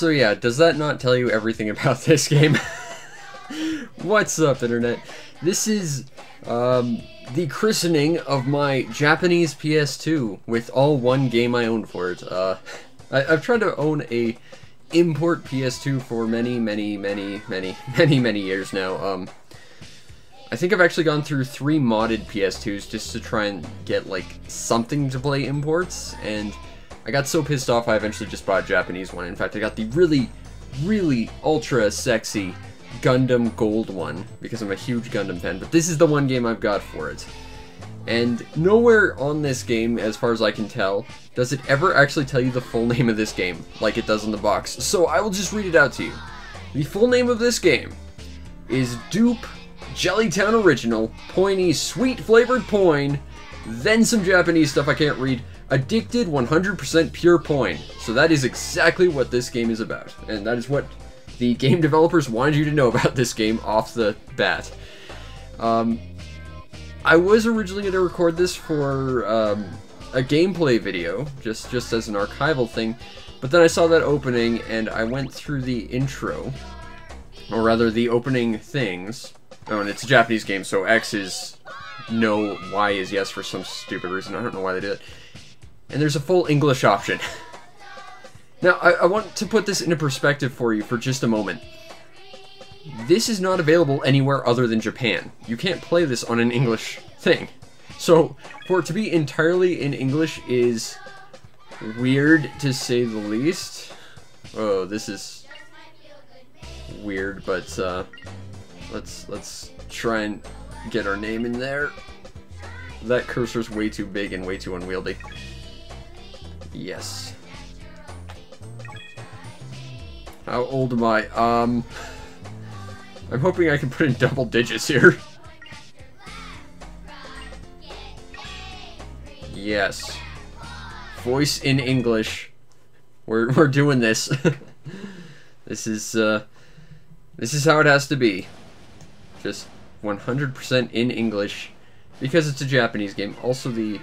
So yeah, does that not tell you everything about this game? What's up, Internet? This is um, the christening of my Japanese PS2 with all one game I own for it. Uh, I, have tried to own a import PS2 for many, many, many, many, many, many years now. Um, I think I've actually gone through three modded PS2s just to try and get like something to play imports, and I got so pissed off I eventually just bought a Japanese one. In fact, I got the really, really ultra sexy Gundam Gold one because I'm a huge Gundam fan, but this is the one game I've got for it. And nowhere on this game, as far as I can tell, does it ever actually tell you the full name of this game, like it does in the box. So I will just read it out to you. The full name of this game is Dupe Jellytown Original, Poinie Sweet Flavored Poin, then some Japanese stuff I can't read, Addicted 100% Pure Poin. So that is exactly what this game is about. And that is what the game developers wanted you to know about this game off the bat. Um, I was originally going to record this for um, a gameplay video, just, just as an archival thing, but then I saw that opening and I went through the intro, or rather the opening things. Oh, and it's a Japanese game, so X is no, Y is yes for some stupid reason. I don't know why they did it and there's a full English option. now, I, I want to put this into perspective for you for just a moment. This is not available anywhere other than Japan. You can't play this on an English thing. So, for it to be entirely in English is weird to say the least. Oh, this is weird, but uh, let's let's try and get our name in there. That cursor's way too big and way too unwieldy. Yes. How old am I? Um... I'm hoping I can put in double digits here. Yes. Voice in English. We're, we're doing this. this is, uh... This is how it has to be. Just 100% in English. Because it's a Japanese game. Also, the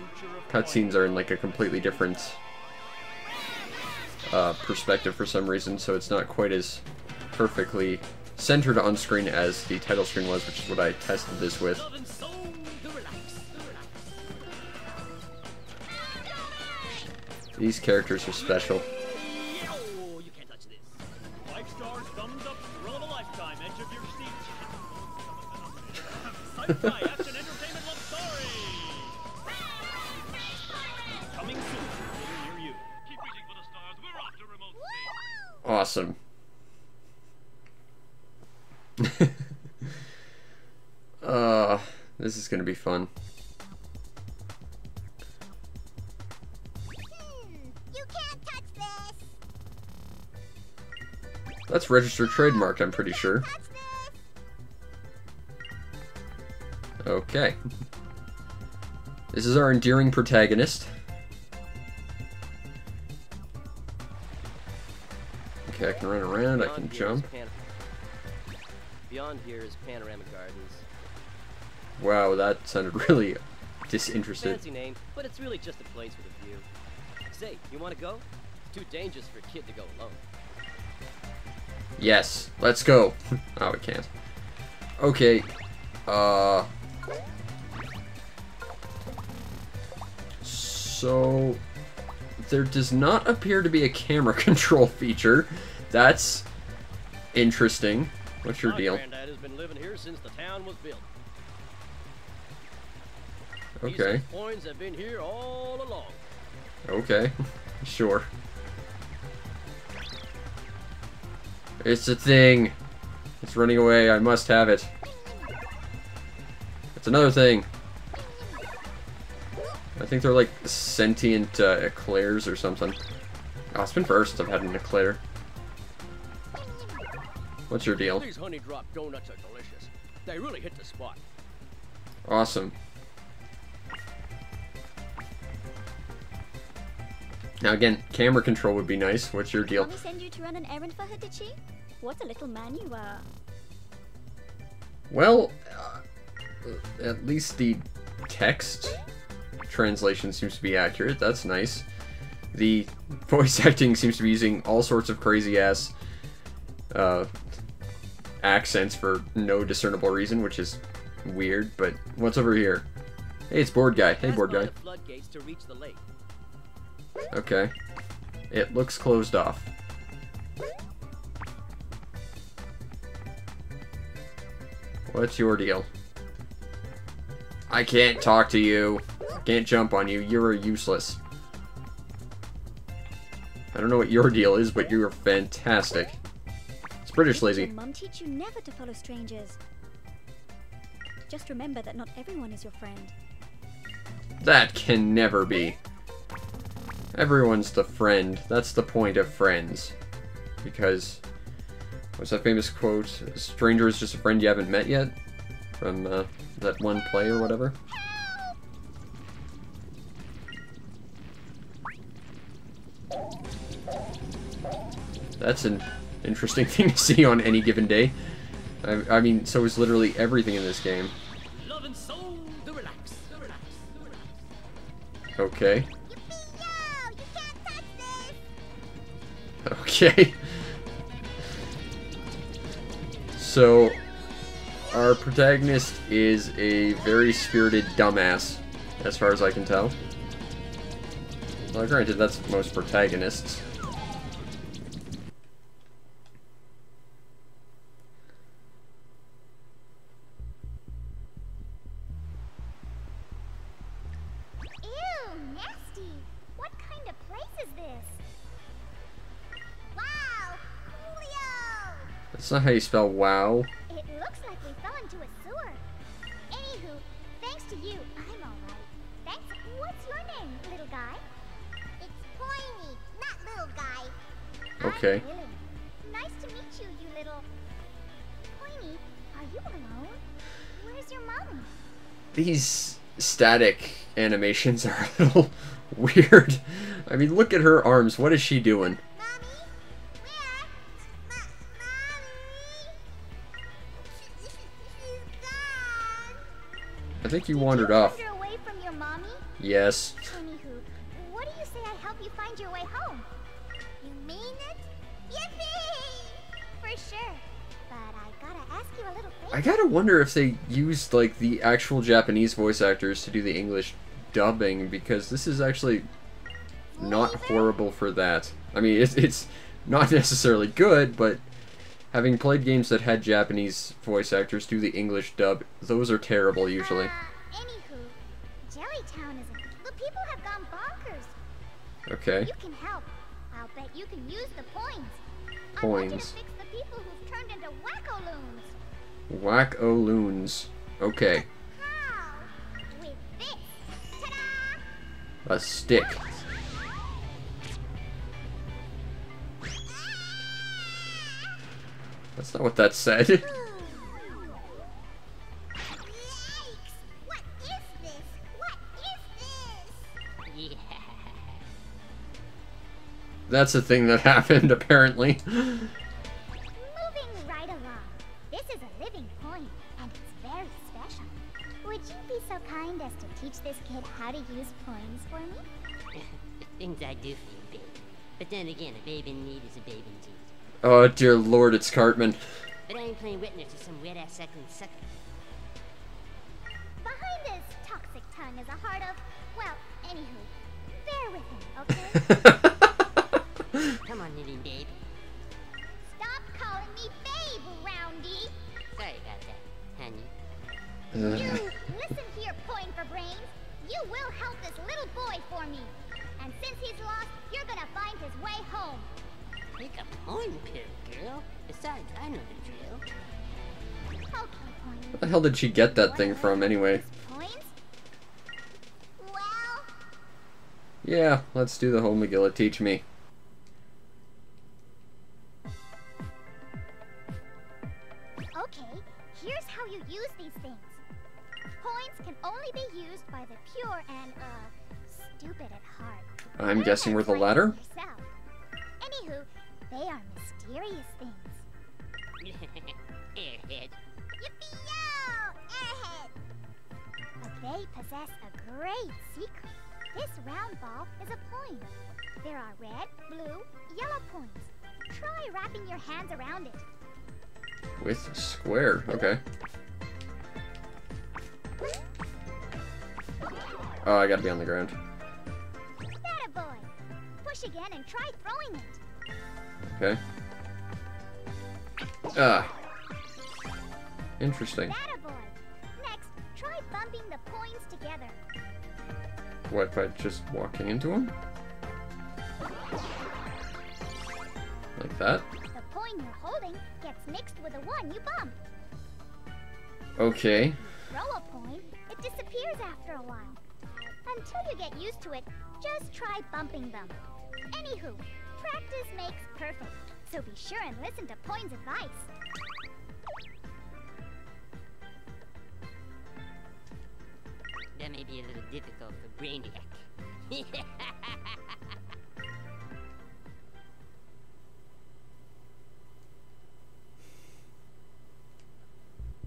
cutscenes are in, like, a completely different uh, perspective for some reason, so it's not quite as perfectly centered on screen as the title screen was, which is what I tested this with. These characters are special. Awesome. uh, this is gonna be fun. That's registered trademark, I'm pretty sure. Okay. This is our endearing protagonist. Jump. Beyond here is Panorama Gardens. Wow, that sounded really disinterested. Fancy name, but it's really just a place with a view. Say, you want to go? It's too dangerous for a kid to go alone. Yes, let's go. oh, we can't. Okay. Uh. So, there does not appear to be a camera control feature. That's interesting. What's your deal? Okay. Okay, sure. It's a thing. It's running away. I must have it. It's another thing. I think they're like sentient uh, eclairs or something. Oh, it's been forever since I've had an eclair. What's your deal? These honey drop donuts are delicious. They really hit the spot. Awesome. Now again, camera control would be nice. What's your deal? Mommy send you to run an errand for her, did she? What a little man you are. Well, uh, at least the text translation seems to be accurate. That's nice. The voice acting seems to be using all sorts of crazy ass uh, accents for no discernible reason, which is weird. But what's over here? Hey, it's board guy. Hey, board guy. the floodgates to reach the lake. Okay. It looks closed off. What's your deal? I can't talk to you. Can't jump on you. You're useless. I don't know what your deal is, but you're fantastic. British. Your mum teach you never to follow strangers. Just remember that not everyone is your friend. That can never be. Everyone's the friend. That's the point of friends. Because, what's that famous quote? A stranger is just a friend you haven't met yet? From uh, that one play or whatever? That's an interesting thing to see on any given day. I, I mean, so is literally everything in this game. Love and soul, the relax, the relax, the relax. Okay. Okay. So, our protagonist is a very spirited dumbass, as far as I can tell. Well, granted, that's most protagonists. That's not how you spell wow. It looks like we fell into a sewer. Anywho, thanks to you, I'm alright. Thanks. What's your name, little guy? It's Poinie, not little guy. Okay. Nice to meet you, you little. Poinie, are you alone? Where's your mom? These static animations are a little weird. I mean, look at her arms. What is she doing? I think you wandered you off. away from your mommy? Yes. Anywho, what do you say I help you find your way home? You mean it? Yippee! For sure. But I gotta ask you a little favor. I gotta wonder if they used like the actual Japanese voice actors to do the English dubbing because this is actually not horrible for that. I mean, it's it's not necessarily good, but having played games that had Japanese voice actors do the English dub, those are terrible usually. Uh, anywho, Jellytown is a... The people have gone bonkers. Okay. You can help. I'll bet you can use the points. I want you to fix the people who've turned into wacko-loons. Whack o loons. Okay. How? With this. Ta-da! A stick. That's not what that said. Yikes! What is this? What is this? Yeah. That's a thing that happened, apparently. Moving right along. This is a living point, and it's very special. Would you be so kind as to teach this kid how to use points for me? things I do for you, babe. But then again, a babe in need is a babe indeed. Oh, dear lord, it's Cartman. But I ain't playing witness to some weird ass suckling sucker. Behind this toxic tongue is a heart of, well, anywho, bear with him, okay? Come on, knitting babe. Stop calling me babe, Roundy! Sorry about that, honey. Uh. You, listen here, Point for Brains. You will help this little boy for me. And since he's lost, you're gonna find his way home. Make a point, poo. girl. Besides, I know the drill. Okay, Poinie. Where the hell did she get that thing from anyway? Points? Well, Yeah, let's do the whole Megillah teach me. okay, here's how you use these things. Points can only be used by the pure and, uh, stupid at heart. I'm guessing we're the right latter? For yourself. Anywho, they are mysterious things. Airhead. Yippee-yo! Airhead! But they possess a great secret. This round ball is a point. There are red, blue, yellow points. Try wrapping your hands around it. With square, okay. Oh, I gotta be on the ground. That a boy! Push again and try throwing it. Okay. Ah. Interesting. That a boy! Next, try bumping the points together. What, by just walking into them? Like that? The point you're holding gets mixed with the one you bump. Okay. Throw a point, it disappears after a while. Until you get used to it, just try bumping them. Anywho, practice makes perfect. So be sure and listen to Poin's advice. That may be a little difficult for Brainiac.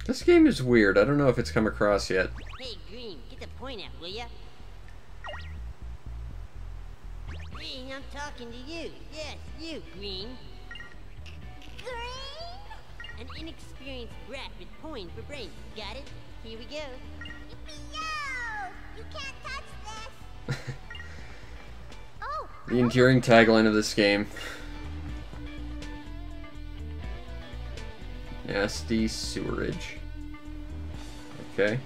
This game is weird. I don't know if it's come across yet. hey, Green, get the point out, will ya? Green, I'm talking to you. Yes, you, Green. Green? An inexperienced brat with point for brains. Got it? Here we go. Yippee-yo! You can't touch this! oh, The enduring tagline of this game. Nasty sewerage. Okay.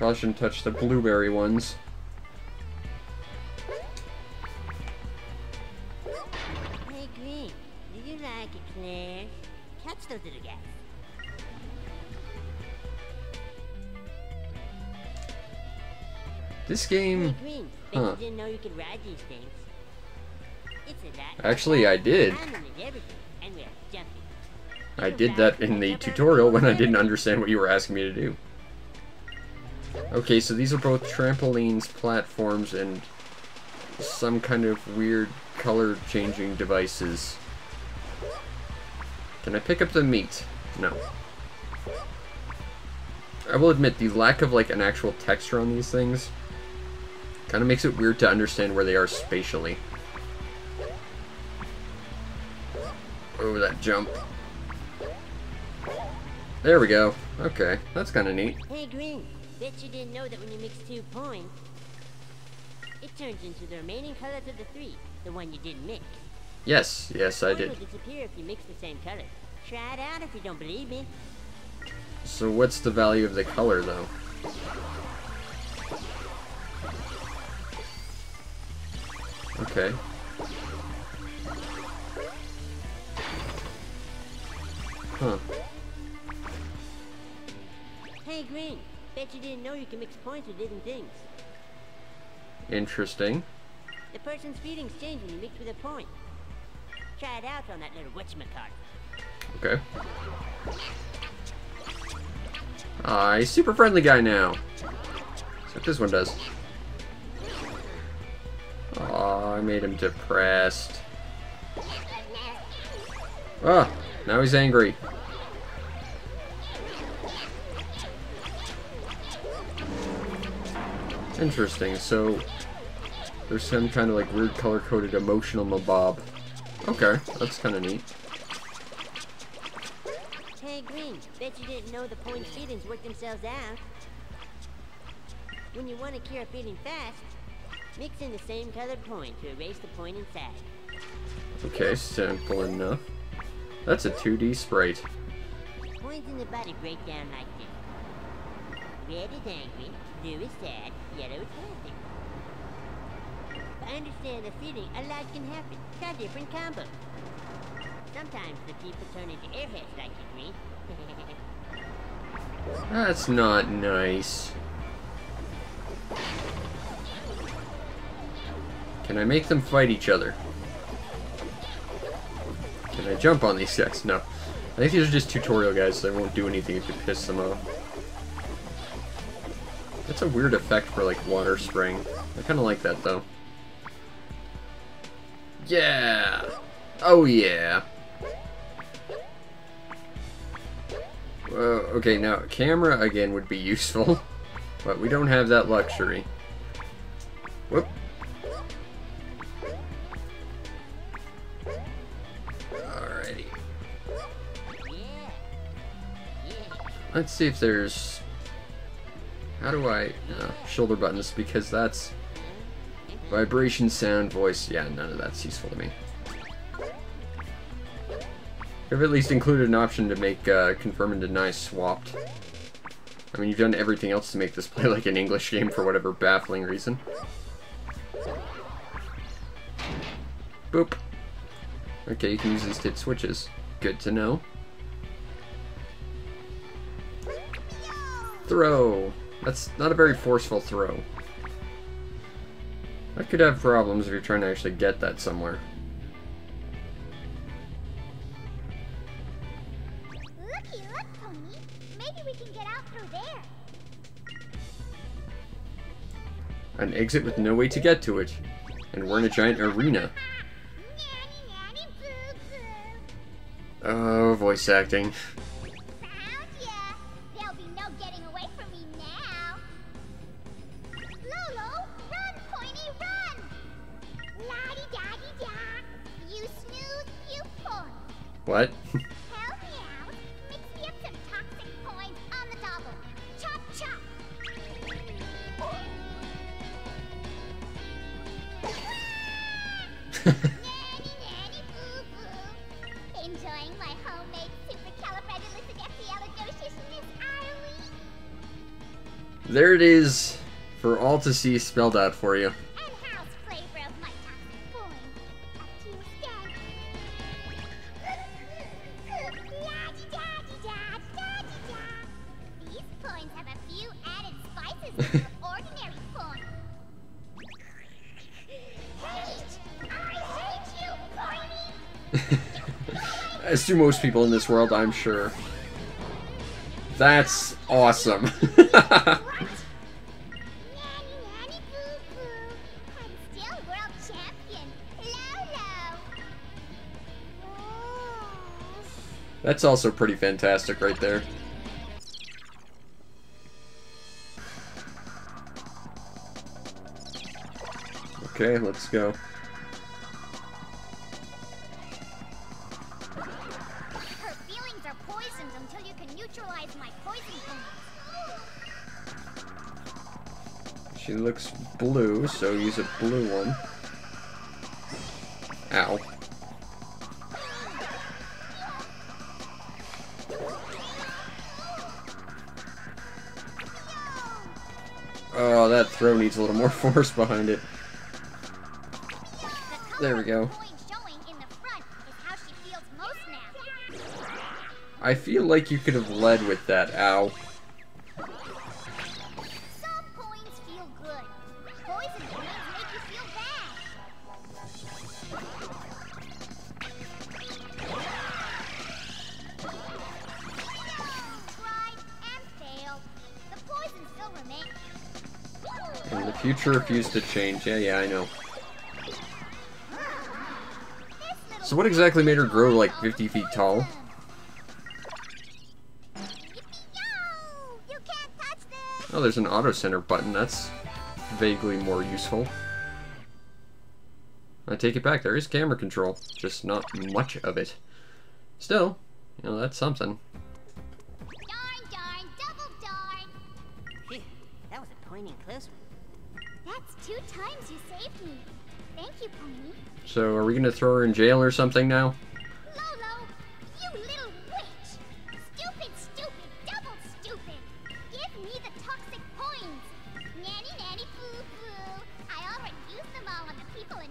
Probably shouldn't touch the blueberry ones. Hey, Green, do you like it, Claire? Catch those little guys. This Hey, game... Green, Huh. you didn't know you could ride these things. It's a lot. Actually, I did. Climbing and everything, and we're jumping. I did that in the tutorial when I didn't understand what you were asking me to do. Okay, so these are both trampolines, platforms, and some kind of weird color changing devices. Can I pick up the meat? No. I will admit, the lack of like an actual texture on these things kind of makes it weird to understand where they are spatially. Oh, that jump. There we go. Okay, that's kind of neat. Hey, Green, bet you didn't know that when you mix two points, it turns into the remaining colors of the three, the one you didn't mix. Yes, yes, I did. will disappear if you mix the same colors. Try it out if you don't believe me. So what's the value of the color, though? Okay. Huh. Hey, Green, bet you didn't know you can mix points with different things. Interesting. The person's feelings change when you mix with a point. Try it out on that little whatchamacallit. Okay. Ah, he's super friendly guy now. What this one does. Aw, I made him depressed. Ah, now he's angry. Interesting, so there's some kind of like weird color-coded emotional mabob. Okay, that's kind of neat. Hey, Green, bet you didn't know the point feelings work themselves out. When you want to cure a feeling fast, mix in the same colored point to erase the point inside. Okay, simple enough. That's a 2D sprite. Points in the body break down like this. Red is angry, blue is sad, yellow is happy. stand the feeling a lot can happen. Try different combos. Sometimes the people turn into airheads like you, Green. That's not nice. Can I make them fight each other? Can I jump on these guys? No. I think these are just tutorial guys, so they won't do anything if you piss them off. That's a weird effect for, like, water spraying. I kind of like that, though. Yeah! Oh, yeah! Uh, okay, now, camera, again, would be useful. But we don't have that luxury. Whoop. Alrighty. Let's see if there's... How do I... Uh, shoulder buttons, because that's... Vibration, sound, voice. Yeah, none of that's useful to me. I've at least included an option to make uh, confirm and deny swapped. I mean, you've done everything else to make this play like an English game for whatever baffling reason. Boop. Okay, you can use these hit switches. Good to know. Throw. That's not a very forceful throw. That could have problems if you're trying to actually get that somewhere. Looky, look, Pony. Maybe we can get out through there. An exit with no way to get to it. And we're in a giant arena. Nanny, nanny, boo, boo. Oh, voice acting. Arlie? there it is, for all to see spelled out for you. As do most people in this world, I'm sure. That's awesome. That's also pretty fantastic right there. Okay, let's go. Her feelings are poisoned until you can neutralize my poison points. She looks blue, so use a blue one. Ow. Oh, that throw needs a little more force behind it. Feels we go. I feel like you could have led with that, ow. Some coins feel good. Poison coins make you feel bad. Tried and failed. The poison still remains. And the future refused to change. Yeah, yeah, I know. So what exactly made her grow like 50 feet tall? Oh, there's an auto center button. That's vaguely more useful. I take it back. There is camera control, just not much of it. Still, you know, that's something. Throw her in jail or something now? Lolo, you little witch! Stupid, stupid, double stupid! Give me the toxic coins! Nanny, nanny, boo, boo! I already used them all on the people in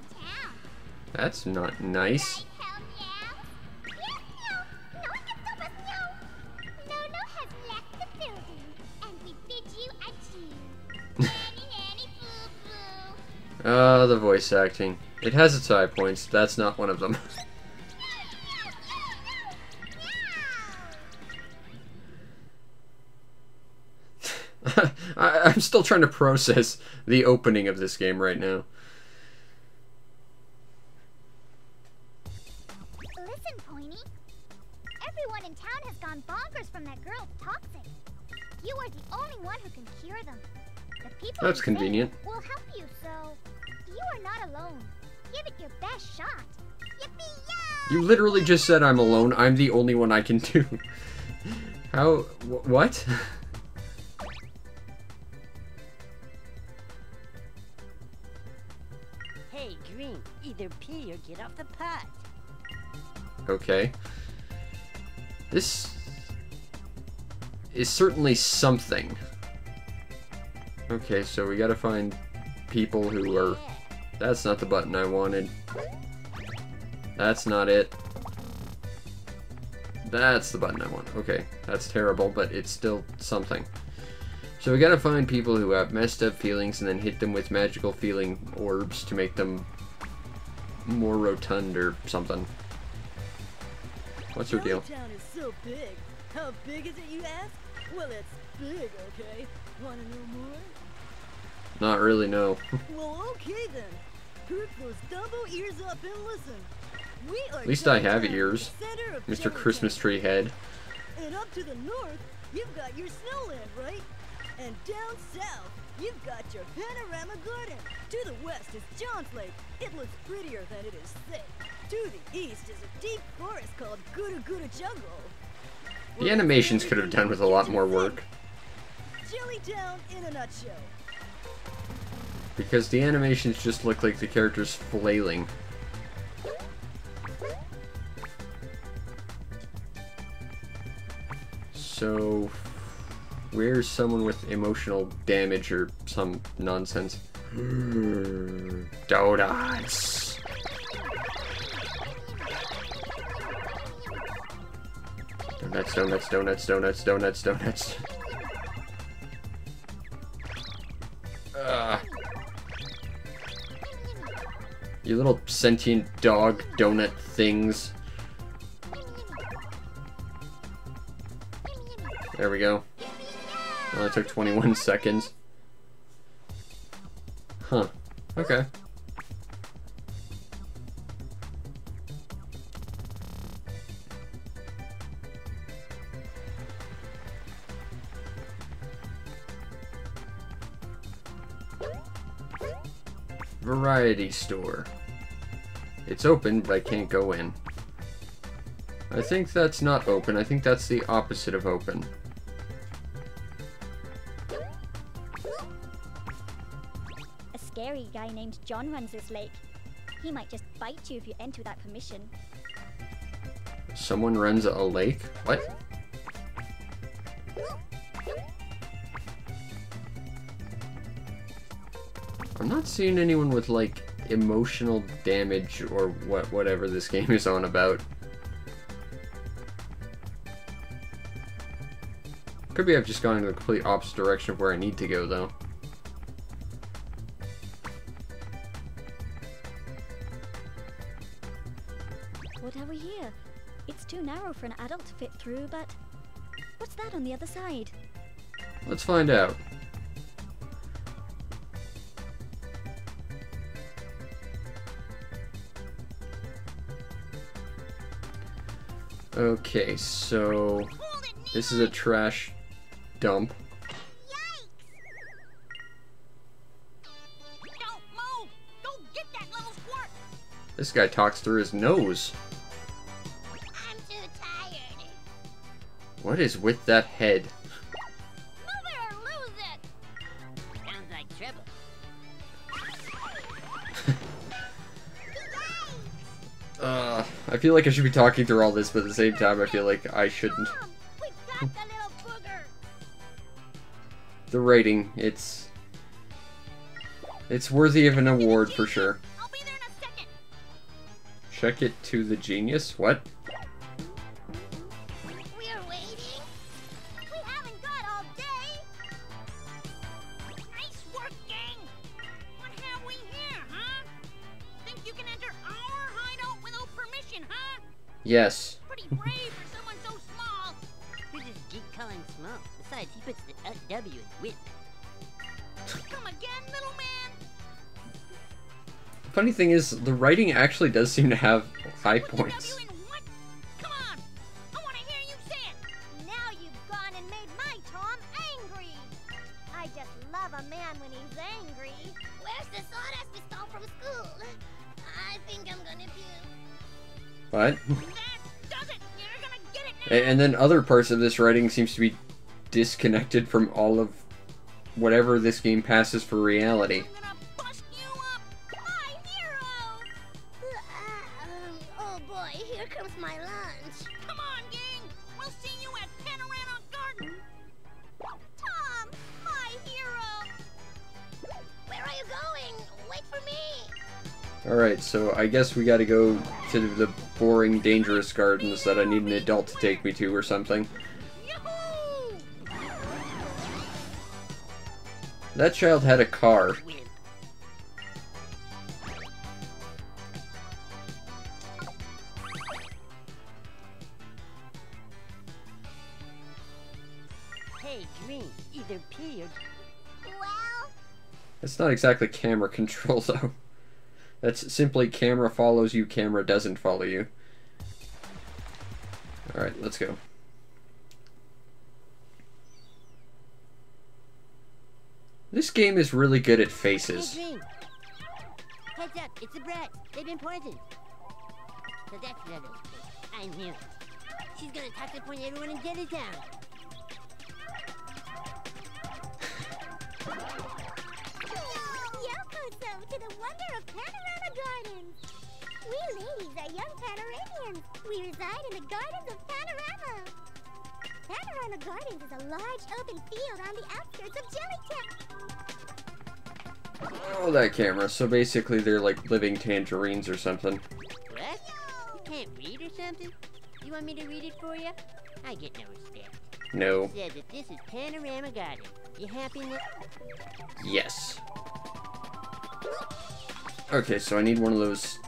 That's not nice. Hell yeah. Yes, no. No one can stop us, no. Lolo has left the building, and we bid you adieu. Nanny, nanny, boo, boo. Ah, the voice acting. It has its high points. That's not one of them. I, I'm still trying to process the opening of this game right now. Literally just said I'm alone. I'm the only one I can do. How? Wh- what? Hey, Green, either pee or get off the pot. Okay. This is certainly something. Okay, so we gotta find people who are. That's not the button I wanted. That's not it. That's the button I want. Okay, that's terrible, but it's still something. So we gotta find people who have messed up feelings and then hit them with magical feeling orbs to make them more rotund or something. What's your deal? Town is so big. How big is it, you ask? Well, it's big, okay? Wanna know more? Not really, no. Well, okay then. Group those dumbo ears up and listen. At least I have ears, Mr. Christmas Tree Head. And up to the north, you've got your snowland, right? And down south, you've got your panorama garden. To the west is John's Lake. It looks prettier than it is thick. To the east is a deep forest called Guru Guru Jungle. The animations could have done with a lot more work. Jellytown in a nutshell. Because the animations just look like the characters flailing. So, where's someone with emotional damage or some nonsense? Donuts. Donuts, donuts, donuts, donuts, donuts, donuts. Ugh. You little sentient dog donut things. There we go. Only took 21 seconds. Huh. Okay. Variety store. It's open, but I can't go in. I think that's not open. I think that's the opposite of open. Scary guy named John runs this lake. He might just bite you if you enter without permission. Someone runs a lake? What? I'm not seeing anyone with like emotional damage or what whatever this game is on about. Could be I've just gone in the complete opposite direction of where I need to go though. Too narrow for an adult to fit through, but. What's that on the other side? Let's find out. Okay, so this is a trash dump. Don't move! Go get that little squirt! This guy talks through his nose. What is with that head? Move it or lose it! Sounds like trouble. Uh, I feel like I should be talking through all this, but at the same time, I feel like I shouldn't. Mom, we got the rating, it's... It's worthy of an award for sure. I'll be there in a second. Check it to the genius. What? Yes. Pretty brave for someone so small. Who's this geek calling small? Besides, he puts the W in whip. Come again, little man? Funny thing is, the writing actually does seem to have high points. And then other parts of this writing seems to be disconnected from all of whatever this game passes for reality. I'm gonna bust you up! My hero! um, oh boy, here comes my lunch. Come on, gang! We'll see you at Panorama Garden! Tom, my hero! Where are you going? Wait for me! Alright, so I guess we gotta go to the boring, dangerous gardens that I need an adult to take me to or something. That child had a car. Win. Hey, Green, either pee or Well, That's not exactly camera control, though. That's simply camera follows you, camera doesn't follow you. Alright, let's go. This game is really good at faces. Heads up, it's the brats. They've been poisoned. So that's another mistake. I'm here. She's gonna toxic point everyone in Jelly Town. Yokoso to the wonder of Panorama Gardens. We ladies are young Panoramians. We reside in the gardens of Panorama. Panorama Gardens is a large open field on the outskirts of Jellytown. Oh, that camera. So basically, they're like living tangerines or something. What? You can't read or something? You want me to read it for you? I get no respect. No. It says that this is Panorama Garden. You happy now? Yes. Okay, so I need one of those,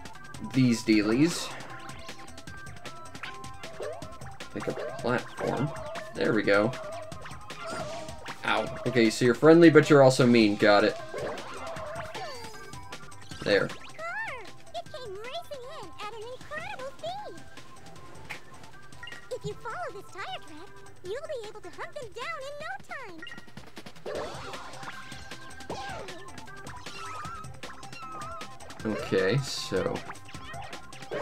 these dealies. Make a platform. There we go. Ow. Okay, so you're friendly, but you're also mean. Got it. There. Okay, so We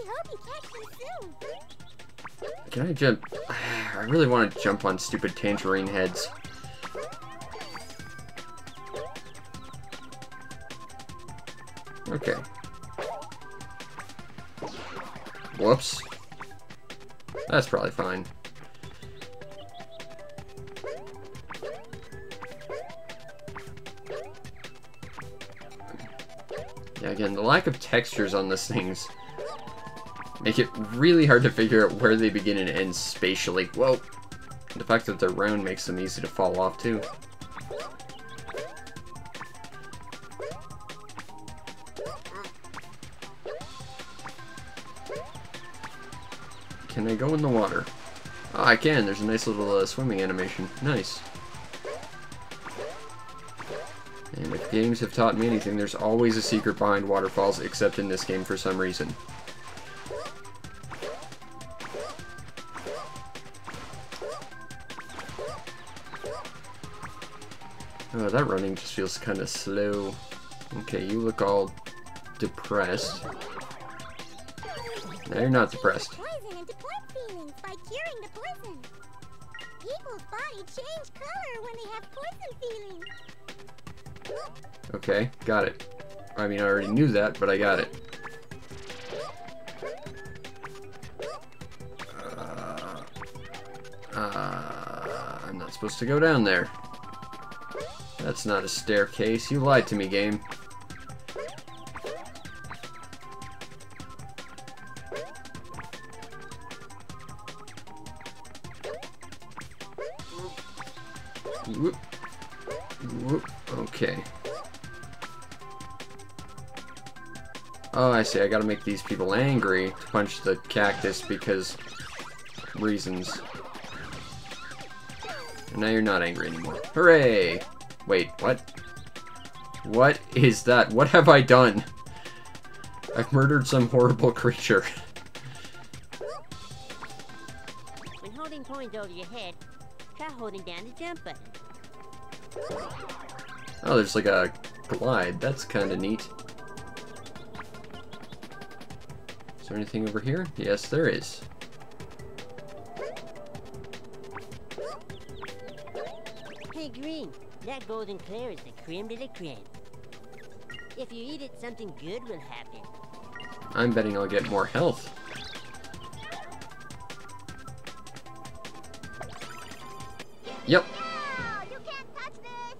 hope you catch them soon. can I jump? I really want to jump on stupid tangerine heads. Okay. Whoops. That's probably fine. Yeah, again, the lack of textures on these things make it really hard to figure out where they begin and end spatially. Whoa! The fact that they're round makes them easy to fall off, too. Can I go in the water? Oh, I can. There's a nice little uh, swimming animation. Nice. And if games have taught me anything, there's always a secret behind waterfalls, except in this game for some reason. Oh, that running just feels kind of slow. Okay, you look all depressed. No, you're not depressed. People's change color when they have poison feelings. Okay, got it. I mean, I already knew that, but I got it. Uh, uh, I'm not supposed to go down there. That's not a staircase. You lied to me, game. Okay. Oh, I see. I gotta make these people angry to punch the cactus because reasons. And now you're not angry anymore. Hooray! Wait, what? What is that? What have I done? I've murdered some horrible creature. When holding coins over your head, try holding down the jump button. Oh, there's like a glide. That's kind of neat. Is there anything over here? Yes, there is. Hey, Green, that golden Claire is the creme de la creme. If you eat it, something good will happen. I'm betting I'll get more health. Yep. Oh, you can't touch this.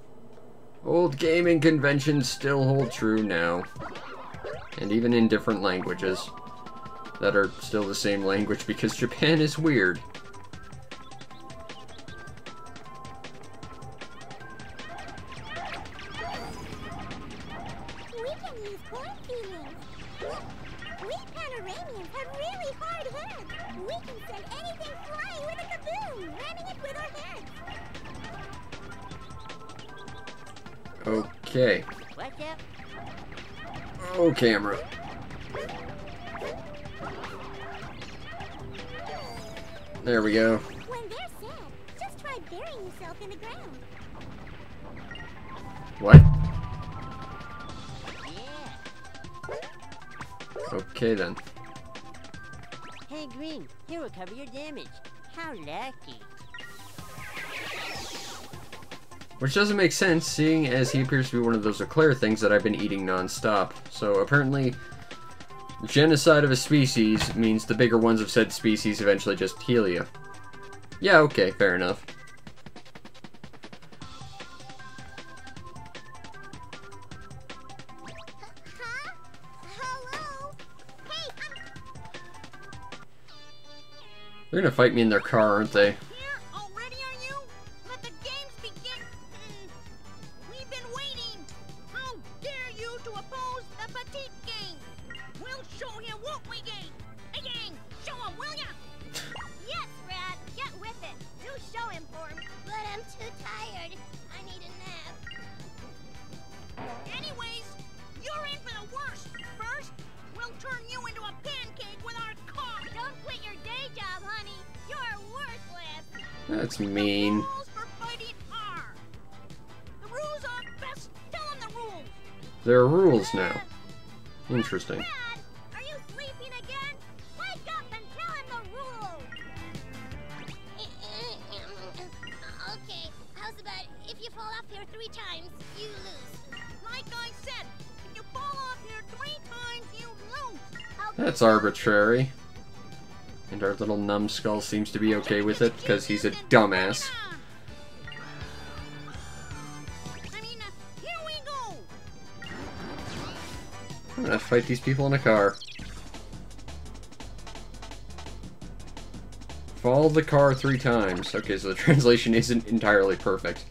Old gaming conventions still hold true now. And even in different languages. That are still the same language because Japan is weird. Camera. There we go. When they're sad, just try burying yourself in the ground. What? Yeah. Okay then. Hey, Green, here will cover your damage. How lucky. Which doesn't make sense, seeing as he appears to be one of those Eclair things that I've been eating non-stop. So apparently, genocide of a species means the bigger ones of said species eventually just heal you. Yeah, okay, fair enough. Huh? Hello? Hey, I'm They're gonna fight me in their car, aren't they? Numbskull seems to be okay with it because he's a dumbass. I'm gonna fight these people in a car. Follow the car three times. Okay, so the translation isn't entirely perfect.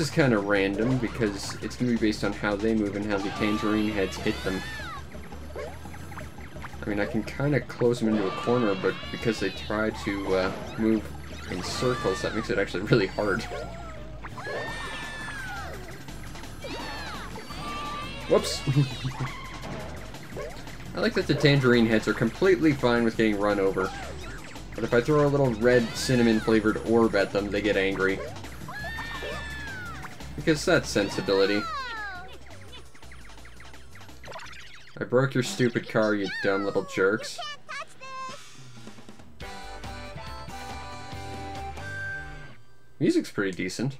Is kind of random because it's going to be based on how they move and how the tangerine heads hit them. I mean, I can kind of close them into a corner, but because they try to uh, move in circles, that makes it actually really hard. Whoops! I like that the tangerine heads are completely fine with getting run over. But if I throw a little red cinnamon flavored orb at them, they get angry. Because that's sensibility. I broke your stupid car, you dumb little jerks. Music's pretty decent.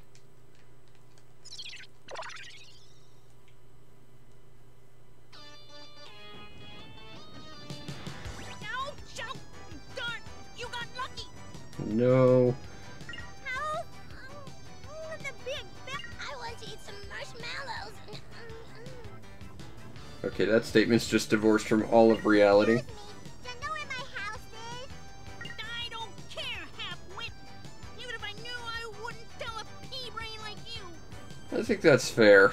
Statement's just divorced from all of reality. Excuse me. Do you know where my house is? I don't care, half-wit. Even if I knew, I wouldn't tell a pea-brain like you. I think that's fair.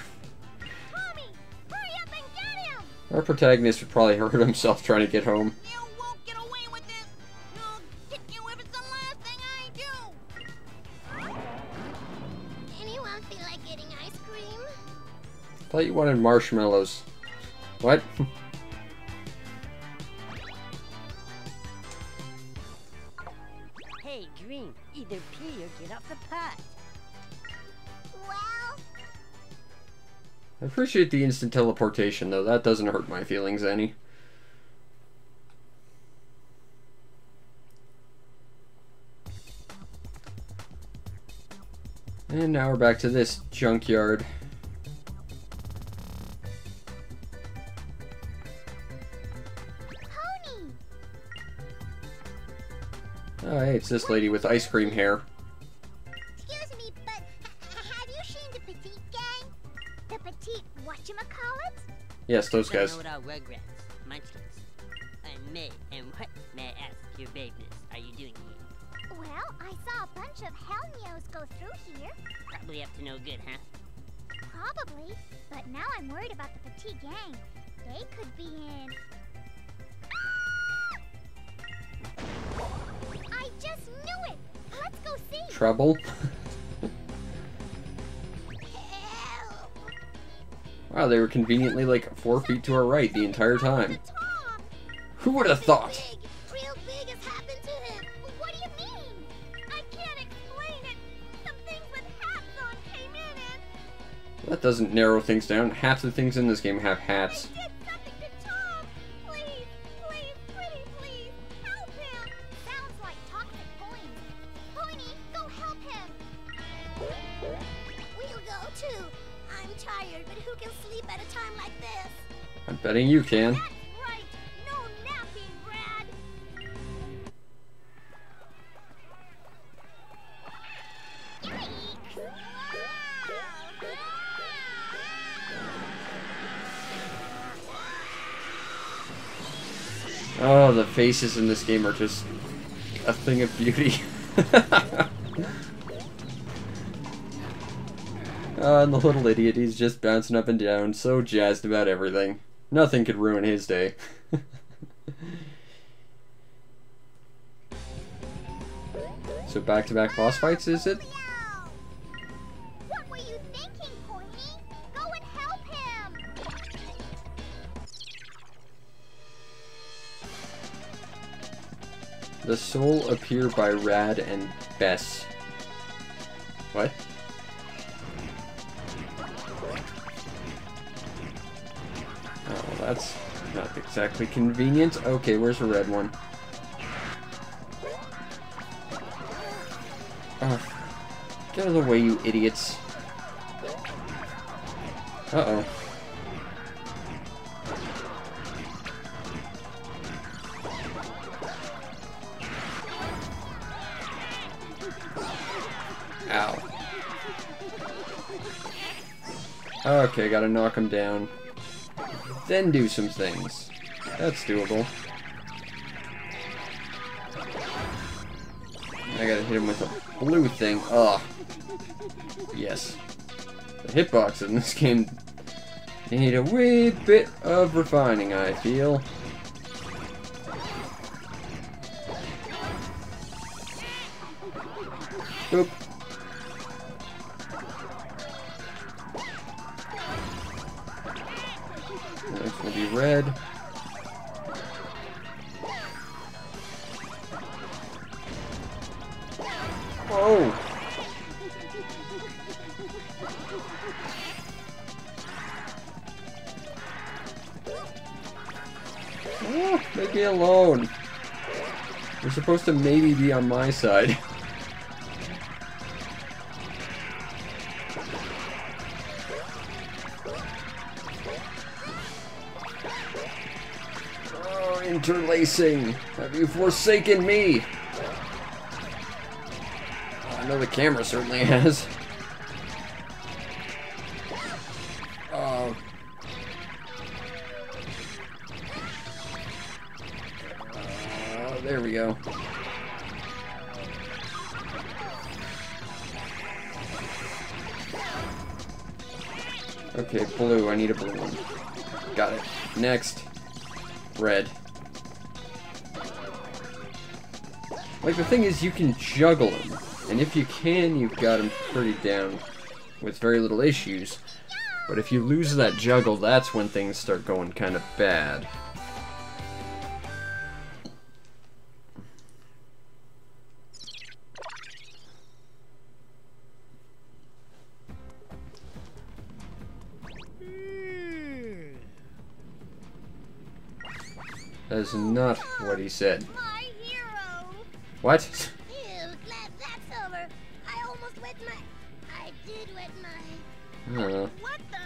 Tommy, hurry up and get him! Our protagonist would probably hurt himself trying to get home. You won't get away with this. I'll get you if it's the last thing I do. Anyone feel like getting ice cream? Thought you wanted marshmallows. What? Hey, Green, either pee or get off the pot. Well, I appreciate the instant teleportation, though. That doesn't hurt my feelings any. And now we're back to this junkyard. It's this lady with ice cream hair. Excuse me, but have you seen the Petite Gang? The Petite whatchamacallit? Yes, those guys. Rugrats, Munchkins. I'm May, and what, may I ask, your babeness, are you doing here? Well, I saw a bunch of Helmios go through here. Probably up to no good, huh? Probably. But now I'm worried about the Petite Gang. They could be in. Just knew it! Let's go see! Trouble. Wow, they were conveniently like four feet to our right the entire time. Who would have thought? Big, real big has happened to him! What do you mean? I can't explain it! Some things with hats on came in and That doesn't narrow things down. Half the things in this game have hats. You can. Right! No napping, Oh, the faces in this game are just a thing of beauty. Uh, and the little idiot, he's just bouncing up and down, so jazzed about everything. Nothing could ruin his day. so back-to-back boss fights, is it? Leo! What were you thinking, Poinie? Go and help him! The Soul appear by Rad and Bess. What? That's not exactly convenient. Okay, where's the red one? Oh, get out of the way, you idiots. Uh-oh. Ow. Okay, gotta knock him down. Then do some things. That's doable. I gotta hit him with a blue thing. Ugh. Yes. The hitbox in this game need a wee bit of refining, I feel. My side. Oh, interlacing. Have you forsaken me? Uh, I know the camera certainly has. Next. Red. Like, the thing is, you can juggle them. And if you can, you've got them pretty down with very little issues. But if you lose that juggle, that's when things start going kind of bad. That is not what he said. My hero. What? Ew, glad that's over. I almost wet my. I did wet my. Uh, What the?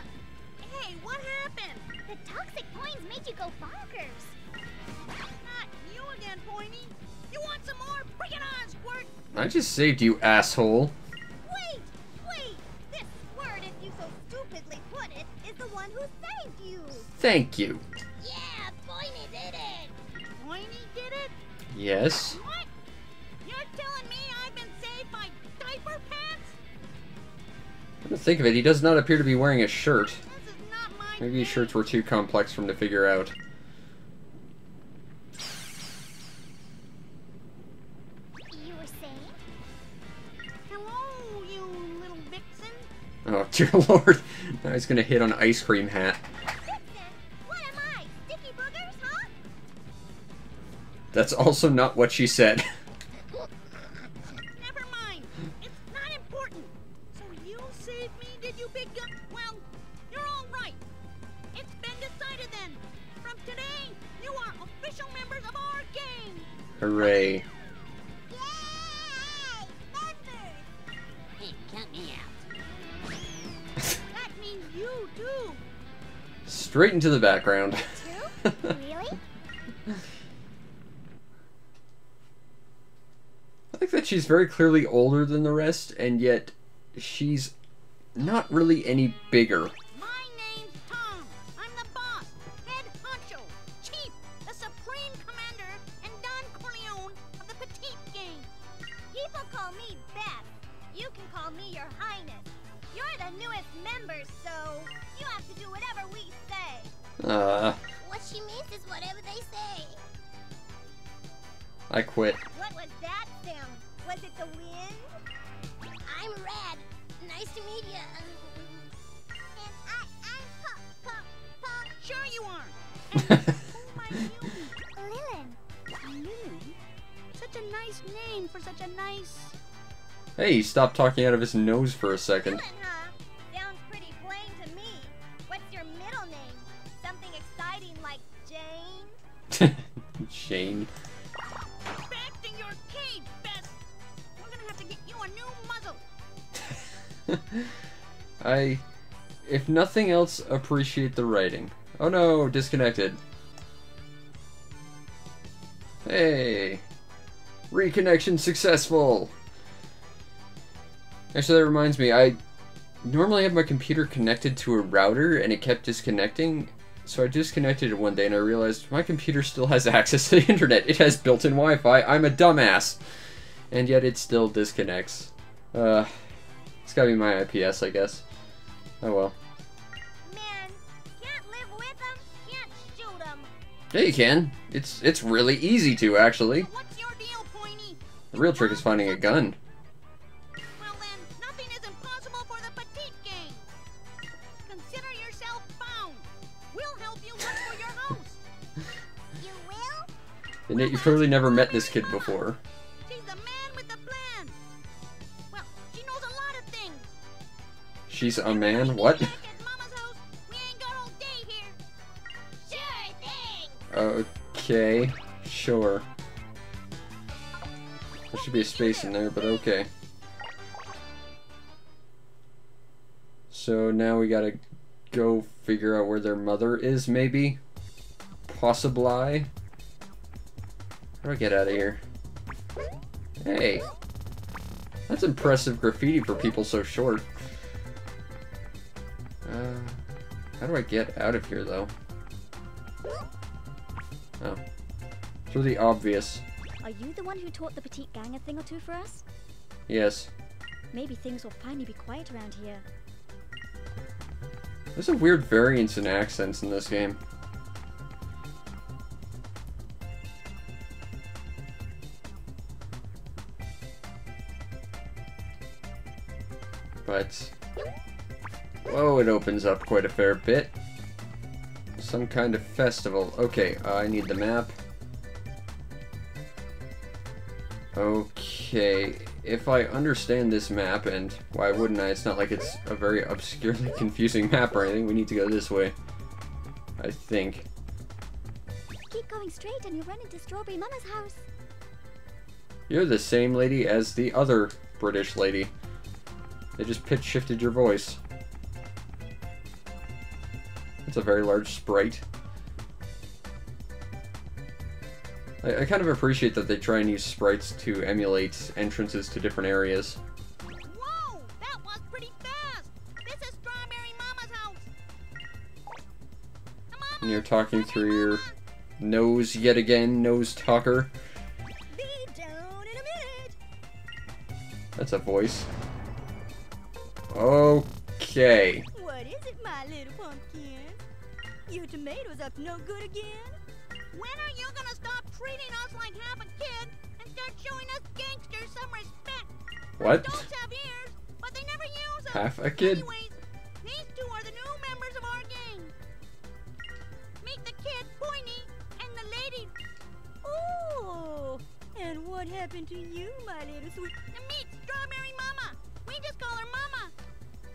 Hey, what happened? The toxic coins made you go bonkers. Not you again, Poinie. You want some more? Bring it on, Squirt. I just saved you, asshole. Wait, wait. This word, if you so stupidly put it, is the one who saved you. Thank you. Yes. What? You're telling me I've been saved by diaper pants? Come to think of it, he does not appear to be wearing a shirt. This is not my Maybe his shirts were too complex for him to figure out. You were saying? Hello, you little vixen. Oh, dear lord. Now he's gonna hit on ice cream hat. That's also not what she said. Never mind. It's not important. So you saved me, did you, big gun? Well, you're all right. It's been decided then. From today, you are official members of our gang. Hooray. Yay! Members! Hey, count me out. That means you too. Straight into the background. Two? really? I think that she's very clearly older than the rest, and yet she's not really any bigger. My name's Tom. I'm the boss, head honcho, chief, the supreme commander, and Don Corleone of the Petite Gang. People call me Beth. You can call me your highness. You're the newest member, so you have to do whatever we say. Uh, What she means is whatever they say. I quit. Hey, he stopped talking out of his nose for a second. Huh? Sounds pretty plain to me. What's your middle name? Something exciting like Jane? Shane. Back to your cage, Bess. We're gonna have to get you a new muzzle. I, if nothing else, appreciate the writing. Oh no, disconnected. Hey, reconnection successful. Actually, that reminds me, I normally have my computer connected to a router and it kept disconnecting. So I disconnected it one day and I realized my computer still has access to the internet. It has built-in Wi-Fi. I'm a dumbass. And yet it still disconnects. Uh, it's gotta be my IPS, I guess. Oh well. Yeah, you can. It's it's really easy to actually. What's your deal, Poinie? The real trick is finding a gun. Well then, nothing is impossible for the Petite Gang. Consider yourself found. We'll help you look for your house. You will? And yet you've clearly never met this kid before. She's the man with Okay, sure. There should be a space in there, but okay. So now we gotta go figure out where their mother is, maybe? Possibly? How do I get out of here? Hey. That's impressive graffiti for people so short. Uh, how do I get out of here, though? Oh. Through the obvious. Are you the one who taught the petite gang a thing or two for us? Yes. Maybe things will finally be quiet around here. There's a weird variance in accents in this game. But... Whoa, it opens up quite a fair bit. Some kind of festival. Okay, uh, I need the map. Okay, if I understand this map, and why wouldn't I? It's not like it's a very obscurely confusing map or anything. We need to go this way. I think. Keep going straight and you'll run into Strawberry Mama's house. You're the same lady as the other British lady. They just pitch shifted your voice. It's a very large sprite. I, I kind of appreciate that they try and use sprites to emulate entrances to different areas. Whoa, that was pretty fast. This is Strawberry Mama's house. Mama, And you're talking through your nose yet again, nose talker. Be down in a minute. That's a voice. Okay. What is it, my little pumpkin? Your tomatoes up no good again? when are you gonna stop treating us like half a kid and start showing us gangsters some respect? What? Adults have ears, but they never use them. Half a kid? Anyways, these two are the new members of our gang. Meet the kid, Poinie, and the lady. Oh, and what happened to you, my little sweet? And meet Strawberry Mama. We just call her Mama.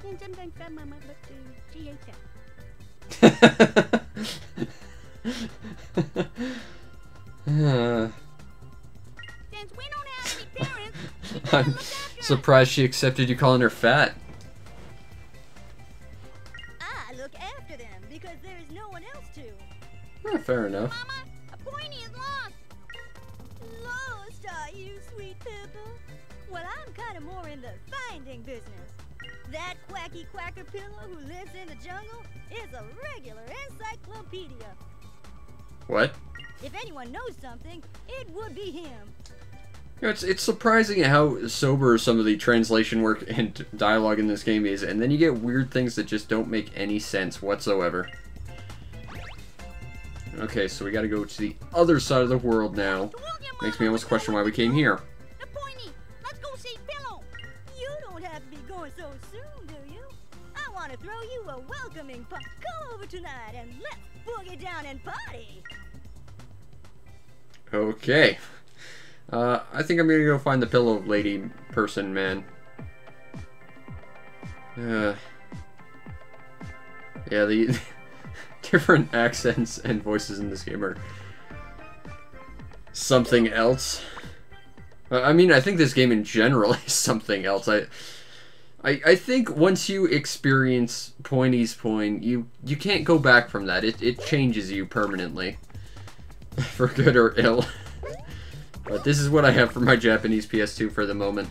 And sometimes Fat Mama, but uh, she hates that. Uh, Since we don't have any parents, we gotta I'm look after 'em. surprised she accepted you calling her fat. I look after them because there is no one else to. Eh, fair enough. Mama, a Poinie is lost. Lost, are you, sweet Pepper? Well, I'm kind of more in the finding business. That quacky quacker pillow who lives in the jungle a regular encyclopedia. What? If anyone knows something, it would be him. You know, it's it's surprising how sober some of the translation work and dialogue in this game is, and then you get weird things that just don't make any sense whatsoever. Okay, so we gotta go to the other side of the world now. Makes me almost question why we came here. Welcoming pop. Come over tonight and let's boogie down and party. Okay. Uh, I think I'm gonna go find the pillow lady person, man. Uh, yeah, the different accents and voices in this game are something else. Uh, I mean, I think this game in general is something else. I, I, I think once you experience Poinie's Poin, you you can't go back from that. It it changes you permanently, for good or ill. But this is what I have for my Japanese PS2 for the moment.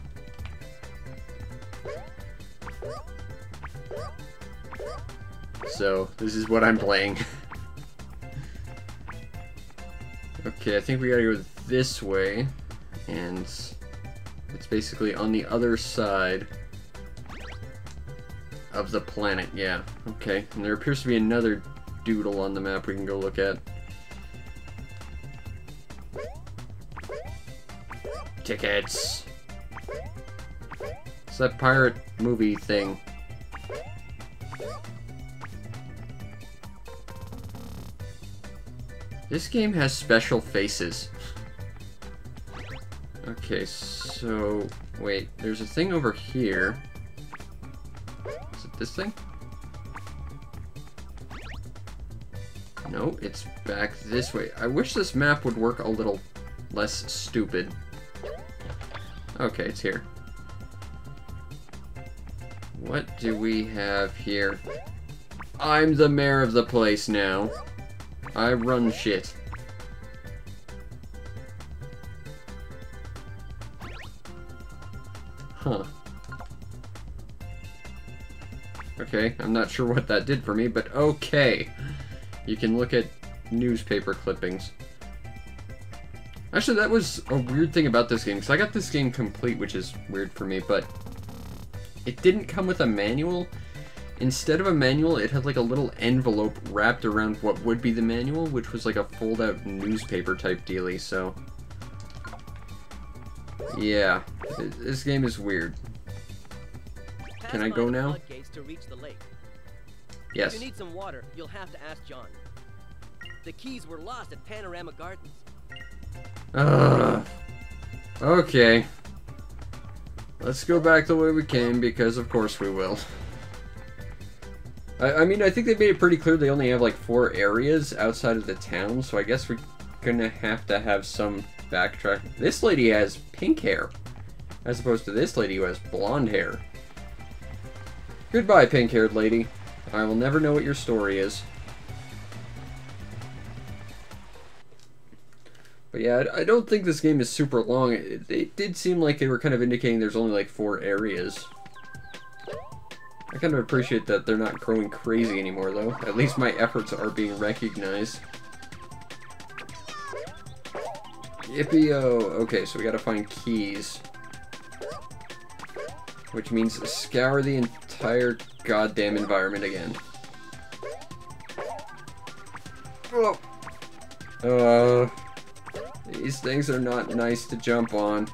So, this is what I'm playing. okay, I think we gotta go this way. And it's basically on the other side of the planet, yeah. Okay, and there appears to be another doodle on the map we can go look at. Tickets! It's that pirate movie thing. This game has special faces. Okay, so... Wait, there's a thing over here. This thing? No, it's back this way. I wish this map would work a little less stupid. Okay, it's here. What do we have here? I'm the mayor of the place now. I run shit. Huh. Okay, I'm not sure what that did for me, but okay. You can look at newspaper clippings. Actually, that was a weird thing about this game, because I got this game complete, which is weird for me, but it didn't come with a manual. Instead of a manual, it had like a little envelope wrapped around what would be the manual, which was like a fold-out newspaper type dealy, so... Yeah, this game is weird. Can I go now? floodgates to reach the lake. Yes. If you need some water, you'll have to ask John. The keys were lost at Panorama Gardens. Ugh. Okay. Let's go back the way we came, because of course we will. I, I mean, I think they made it pretty clear they only have like four areas outside of the town, so I guess we're gonna have to have some backtrack. This lady has pink hair, as opposed to this lady who has blonde hair. Goodbye, pink-haired lady. I will never know what your story is. But yeah, I don't think this game is super long. It, it did seem like they were kind of indicating there's only like four areas. I kind of appreciate that they're not growing crazy anymore, though. At least my efforts are being recognized. Yippee-oh. Okay, so we gotta find keys. Which means scour the entire goddamn environment again. Oh. Uh... These things are not nice to jump on.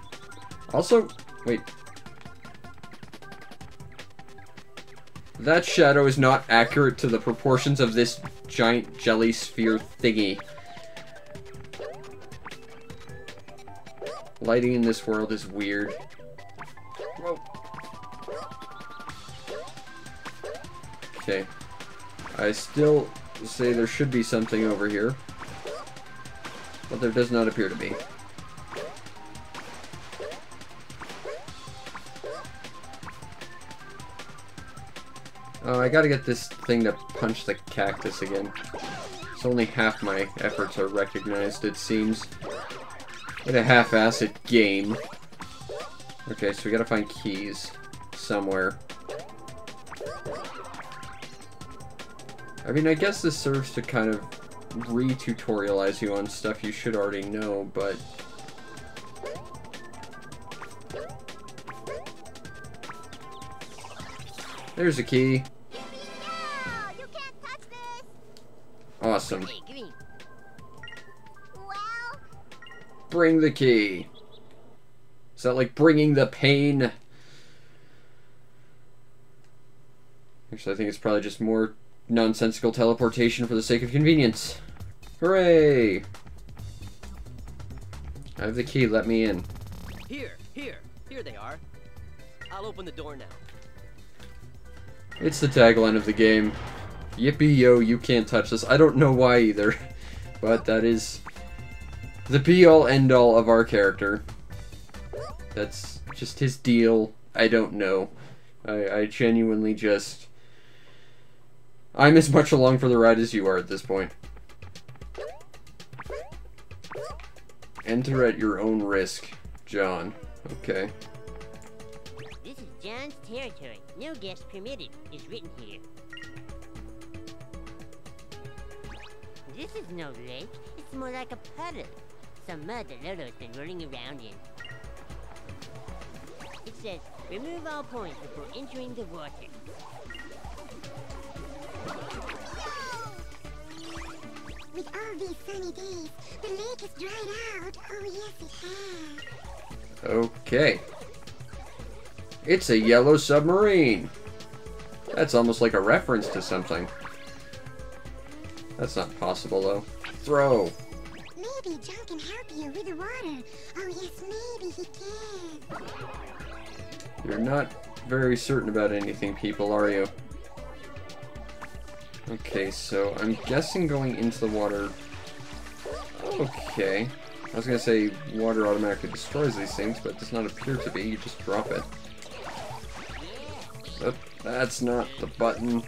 Also, wait. That shadow is not accurate to the proportions of this giant jelly sphere thingy. Lighting in this world is weird. Whoa. Okay. I still say there should be something over here but there does not appear to be. Oh, I gotta get this thing to punch the cactus again. So only half my efforts are recognized, it seems. In a half-assed game. Okay, so we gotta find keys somewhere. I mean, I guess this serves to kind of re-tutorialize you on stuff you should already know, but... There's a key. Awesome. Bring the key. Is that like bringing the pain? Actually, I think it's probably just more nonsensical teleportation for the sake of convenience. Hooray! I have the key, let me in. Here, here, here they are. I'll open the door now. It's the tagline of the game. Yippee yo, you can't touch this. I don't know why either, but that is the be all end all of our character. That's just his deal. I don't know. I, I genuinely just. I'm as much along for the ride as you are at this point. Enter at your own risk, John. Okay. This is John's territory. No guests permitted is written here. This is no lake. It's more like a puddle. Some mud that Lolo's been rolling around in. It says, remove all points before entering the water. With all these sunny days, the lake has dried out. Oh, yes, it has. Okay. It's a yellow submarine. That's almost like a reference to something. That's not possible, though. Throw. Maybe John can help you with the water. Oh, yes, maybe he can. You're not very certain about anything, people, are you? Okay, so I'm guessing going into the water... Okay. I was gonna say water automatically destroys these things, but it does not appear to be. You just drop it. But that's not the button.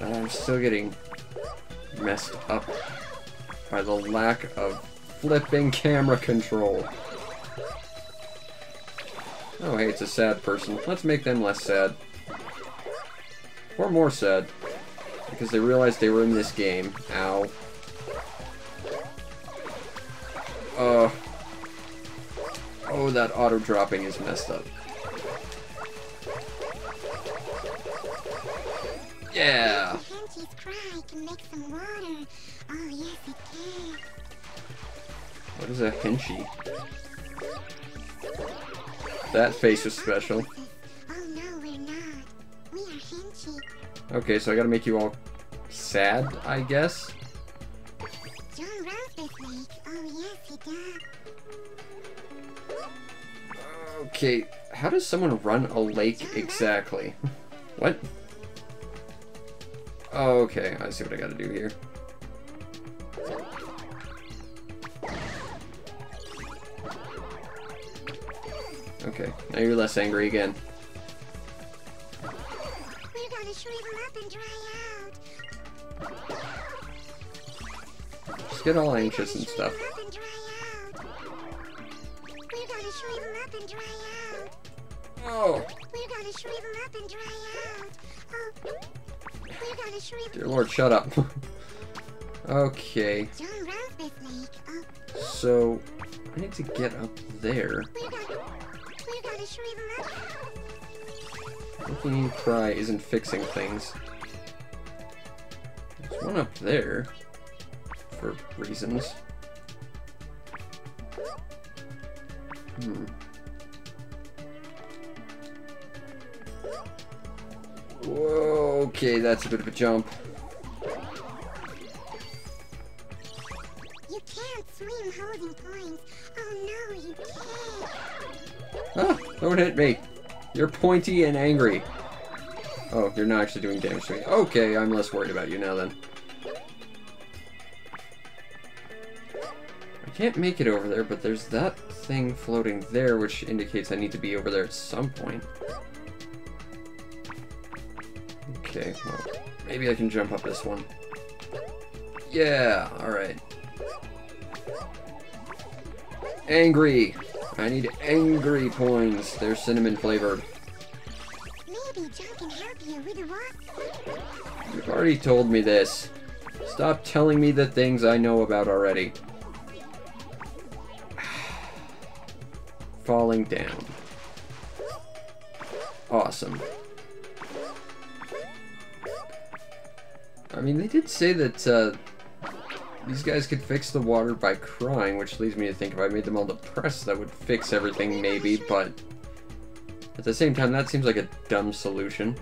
I'm still getting messed up by the lack of flipping camera control. Oh, hey, it's a sad person. Let's make them less sad. Or more sad. Because they realized they were in this game. Ow. Uh. Oh, that auto dropping is messed up. Yeah. Henty's cry can make some water. Oh, yes, it can. What is a henchy? That face was special. Okay, so I gotta make you all sad, I guess? John runs this lake. Oh, yes, he does. Okay, how does someone run a lake exactly? what? Oh, okay, I see what I gotta do here. Okay, now you're less angry again. We're gonna shrivel up and dry out. Just get all anxious and stuff. Shrivel up and dry out. We're gonna shrivel up and dry out. Oh, We're gonna shrivel up and dry out. Oh. We're gonna shrivel dear lord, shut up. okay, John runs lake. Oh, so I need to get up there. we're gonna... We're gonna shrivel up. Making cry isn't fixing things. There's one up there. For reasons. Hmm. Whoa, okay, that's a bit of a jump. You can't swim holding points. Oh no, you can't. Ah, don't hit me. You're pointy and angry. Oh, you're not actually doing damage to me. Okay, I'm less worried about you now then. I can't make it over there, but there's that thing floating there, which indicates I need to be over there at some point. Okay, well, maybe I can jump up this one. Yeah, alright. Angry! I need angry points. They're cinnamon flavored. Maybe John can help you with the water. You've already told me this. Stop telling me the things I know about already. Falling down. Awesome. I mean, they did say that uh, these guys could fix the water by crying, which leads me to think if I made them all depressed, that would fix everything, maybe, but at the same time, that seems like a dumb solution.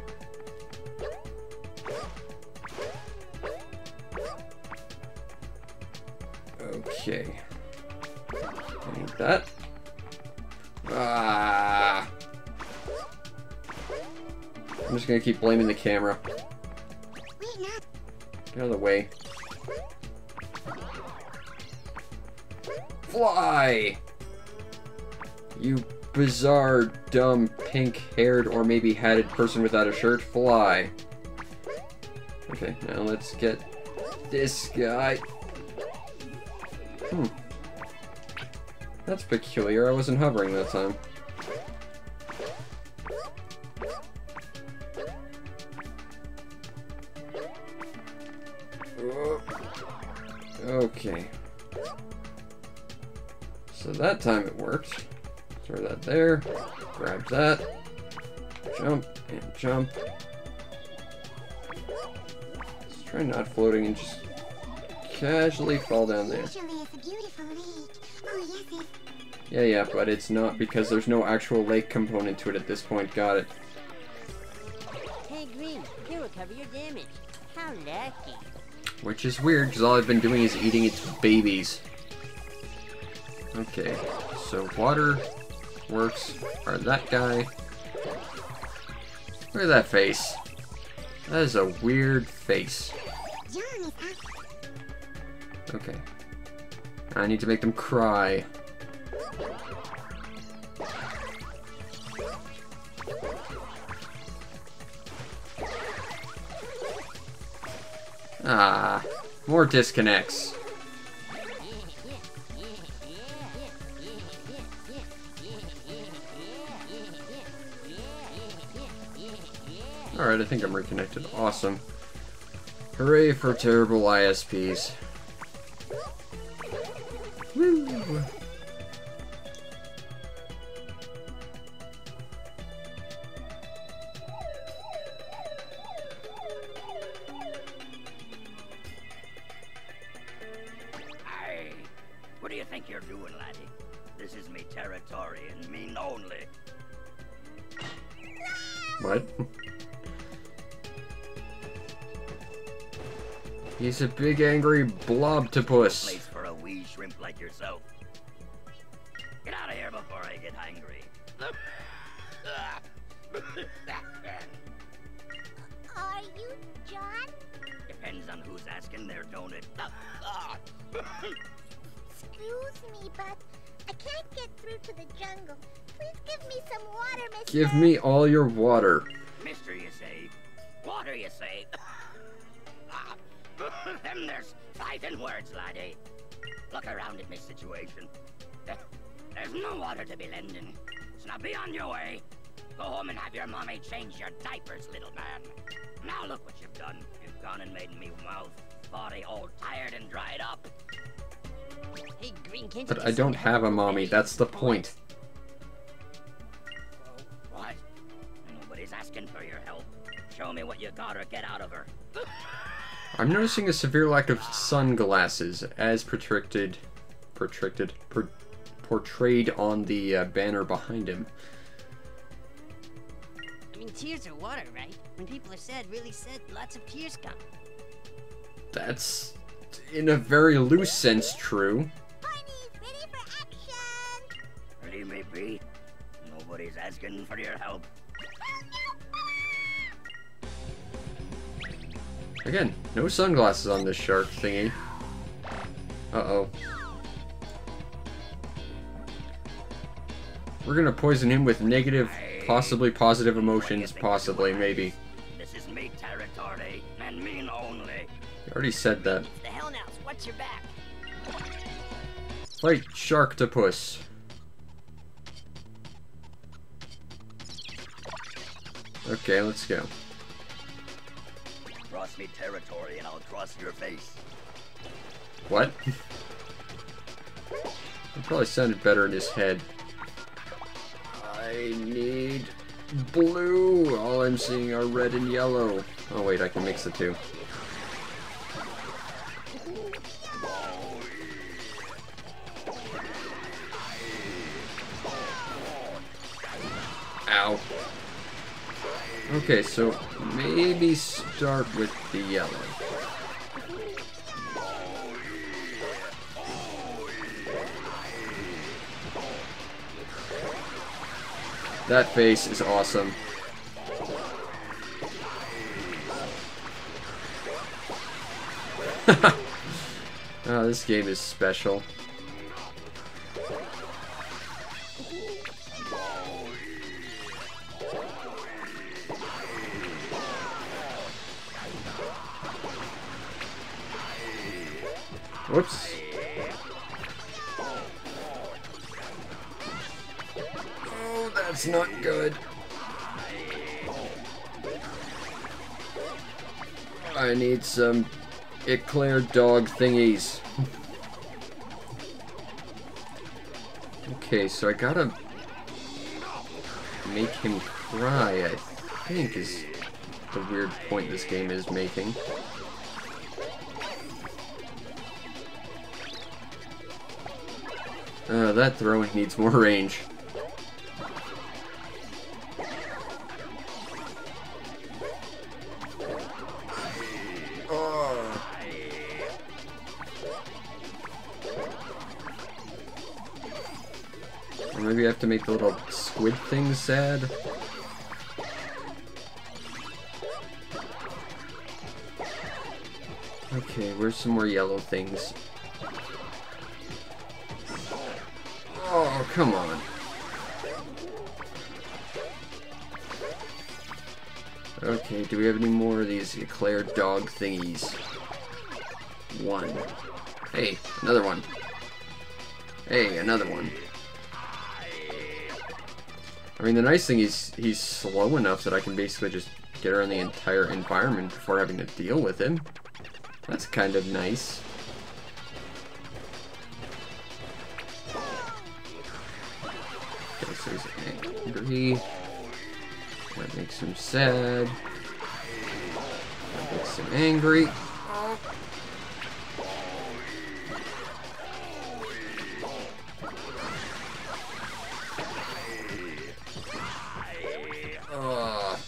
Okay. I need that. Ah. I'm just gonna keep blaming the camera. Get out of the way. Fly! You bizarre, dumb, pink-haired, or maybe hatted person without a shirt, fly. Okay, now let's get this guy. Hmm. That's peculiar, I wasn't hovering that time. Oh. Okay. So that time it worked. Throw that there. Grab that. Jump and jump. Let's try not floating and just casually fall down there. Usually it's a beautiful lake. Oh, yes, it Yeah, yeah, but it's not because there's no actual lake component to it at this point. Got it. Hey, Green, you recover your damage. How lucky. Which is weird, because all I've been doing is eating its babies. Okay, so water works. Or that guy. Look at that face. That is a weird face. Okay. I need to make them cry. Ah, more disconnects. Alright, I think I'm reconnected. Awesome. Hooray for terrible ISPs. Woo! Aye. What do you think you're doing, laddie? This is me territory and me only. What? He's a big angry blobtopus. Place for a wee shrimp like yourself. Get out of here before I get angry. Are you John? Depends on who's asking there, don't it? Excuse me, but I can't get through to the jungle. Please give me some water, mister. Give me all your water. Them there's fighting words, laddie. Look around at me situation. There's no water to be lending. So now be on your way. Go home and have your mommy change your diapers, little man. Now look what you've done. You've gone and made me mouth, body all tired and dried up. Hey, Green, can't But do I don't have a mommy, that's the point. What? Nobody's asking for your help. Show me what you got or get out of her. I'm noticing a severe lack of sunglasses, as portrayed, portrayed, per, portrayed on the uh, banner behind him. I mean, tears are water, right? When people are sad, really sad, lots of tears come. That's, in a very loose sense, true. Barney's ready for action. Ready may be. Nobody's asking for your help. Again, no sunglasses on this shark thingy. Uh-oh. We're gonna poison him with negative, possibly positive emotions, possibly, maybe. This is me territory, and mean only. I already said that. The hell now, what's your back? Fight Sharktopus. Okay, let's go. Me territory, and I'll cross your face. What? it probably sounded better in his head. I need blue. All I'm seeing are red and yellow. Oh wait, I can mix the two. Ow. Okay, so maybe start with the yellow. That face is awesome. oh, this game is special. Whoops. Oh, that's not good. I need some eclair dog thingies. okay, so I gotta make him cry, I think is the weird point this game is making. Uh, that throwing needs more range. Maybe I have to make the little squid thing sad. Okay, where's some more yellow things? Oh, come on. Okay, do we have any more of these eclair dog thingies? One. Hey, another one. Hey, another one. I mean, the nice thing is he's slow enough that I can basically just get around the entire environment before having to deal with him. That's kind of nice. So he's angry. That makes him sad. That makes him angry. Ugh.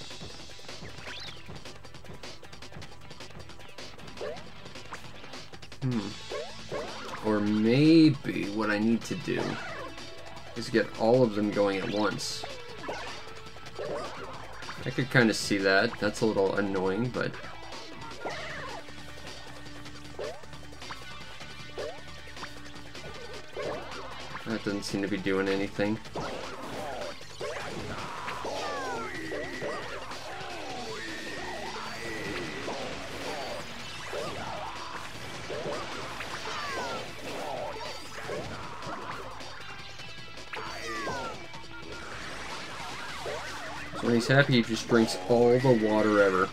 Hmm. Or maybe what I need to do is get all of them going at once. I could kind of see that. That's a little annoying, but... That doesn't seem to be doing anything. When he's happy, he just drinks all the water ever.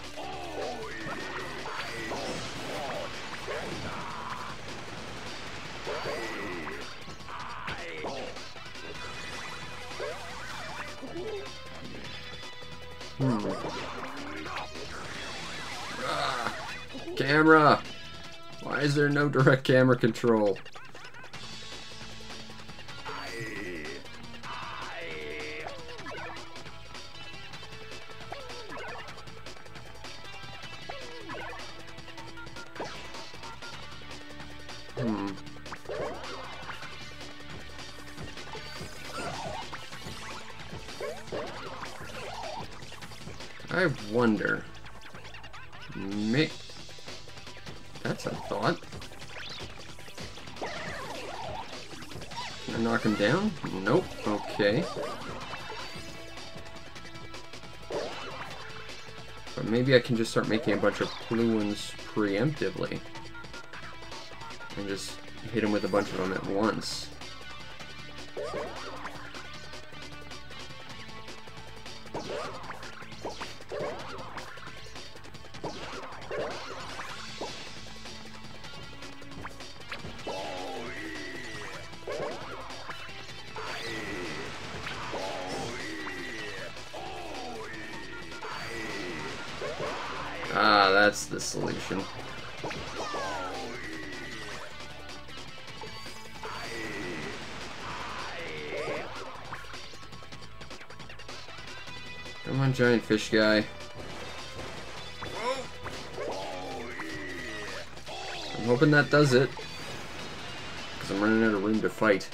Hmm. Ah, camera! Why is there no direct camera control? Can just start making a bunch of blue ones preemptively. And just hit him with a bunch of them at once. Solution. Come on, giant fish guy. I'm hoping that does it. Because I'm running out of room to fight.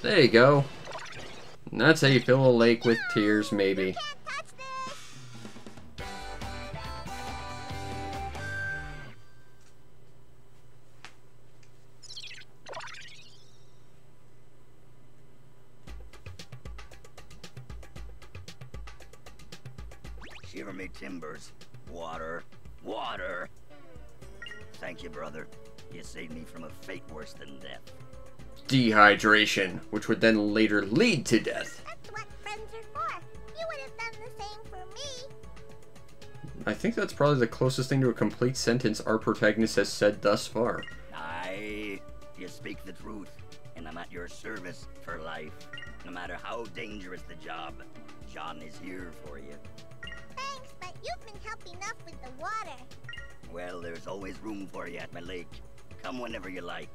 There you go. And that's how you fill a lake with tears, maybe. Dehydration, which would then later lead to death. That's what friends are for. You would have done the same for me. I think that's probably the closest thing to a complete sentence our protagonist has said thus far. I, you speak the truth, and I'm at your service for life. No matter how dangerous the job, John is here for you. Thanks, but you've been helping enough with the water. Well, there's always room for you at my lake. Come whenever you like.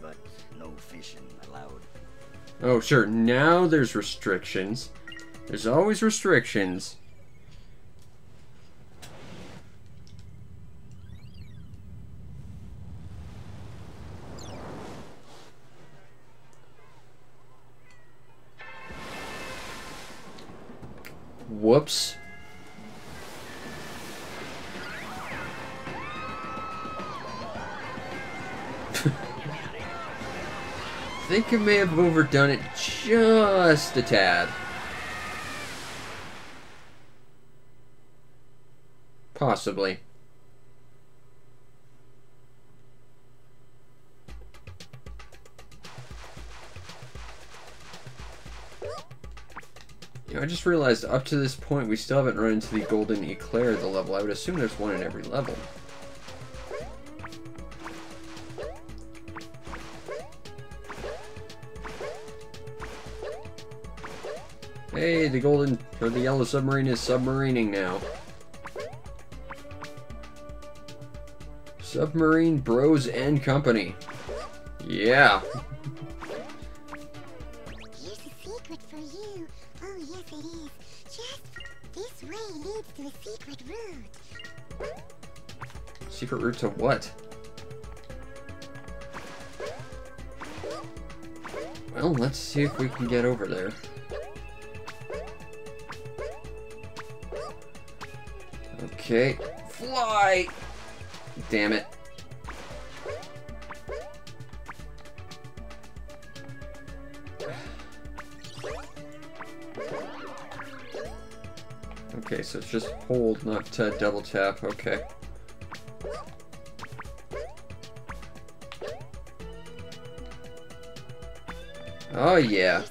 But no fishing allowed. Oh, sure, now there's restrictions. There's always restrictions. Whoops. Think I may have overdone it just a tad. Possibly. You know, I just realized up to this point we still haven't run into the golden eclair of the level. I would assume there's one in every level. Hey, the golden or the yellow submarine is submarining now. Submarine Bros and Company. Yeah. Here's a secret for you. Oh, yes, it is. Just this way leads to a secret route. Secret route to what? Well, let's see if we can get over there. Okay, fly! Damn it. Okay, so it's just hold, not uh, double tap. Okay. Oh yeah.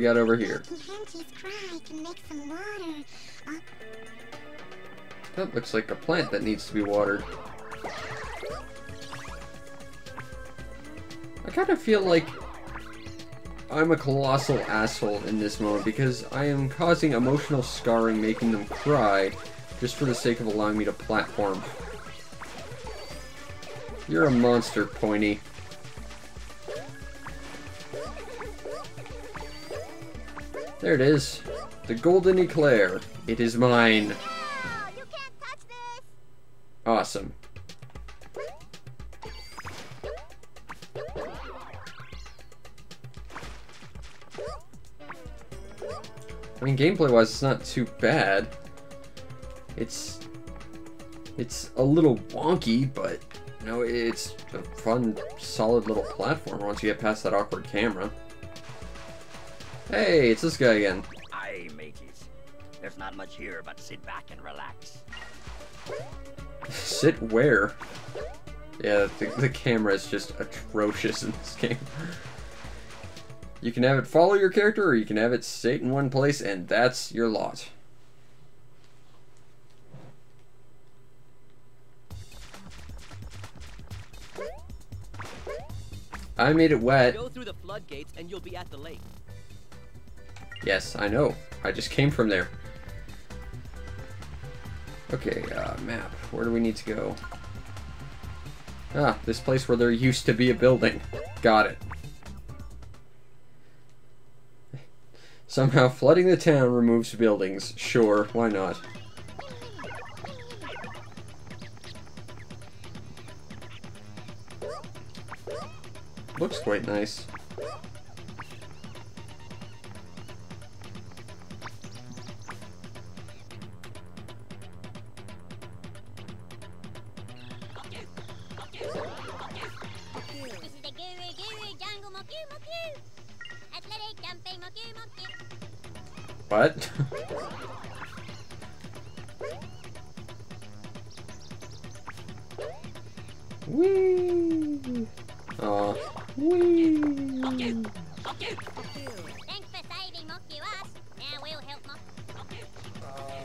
We got over here? Making Henty's cry can make some water. Uh, That looks like a plant that needs to be watered. I kind of feel like I'm a colossal asshole in this moment because I am causing emotional scarring making them cry just for the sake of allowing me to platform. You're a monster, Poinie. There it is. The golden eclair. It is mine. no, you can't touch this. Awesome. I mean, gameplay-wise, it's not too bad. It's it's a little wonky, but you know, it's a fun, solid little platform once you get past that awkward camera. Hey, it's this guy again. I Aye, mateys. There's not much here but sit back and relax. Sit where? Yeah, the, the camera is just atrocious in this game. You can have it follow your character, or you can have it sit in one place, and that's your lot. I made it wet. Go through the floodgates and you'll be at the lake. Yes, I know. I just came from there. Okay, uh, map. Where do we need to go? Ah, this place where there used to be a building. Got it. Somehow flooding the town removes buildings. Sure, why not? Looks quite nice. Now we'll help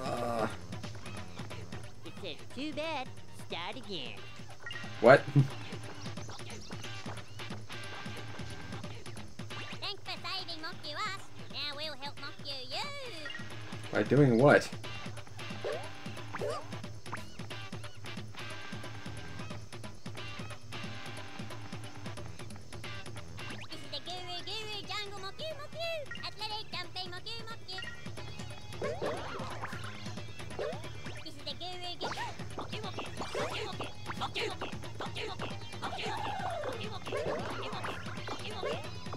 Uh, It says too bad. Start again. what? Moku. doing what?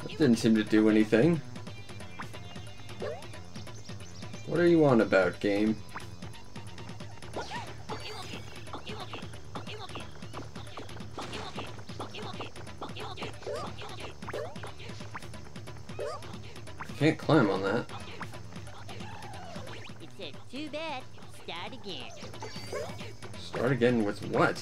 That didn't seem to do anything. What are you on about, game? Can't climb on that. It says too bad. Start again. Start again with what?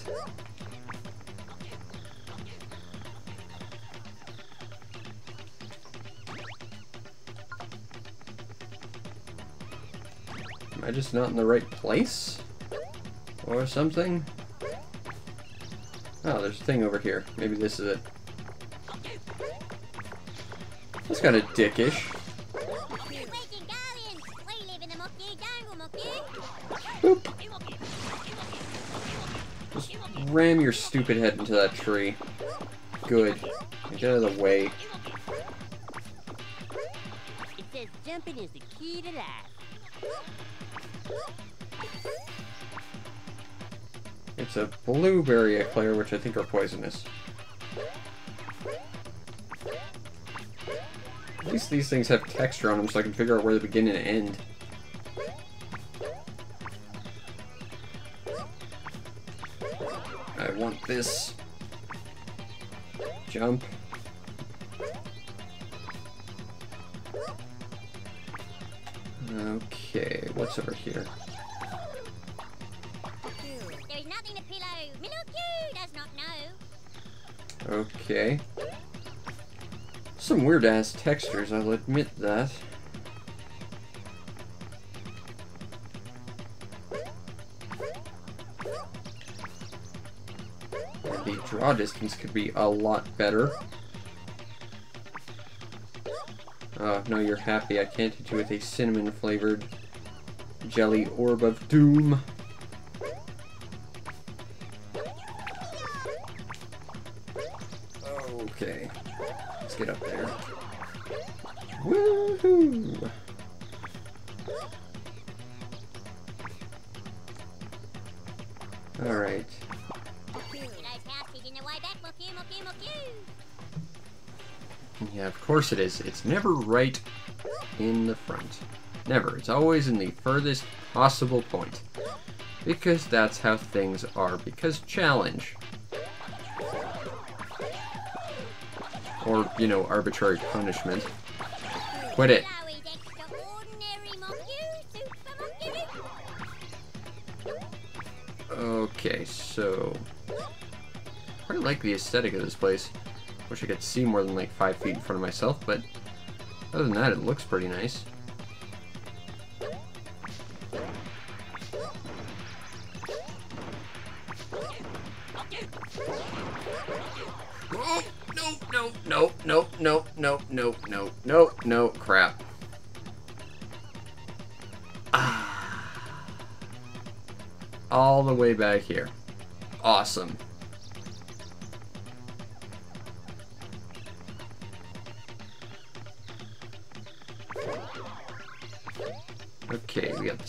Just not in the right place? Or something? Oh, there's a thing over here. Maybe this is it. That's kind of dickish. Boop. Just ram your stupid head into that tree. Good. Get out of the way. Blueberry eclair, which I think are poisonous. At least these things have texture on them so I can figure out where they begin and end. Textures, I'll admit that. The draw distance could be a lot better. Oh, no, you're happy. I can't hit you with a cinnamon flavored jelly orb of doom. Course it is. It's never right in the front. Never. It's always in the furthest possible point. Because that's how things are. Because challenge. Or, you know, arbitrary punishment. Quit it. Okay, so... I like the aesthetic of this place. Wish I could see more than like five feet in front of myself, but other than that, it looks pretty nice. Oh, no, no, no, no, crap. all the way back here. Awesome.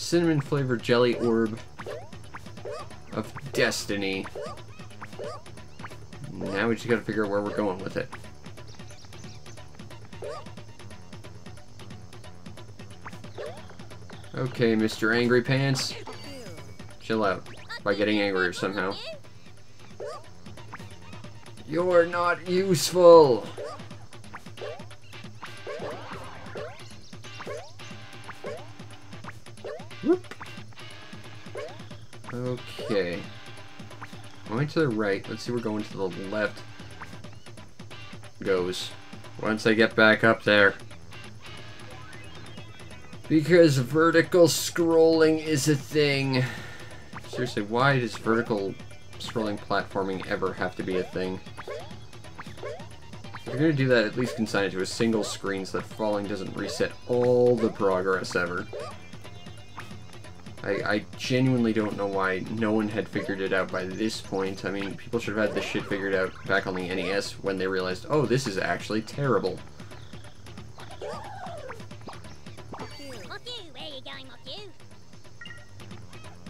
Cinnamon flavored jelly orb of destiny. Now we just gotta figure out where we're going with it. Okay, Mr. Angry Pants. Chill out by getting angrier somehow. You're not useful! To the right. Let's see, we're going to the left. Goes. Once I get back up there. Because vertical scrolling is a thing. Seriously, why does vertical scrolling platforming ever have to be a thing? If you're gonna do that, at least consign it to a single screen so that falling doesn't reset all the progress ever. I, I genuinely don't know why no one had figured it out by this point. I mean, people should have had this shit figured out back on the NES when they realized, oh, this is actually terrible.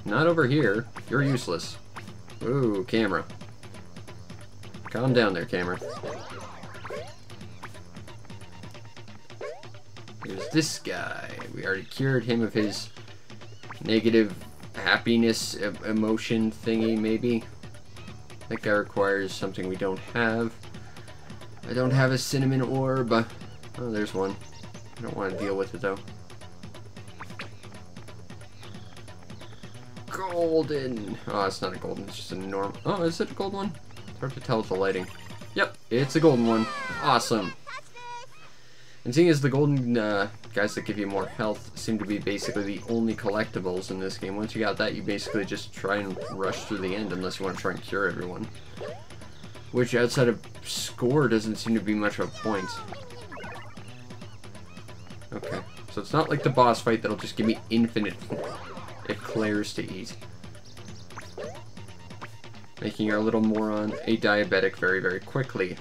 Not over here. You're useless. Ooh, camera. Calm down there, camera. Here's this guy. We already cured him of his negative happiness emotion thingy, maybe. I think That requires something we don't have. I don't have a cinnamon orb. Uh, oh, there's one. I don't want to deal with it, though. Golden! Oh, it's not a golden, it's just a normal. Oh, is it a gold one? It's hard to tell with the lighting. Yep, it's a golden one. Awesome. And seeing as the golden uh, guys that give you more health seem to be basically the only collectibles in this game, once you got that, you basically just try and rush through the end unless you want to try and cure everyone. Which, outside of score, doesn't seem to be much of a point. Okay, so it's not like the boss fight that'll just give me infinite eclairs to eat. Making our little moron a diabetic very, very quickly.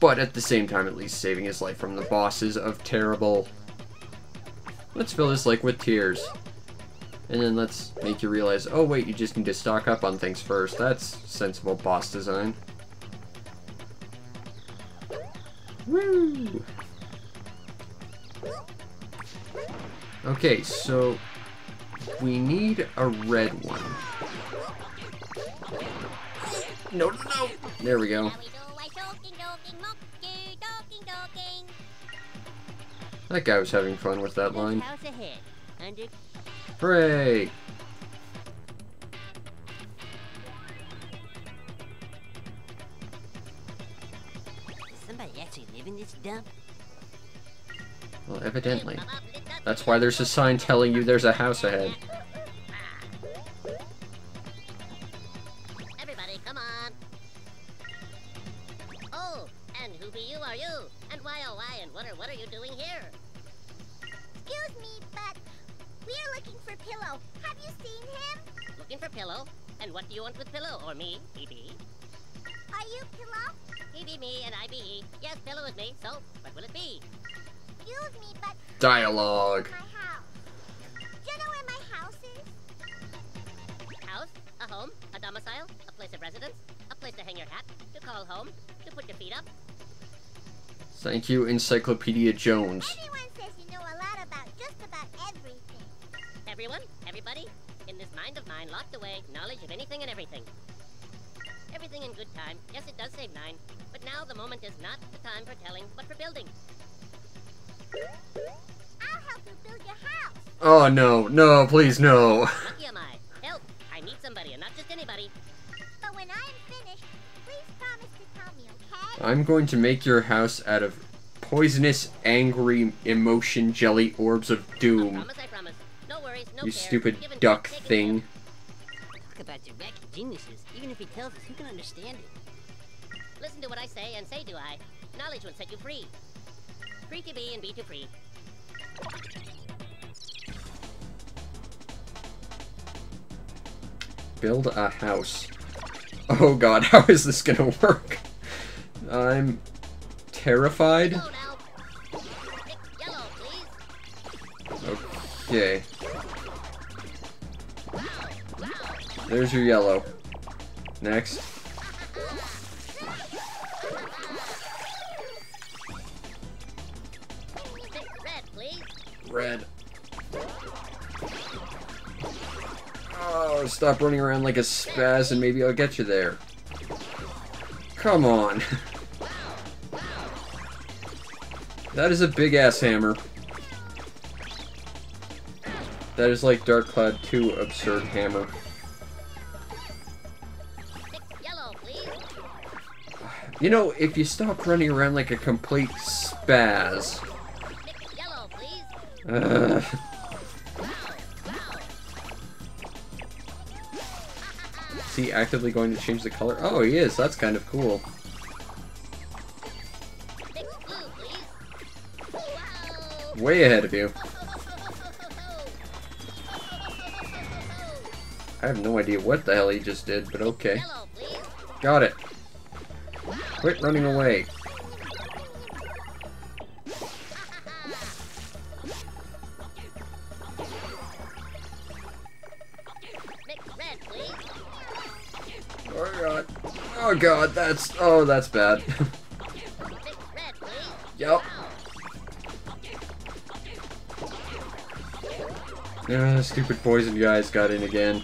But at the same time, at least saving his life from the bosses of terrible... Let's fill this lake with tears. And then let's make you realize, oh wait, you just need to stock up on things first. That's sensible boss design. Woo! Okay, so we need a red one. No, no, no! There we go. That guy was having fun with that line. House ahead. Under Hooray! Somebody actually live in this dump? Well, evidently. That's why there's a sign telling you there's a house ahead. Who be you are you? And why oh why and what are what are you doing here? Excuse me, but we're looking for Pillow. Have you seen him? Looking for Pillow? And what do you want with Pillow? Or me? He be? Are you Pillow? He be me and I be he. Yes, Pillow is me, so what will it be? Excuse me, but Dialogue. my house. Do you know where my house is? House, a home, a domicile, a place of residence, a place to hang your hat, to call home, to put your feet up. Thank you, Encyclopedia Jones. Everyone says you know a lot about just about everything. Everyone, everybody, in this mind of mine locked away knowledge of anything and everything. Everything in good time. Yes, it does save nine. But now the moment is not the time for telling, but for building. I'll help you build your house. Oh no, no, please no. Lucky am I. Help! I need somebody, and not just anybody. But when I'm I'm going to make your house out of poisonous, angry, emotion jelly orbs of I doom. promise, I promise. No worries, no You care. stupid Give and duck take, take it thing. Talk about direct geniuses. Even if he tells us, who can understand it? Listen to what I say, and say do I. Knowledge will set you free. Free to be and be to free. Build a house. Oh god, how is this gonna work? I'm terrified. Go now. Pick yellow, please. Okay. There's your yellow. Next. Red. Red. Oh, stop running around like a spaz and maybe I'll get you there. Come on. that is a big ass hammer. That is like Dark Cloud 2 absurd hammer. Yellow. You know, if you stop running around like a complete spaz. Yellow, he actively going to change the color? Oh, he is. That's kind of cool. Way ahead of you. I have no idea what the hell he just did, but okay. Got it. Quit running away. Oh god, that's oh that's bad. Yep. Ah, stupid poison guys got in again.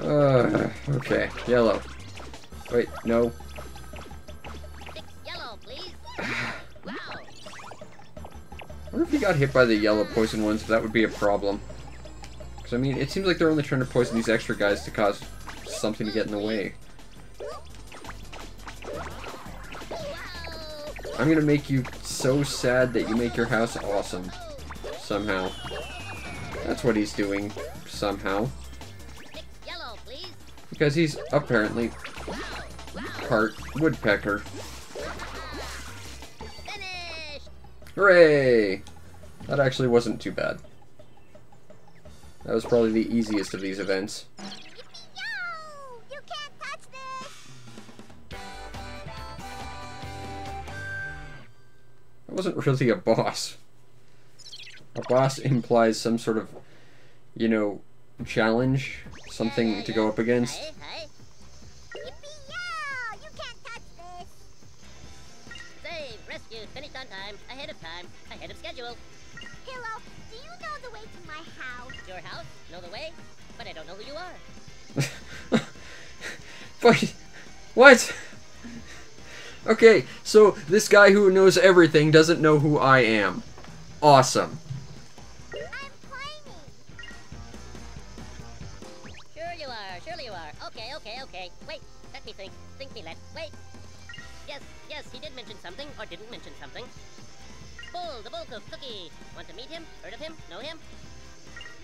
Uh, okay, yellow. Wait, no. I wonder if he got hit by the yellow poison ones, that would be a problem. Because, I mean, it seems like they're only trying to poison these extra guys to cause something to get in the way. I'm gonna make you so sad that you make your house awesome. Somehow. That's what he's doing. Somehow. Because he's apparently part woodpecker. Hooray! That actually wasn't too bad. That was probably the easiest of these events. That wasn't really a boss. A boss implies some sort of, you know, challenge, something to go up against. But what? Okay, so this guy who knows everything doesn't know who I am. Awesome. Sure you are, surely you are. Okay, okay, okay. Wait, let me think. Think. Wait. Yes, yes, he did mention something, or didn't mention something. Bull, the cookie. Want to meet him? Heard of him? Know him?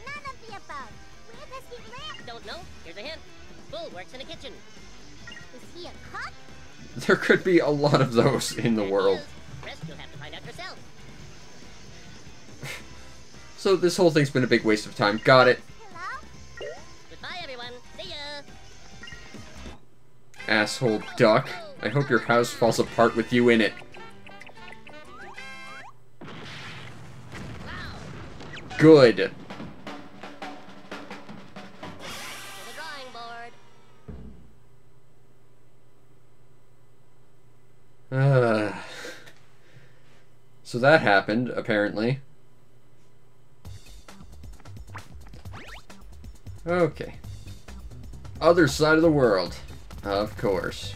None of the above. Where does he live? Don't know? Here's a hint. Bull works in a kitchen. There could be a lot of those in the world. Rest you'll have to find out yourself. So this whole thing's been a big waste of time. Got it. Hello? Goodbye, everyone. See ya. Asshole duck. I hope your house falls apart with you in it. Good. Uh, so that happened, apparently. Okay. Other side of the world. Of course.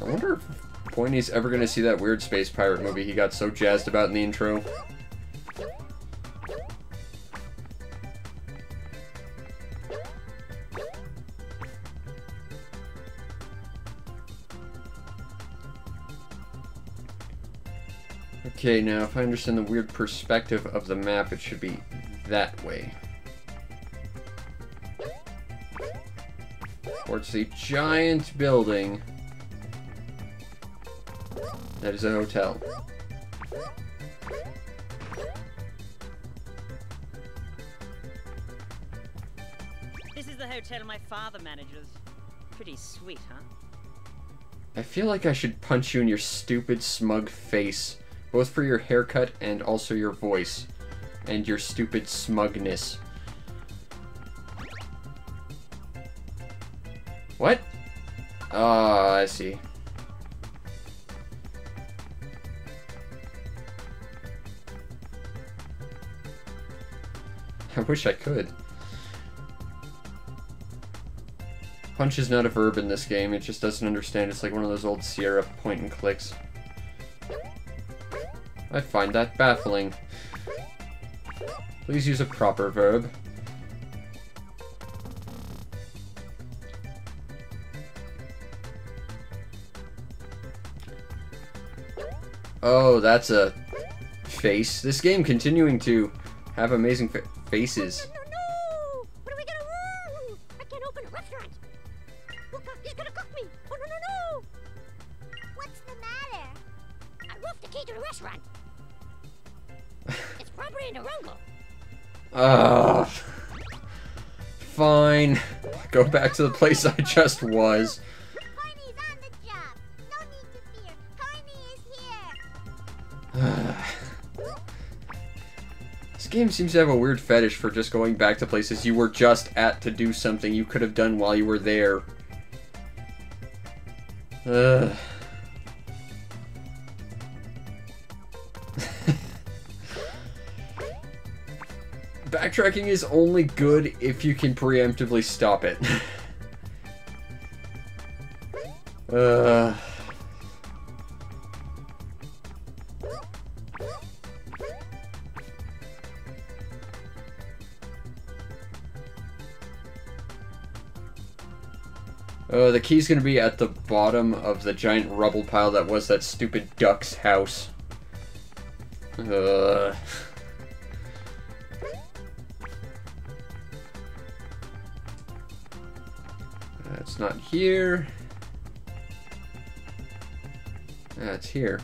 I wonder if Poinie's ever gonna see that weird space pirate movie he got so jazzed about in the intro. Okay, now if I understand the weird perspective of the map, it should be that way. Towards it's a giant building that is a hotel. This is the hotel my father manages. Pretty sweet, huh? I feel like I should punch you in your stupid, smug face. Both for your haircut and also your voice. And your stupid smugness. What? Oh, I see. I wish I could. Punch is not a verb in this game, it just doesn't understand. It's like one of those old Sierra point and clicks. I find that baffling. Please use a proper verb. Oh, that's a face. This game continuing to have amazing fa faces. Back to the place I just was. This game seems to have a weird fetish for just going back to places you were just at to do something you could have done while you were there. Ugh. backtracking is only good if you can preemptively stop it. uh... Uh, the key's gonna be at the bottom of the giant rubble pile that was that stupid duck's house. Uh. here. That's here.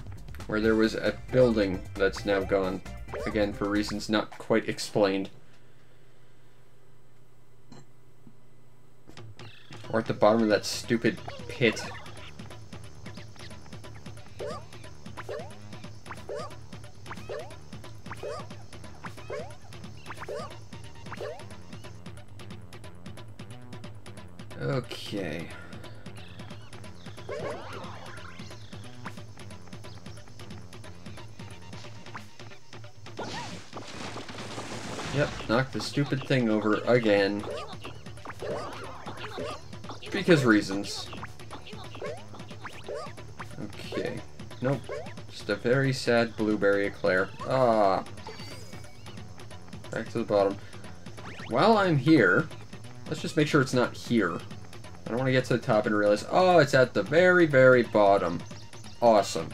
Where there was a building that's now gone. Again, for reasons not quite explained. Or at the bottom of that stupid pit. Stupid thing over again. Because reasons. Okay. Nope. Just a very sad blueberry eclair. Ah. Back to the bottom. While I'm here, let's just make sure it's not here. I don't want to get to the top and realize, oh, it's at the very, very bottom. Awesome.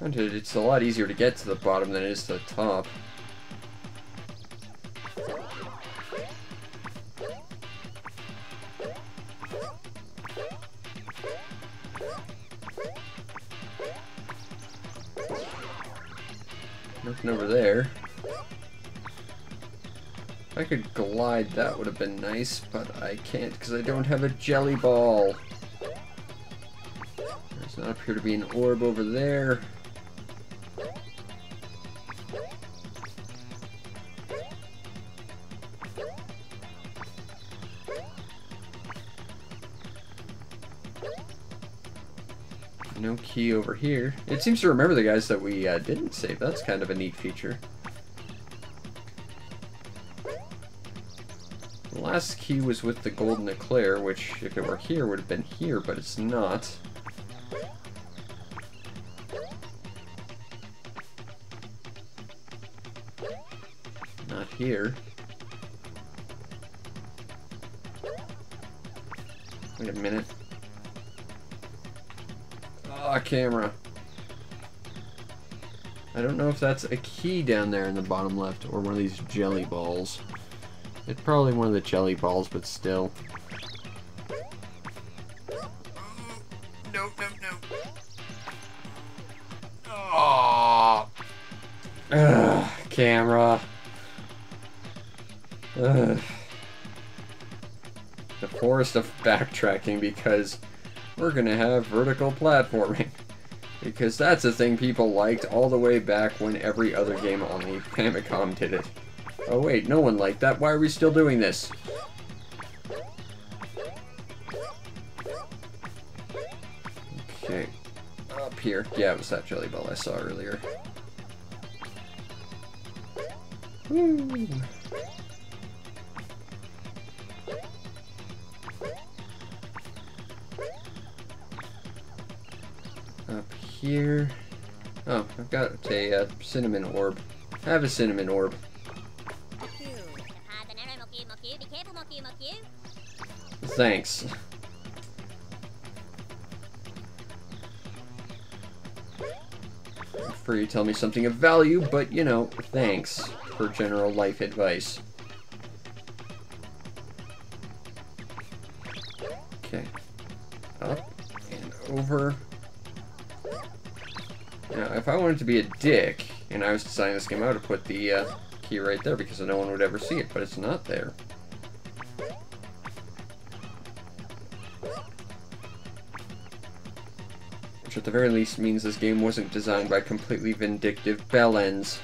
And it's a lot easier to get to the bottom than it is to the top. Would have been nice, but I can't because I don't have a jelly ball. There's not appear to be an orb over there. No key over here. It seems to remember the guys that we uh, didn't save. That's kind of a neat feature. Last key was with the golden eclair, which, if it were here, would have been here, but it's not. Not here. Wait a minute. Ah, camera. I don't know if that's a key down there in the bottom left or one of these jelly balls. It's probably one of the jelly balls, but still. No, no, no. Oh. Ugh, camera. Ugh. The forest of backtracking because we're gonna have vertical platforming. Because that's a thing people liked all the way back when every other game on the Famicom did it. Oh wait, no one liked that. Why are we still doing this? Okay. Up here. Yeah, it was that jelly ball I saw earlier. Woo. Up here. Oh, I've got a uh, cinnamon orb. I have a cinnamon orb. Thanks. For you tell me something of value, but you know, thanks for general life advice. Okay. Up and over. Now, if I wanted to be a dick, and I was designing this game, I would have put the uh, key right there because no one would ever see it, but it's not there. The very least means this game wasn't designed by completely vindictive bellends.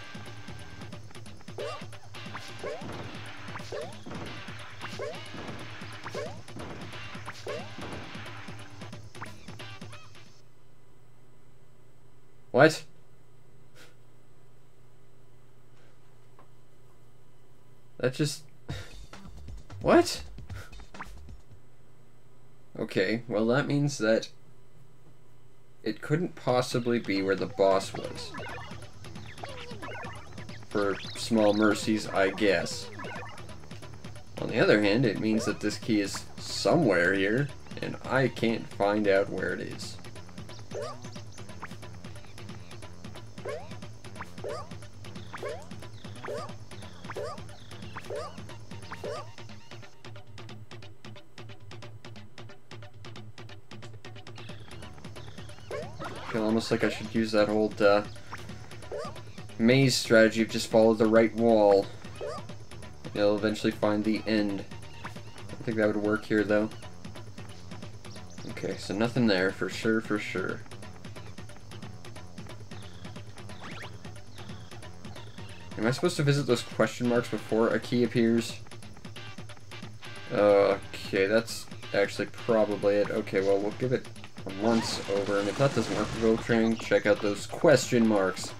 What? That just... What? Okay, well that means that couldn't possibly be where the boss was. For small mercies, I guess. On the other hand, it means that this key is somewhere here, and I can't find out where it is. Like I should use that old uh, maze strategy of just follow the right wall. You'll eventually find the end. I think that would work here though. Okay, so nothing there for sure, for sure. Am I supposed to visit those question marks before a key appears? Okay, that's actually probably it. Okay, well, we'll give it once over, and if that doesn't work, go try and check out those question marks.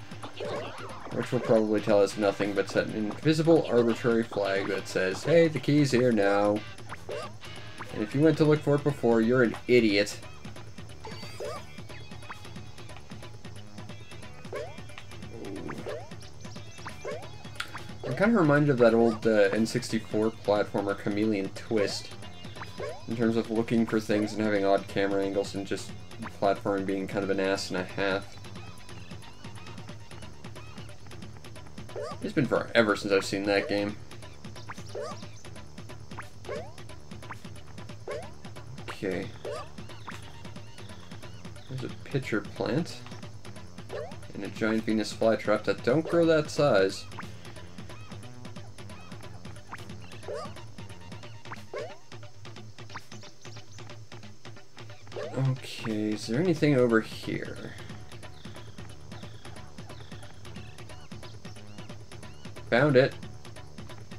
Which will probably tell us nothing but set an invisible arbitrary flag that says, hey, the key's here now. And if you went to look for it before, you're an idiot. I'm kind of reminded of that old uh, N64 platformer Chameleon Twist. In terms of looking for things and having odd camera angles and just platforming being kind of an ass and a half. It's been forever since I've seen that game. Okay. There's a pitcher plant. And a giant Venus flytrap that don't grow that size. Is there anything over here? Found it.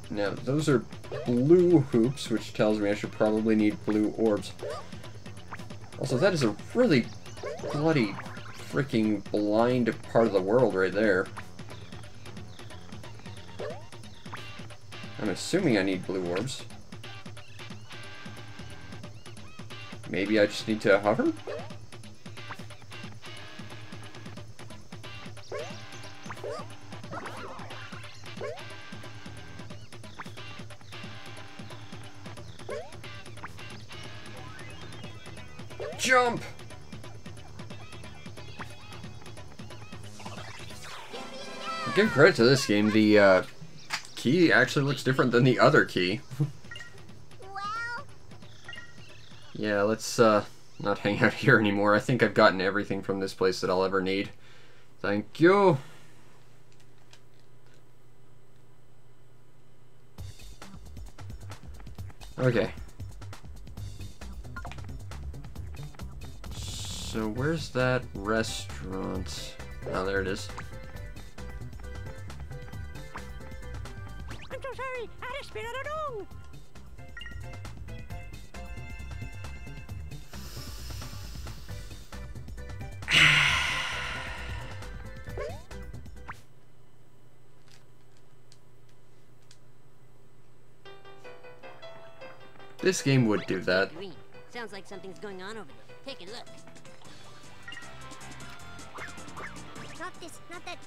Now, those are blue hoops, which tells me I should probably need blue orbs. Also, that is a really bloody freaking blind part of the world right there. I'm assuming I need blue orbs. Maybe I just need to hover? Give credit to this game, the uh, key actually looks different than the other key. Yeah, let's uh, not hang out here anymore. I think I've gotten everything from this place that I'll ever need. Thank you. Okay. So where's that restaurant? Oh, there it is. This game would do that. Green. Sounds like something's going on over there. Take a look. not this, not that.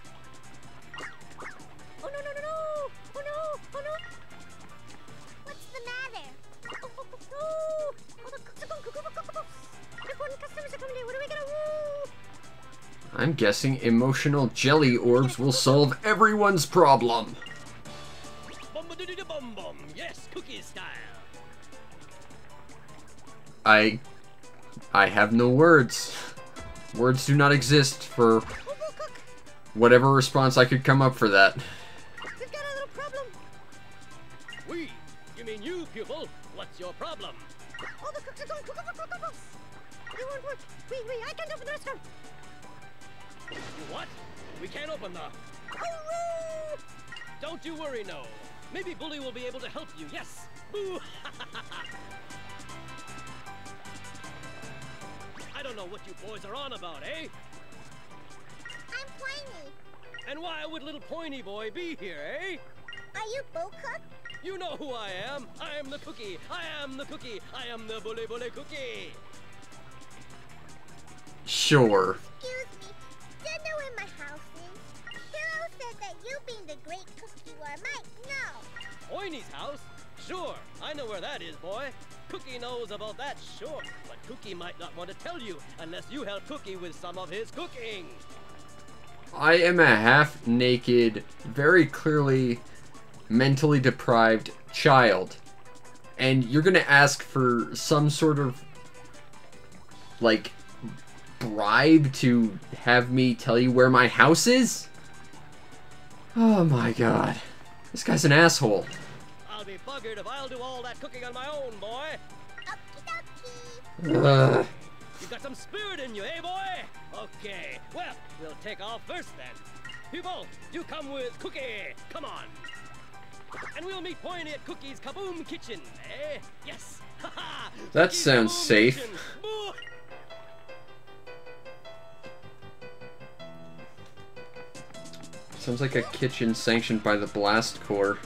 Oh no no no no! Oh no! Oh no! What's the matter? Oh, oh, oh, no! Oh? I'm guessing emotional jelly orbs will solve everyone's problem. I I have no words. Words do not exist for cook! whatever response I could come up for that. We've got a little problem. We. You mean you, pupil? What's your problem? All the cooks are going cuckoo, cuckoo, cuckoo. It won't work. We, we, I can't open the restaurant. You what? We can't open the. Oh, Don't you worry, no. Maybe Bully will be able to help you. Yes. Boo! Know what you boys are on about, eh? I'm Pliny. And why would little Poinie boy be here, eh? Are you Boo Cook? You know who I am. I am the cookie. I am the cookie. I am the bully bully cookie. Sure. Excuse me. Do you know where my house is? Hero said that you being the great cook you are might know. Poinie's house? Sure, I know where that is, boy. Cookie knows about that, sure. Cookie might not want to tell you unless you help Cookie with some of his cooking. I am a half naked, very clearly mentally deprived child. And you're gonna ask for some sort of like bribe to have me tell you where my house is? Oh my god. This guy's an asshole. I'll be buggered if I'll do all that cooking on my own, boy. You got some spirit in you, eh, boy? Okay, well, we'll take off first then. People, you come with Cookie. Come on. And we'll meet Poinie at Cookie's Kaboom Kitchen, eh? Yes. Ha ha. That Cookie's sounds Kaboom safe. Sounds like a kitchen sanctioned by the Blast Corps.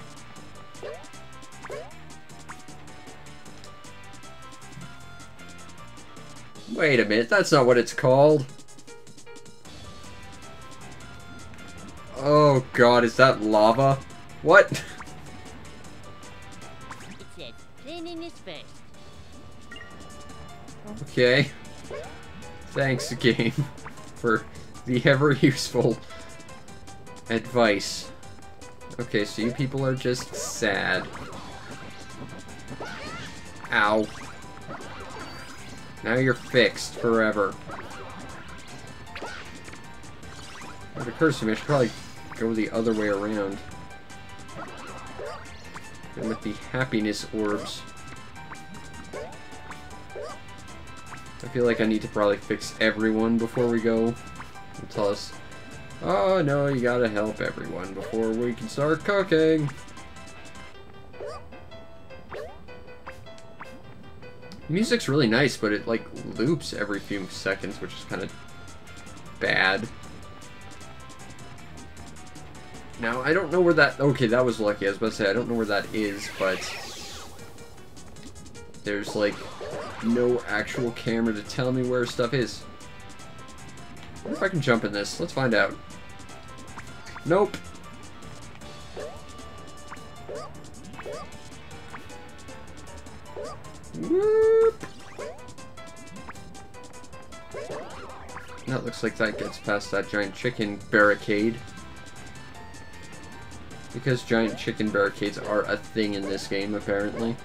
Wait a minute, that's not what it's called. Oh god, is that lava? What? Okay. Thanks, game, for the ever useful advice. Okay, so you people are just sad. Ow. Now you're fixed forever. It occurs to me I should probably go the other way around. And with the happiness orbs. I feel like I need to probably fix everyone before we go. They'll tell us, oh no, you gotta help everyone before we can start cooking. Music's really nice, but it like loops every few seconds, which is kind of bad. Now, I don't know where that... Okay, that was lucky. I was about to say, I don't know where that is, but... There's, like, no actual camera to tell me where stuff is. I if I can jump in this. Let's find out. Nope. Whoop. That looks like that gets past that giant chicken barricade. Because giant chicken barricades are a thing in this game, apparently.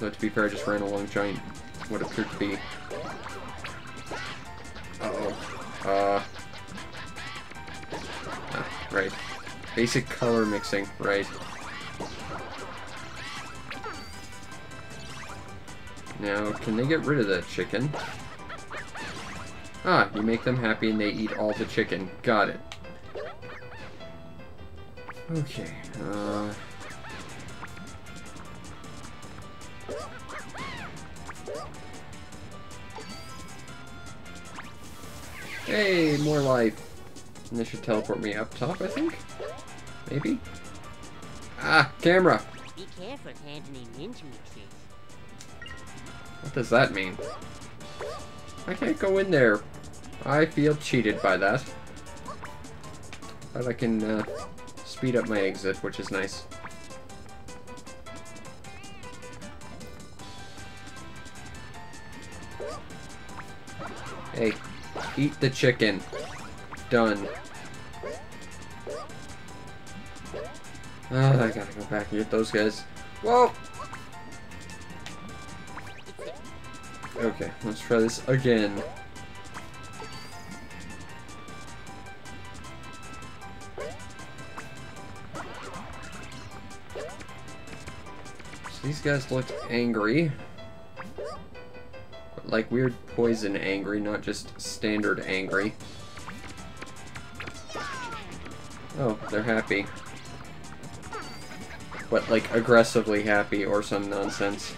Though to be fair, I just ran along giant, what appeared to be... Uh-oh. Uh... ah, right. Basic color mixing, right. Now, can they get rid of that chicken? Ah, you make them happy and they eat all the chicken. Got it. Okay, uh... Hey, more life. And this should teleport me up top, I think? Maybe? Ah, camera! Be careful. What does that mean? I can't go in there. I feel cheated by that. But I can uh, speed up my exit, which is nice. Hey, eat the chicken. Done. Ah, I gotta go back and get those guys. Whoa! Okay, let's try this again. So these guys look angry. Like weird poison angry, not just standard angry. Oh, they're happy. But like aggressively happy or some nonsense.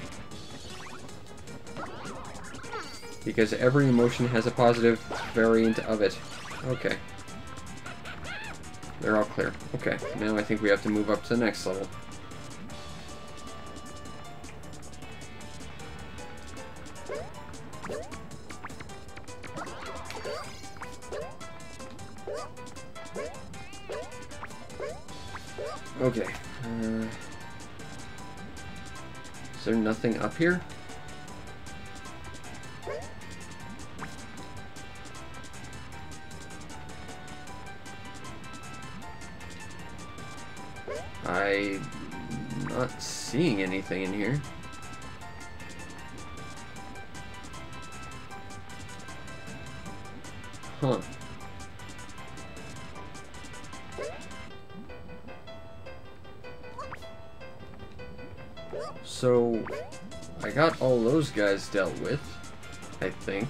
Because every emotion has a positive variant of it. Okay. They're all clear. Okay, now I think we have to move up to the next level. Okay. Uh, is there nothing up here? Anything in here. Huh. So, I got all those guys dealt with, I think.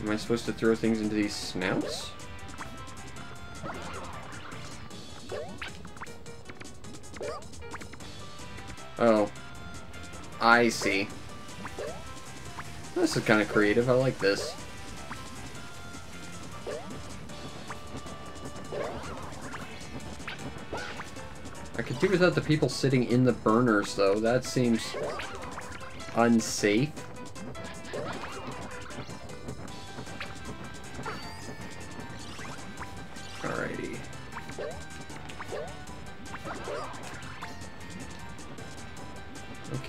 Am I supposed to throw things into these snouts? I see. This is kind of creative. I like this. I could do without the people sitting in the burners, though. That seems unsafe.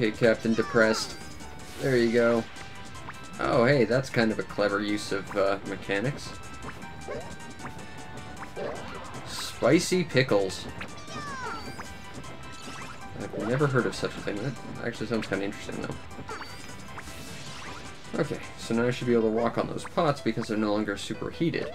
Okay, Captain Depressed. There you go. Oh, hey, that's kind of a clever use of uh, mechanics. Spicy pickles. I've never heard of such a thing. That actually sounds kind of interesting, though. Okay, so now I should be able to walk on those pots because they're no longer superheated.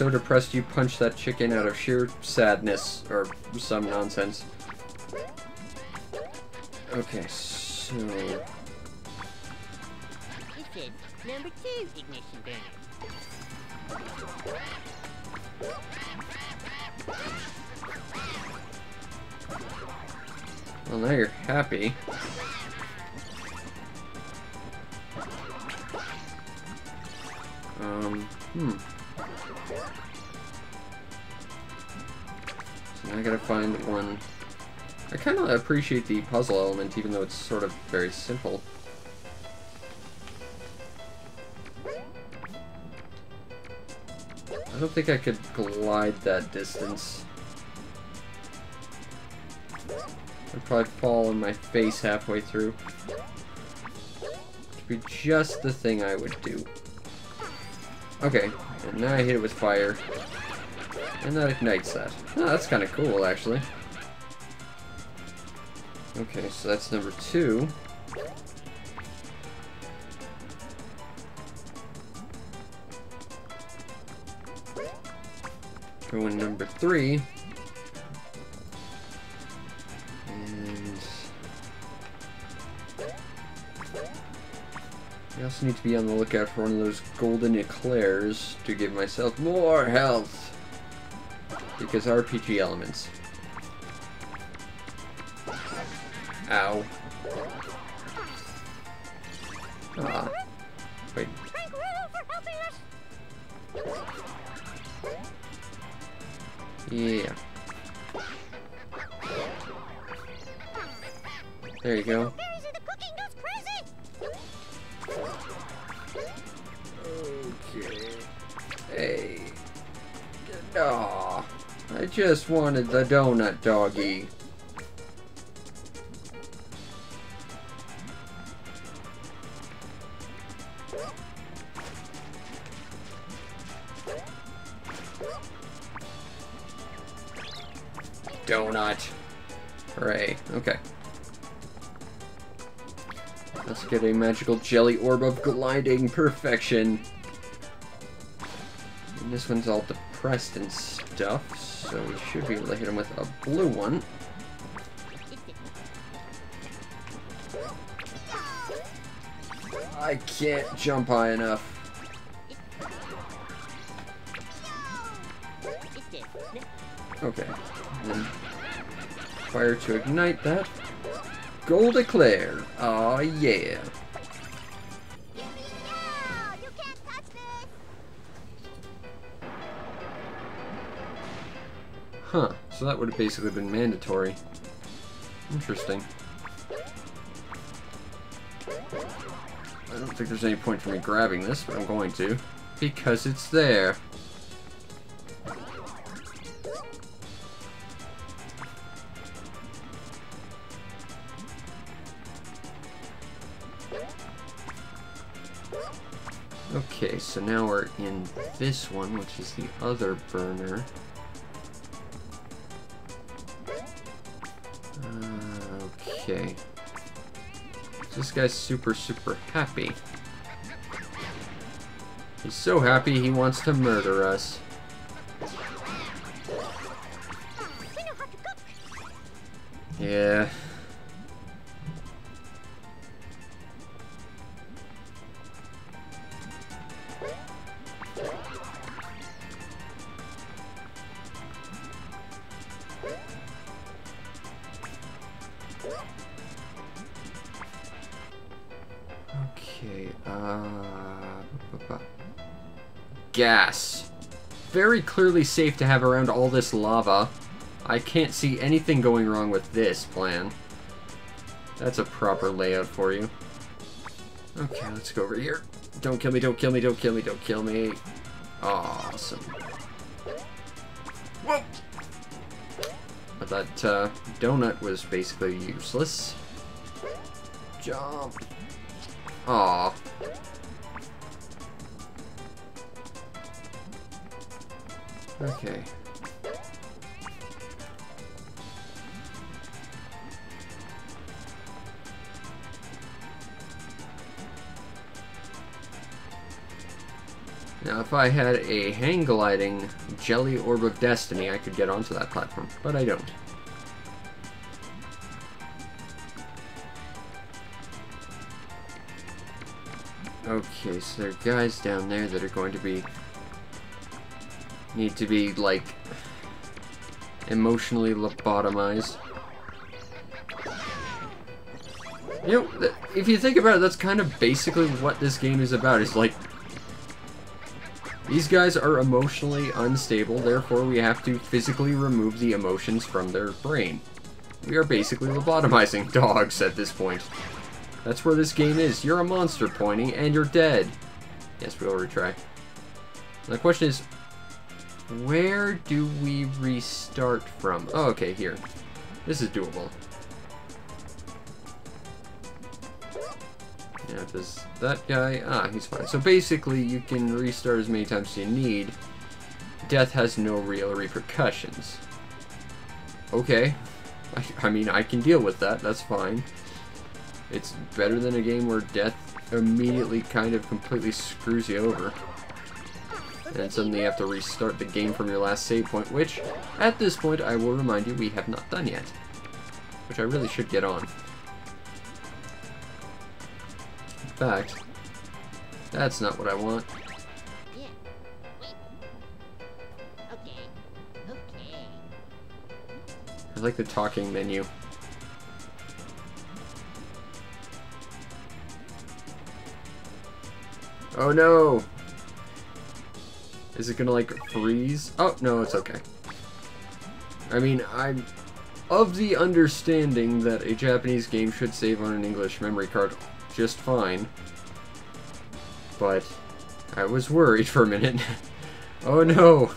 So depressed you punch that chicken out of sheer sadness or some nonsense. Okay, so... Number two ignition burner. Well, now you're happy. Gotta find one. I kind of appreciate the puzzle element, even though it's sort of very simple. I don't think I could glide that distance. I'd probably fall on my face halfway through. It'd be just the thing I would do. Okay, and now I hit it with fire. And that ignites that. Oh, that's kind of cool, actually. Okay, so that's number two. Going number three. And I also need to be on the lookout for one of those golden eclairs to give myself more health. Because RPG elements. Ow. Ah. Wait. Thank Rolo for helping us. Yeah. There you go. Berries in the cooking goes crazy. Okay. Hey. Aw. I just wanted the donut doggy. Donut. Hooray. Okay. Let's get a magical jelly orb of gliding perfection. And this one's all depressed and stuff, so we should be able to hit him with a blue one. I can't jump high enough. Okay. Fire to ignite that. Gold Eclair. Oh Yeah! Huh. So that would have basically been mandatory. Interesting. I don't think there's any point for me grabbing this, but I'm going to. Because it's there. Okay, so now we're in this one, which is the other burner. This guy's super, super happy. He's so happy he wants to murder us. Clearly safe to have around all this lava. I can't see anything going wrong with this plan. That's a proper layout for you. Okay, let's go over here. Don't kill me, don't kill me, don't kill me, don't kill me. Awesome. Whoa! But that uh, donut was basically useless. Jump. Aw. Okay. Now, if I had a hang gliding jelly orb of destiny, I could get onto that platform, but I don't. Okay, so there are guys down there that are going to be need to be like emotionally lobotomized. You know, if you think about it, that's kind of basically what this game is about. Is like these guys are emotionally unstable, therefore we have to physically remove the emotions from their brain. We are basically lobotomizing dogs at this point. That's where this game is. You're a monster, Poinie, and you're dead. Yes, we'll retry. The question is, where do we restart from? Oh, okay, here. This is doable. Yeah, does that guy... Ah, he's fine. So basically, you can restart as many times as you need. Death has no real repercussions. Okay. I, I mean, I can deal with that. That's fine. It's better than a game where death immediately kind of completely screws you over. And then suddenly you have to restart the game from your last save point, which, at this point, I will remind you, we have not done yet. Which I really should get on. In fact, that's not what I want. I like the talking menu. Oh no! Is it gonna like freeze? Oh, no, it's okay. I mean, I'm of the understanding that a Japanese game should save on an English memory card just fine. But I was worried for a minute. oh no!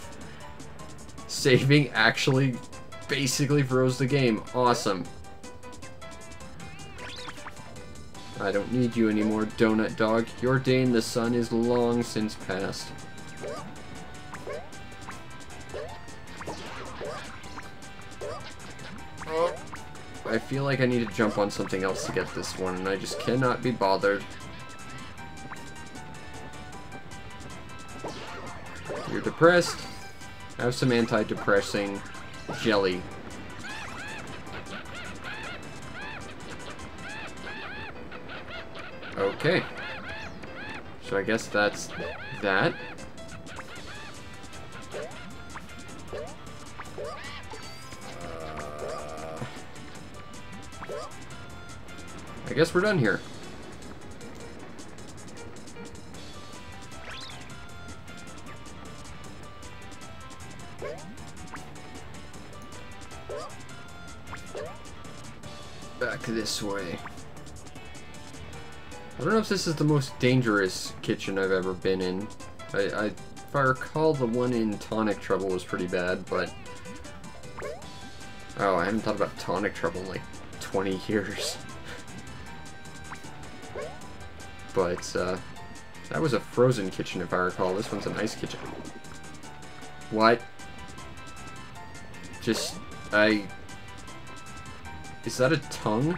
Saving actually basically froze the game. Awesome. I don't need you anymore, Donut Dog. Your day in the sun is long since past. I feel like I need to jump on something else to get this one, and I just cannot be bothered. You're depressed? Have some anti-depressing jelly. Okay. So I guess that's that. I guess we're done here. Back this way. I don't know if this is the most dangerous kitchen I've ever been in. I, I if I recall, the one in Tonic Trouble was pretty bad, but... Oh, I haven't thought about Tonic Trouble in like 20 years. But, uh, that was a frozen kitchen if I recall. This one's an ice kitchen. What? Just, I... Is that a tongue?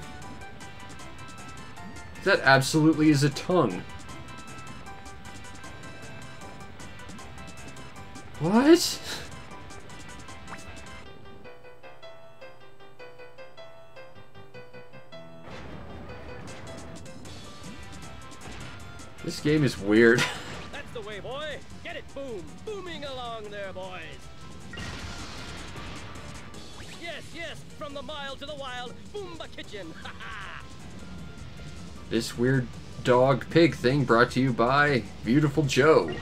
That absolutely is a tongue. What? This game is weird. That's the way, boy. Get it, boom. Booming along there, boys. Yes, yes, from the mild to the wild, Boomba Kitchen. This weird dog pig thing brought to you by Beautiful Joe.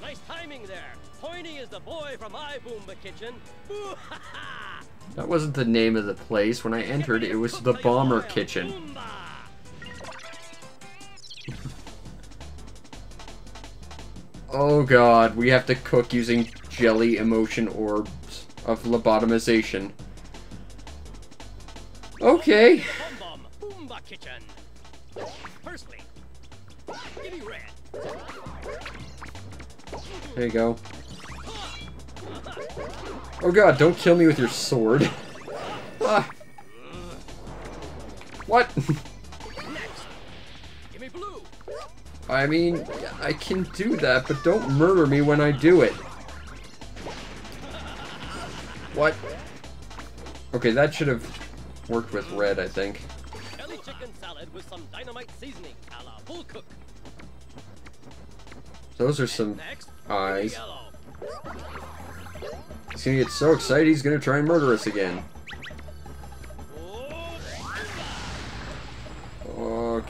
Nice timing there. Poinie is the boy from my Boomba Kitchen. Boo ha ha! That wasn't the name of the place. When I entered, it was the Bomber Kitchen. Boomba! Oh god, we have to cook using jelly emotion orbs of lobotomization. Okay. There you go. Oh god, don't kill me with your sword. Ah. What? I mean, I can do that, but don't murder me when I do it. What? Okay, that should have worked with red, I think. Chicken salad with some dynamite seasoning, a la full cook. Those are some Next, eyes. He's gonna get so excited he's gonna try and murder us again. Oh,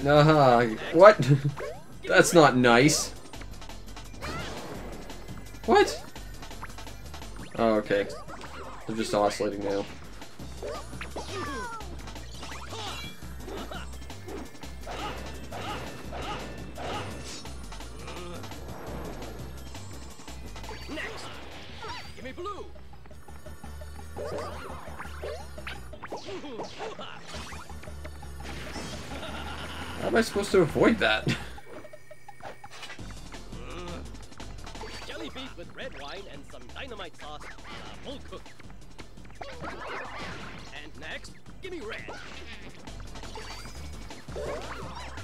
Okay. Nah, what? That's not nice. What? Oh, okay. They're just oscillating now. How am I supposed to avoid that? With red wine and some dynamite sauce, a la full cook. And next, give me red.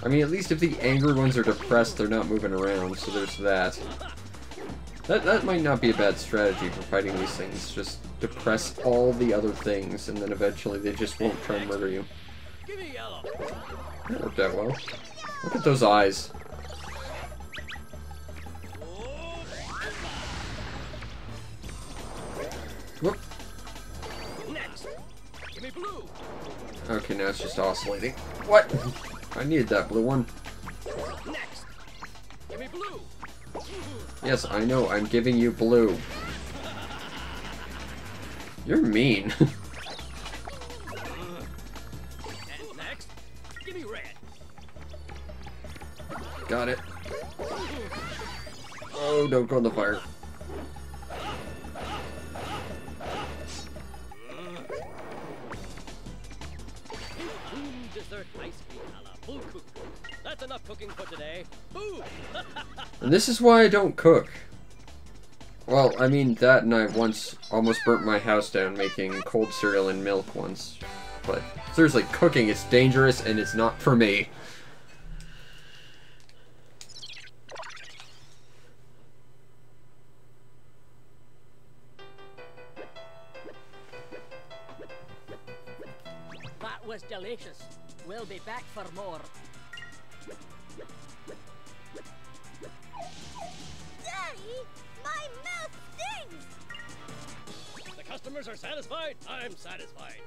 I mean, at least if the angry ones are depressed, they're not moving around, so there's that. That, that might not be a bad strategy for fighting these things. Just depress all the other things, and then eventually they just won't try and murder you. Give me yellow. That worked out well. Look at those eyes. Whoop. Okay, now it's just oscillating. What? I needed that blue one. Yes, I know, I'm giving you blue. You're mean. Got it. Oh, don't go in the fire. That's enough cooking for today. And this is why I don't cook. Well, I mean, that and I once almost burnt my house down making cold cereal and milk once. But seriously, cooking is dangerous and it's not for me. That. We'll be back for more. Daddy, my mouth stings. the customers are satisfied? I'm satisfied.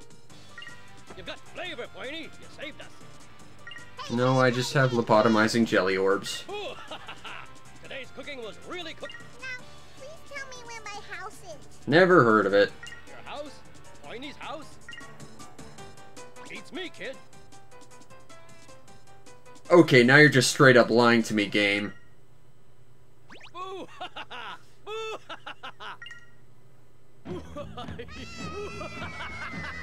You've got flavor, Poinie. You saved us. No, I just have lobotomizing jelly orbs. Ooh, Today's cooking was really cooked. Now, please tell me where my house is. Never heard of it. Your house? Poinie's house? Beats me, kid. Okay, now you're just straight up lying to me, game.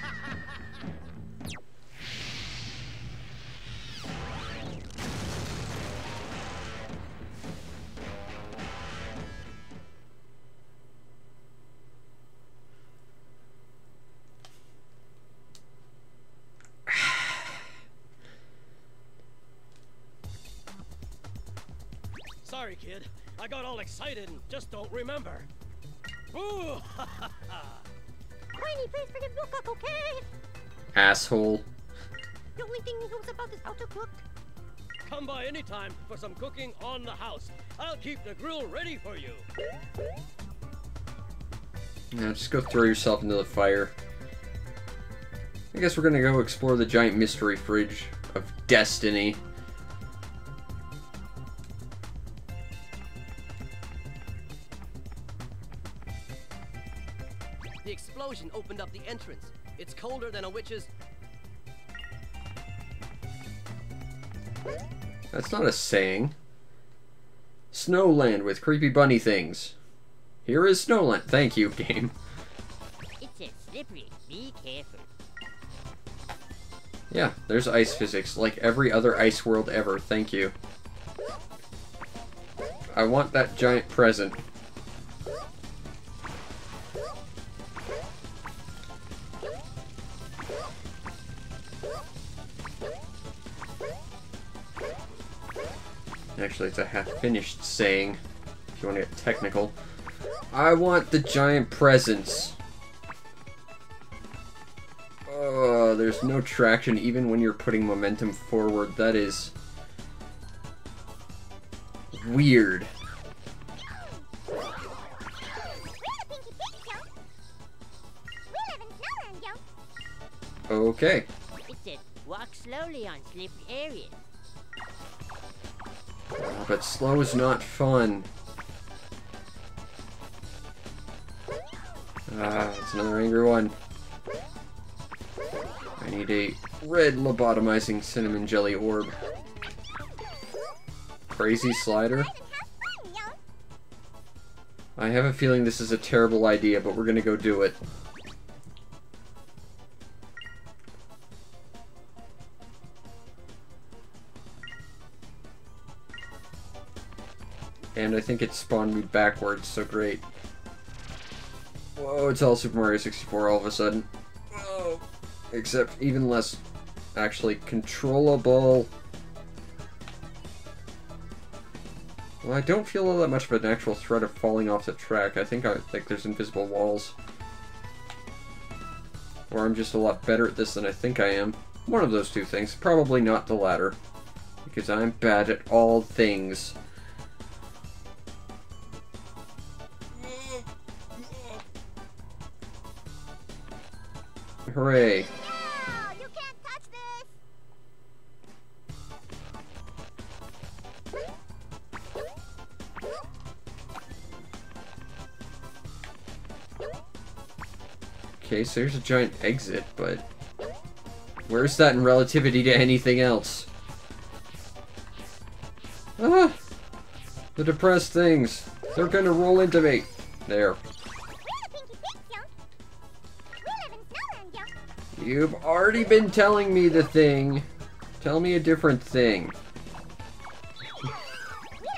Sorry, kid. I got all excited and just don't remember. Boo! ha, ha, ha. Poinie, please forgive Luca, okay? Asshole. The only thing he knows about is how to cook. Come by anytime for some cooking on the house. I'll keep the grill ready for you. Now just go throw yourself into the fire. I guess we're gonna go explore the giant mystery fridge of destiny. Explosion opened up the entrance. It's colder than a witch's. That's not a saying. Snowland with creepy bunny things. Here is Snowland. Thank you, game. It's a slippery. Be careful. Yeah, there's ice physics, like every other ice world ever. Thank you. I want that giant present. Actually, it's a half-finished saying, if you want to get technical. I want the giant presents. Oh, there's no traction even when you're putting momentum forward. That is weird. We're the Pinky Pigs, yo. We live in Snowland, yo. Okay. It says walk slowly on slippery areas. But slow is not fun. Ah, it's another angry one. I need a red lobotomizing cinnamon jelly orb. Crazy slider? I have a feeling this is a terrible idea, but we're gonna go do it. And I think it spawned me backwards, so great. Whoa, it's all Super Mario 64 all of a sudden. Whoa. Except even less actually controllable. Well, I don't feel all that much of an actual threat of falling off the track. I think I think there's invisible walls. Or I'm just a lot better at this than I think I am. One of those two things. Probably not the latter. Because I'm bad at all things. Hooray. Yo, you can't touch this. Okay, so there's a giant exit, but... Where's that in relativity to anything else? Ah! The depressed things. They're gonna roll into me. There. You've already been telling me the thing. Tell me a different thing. We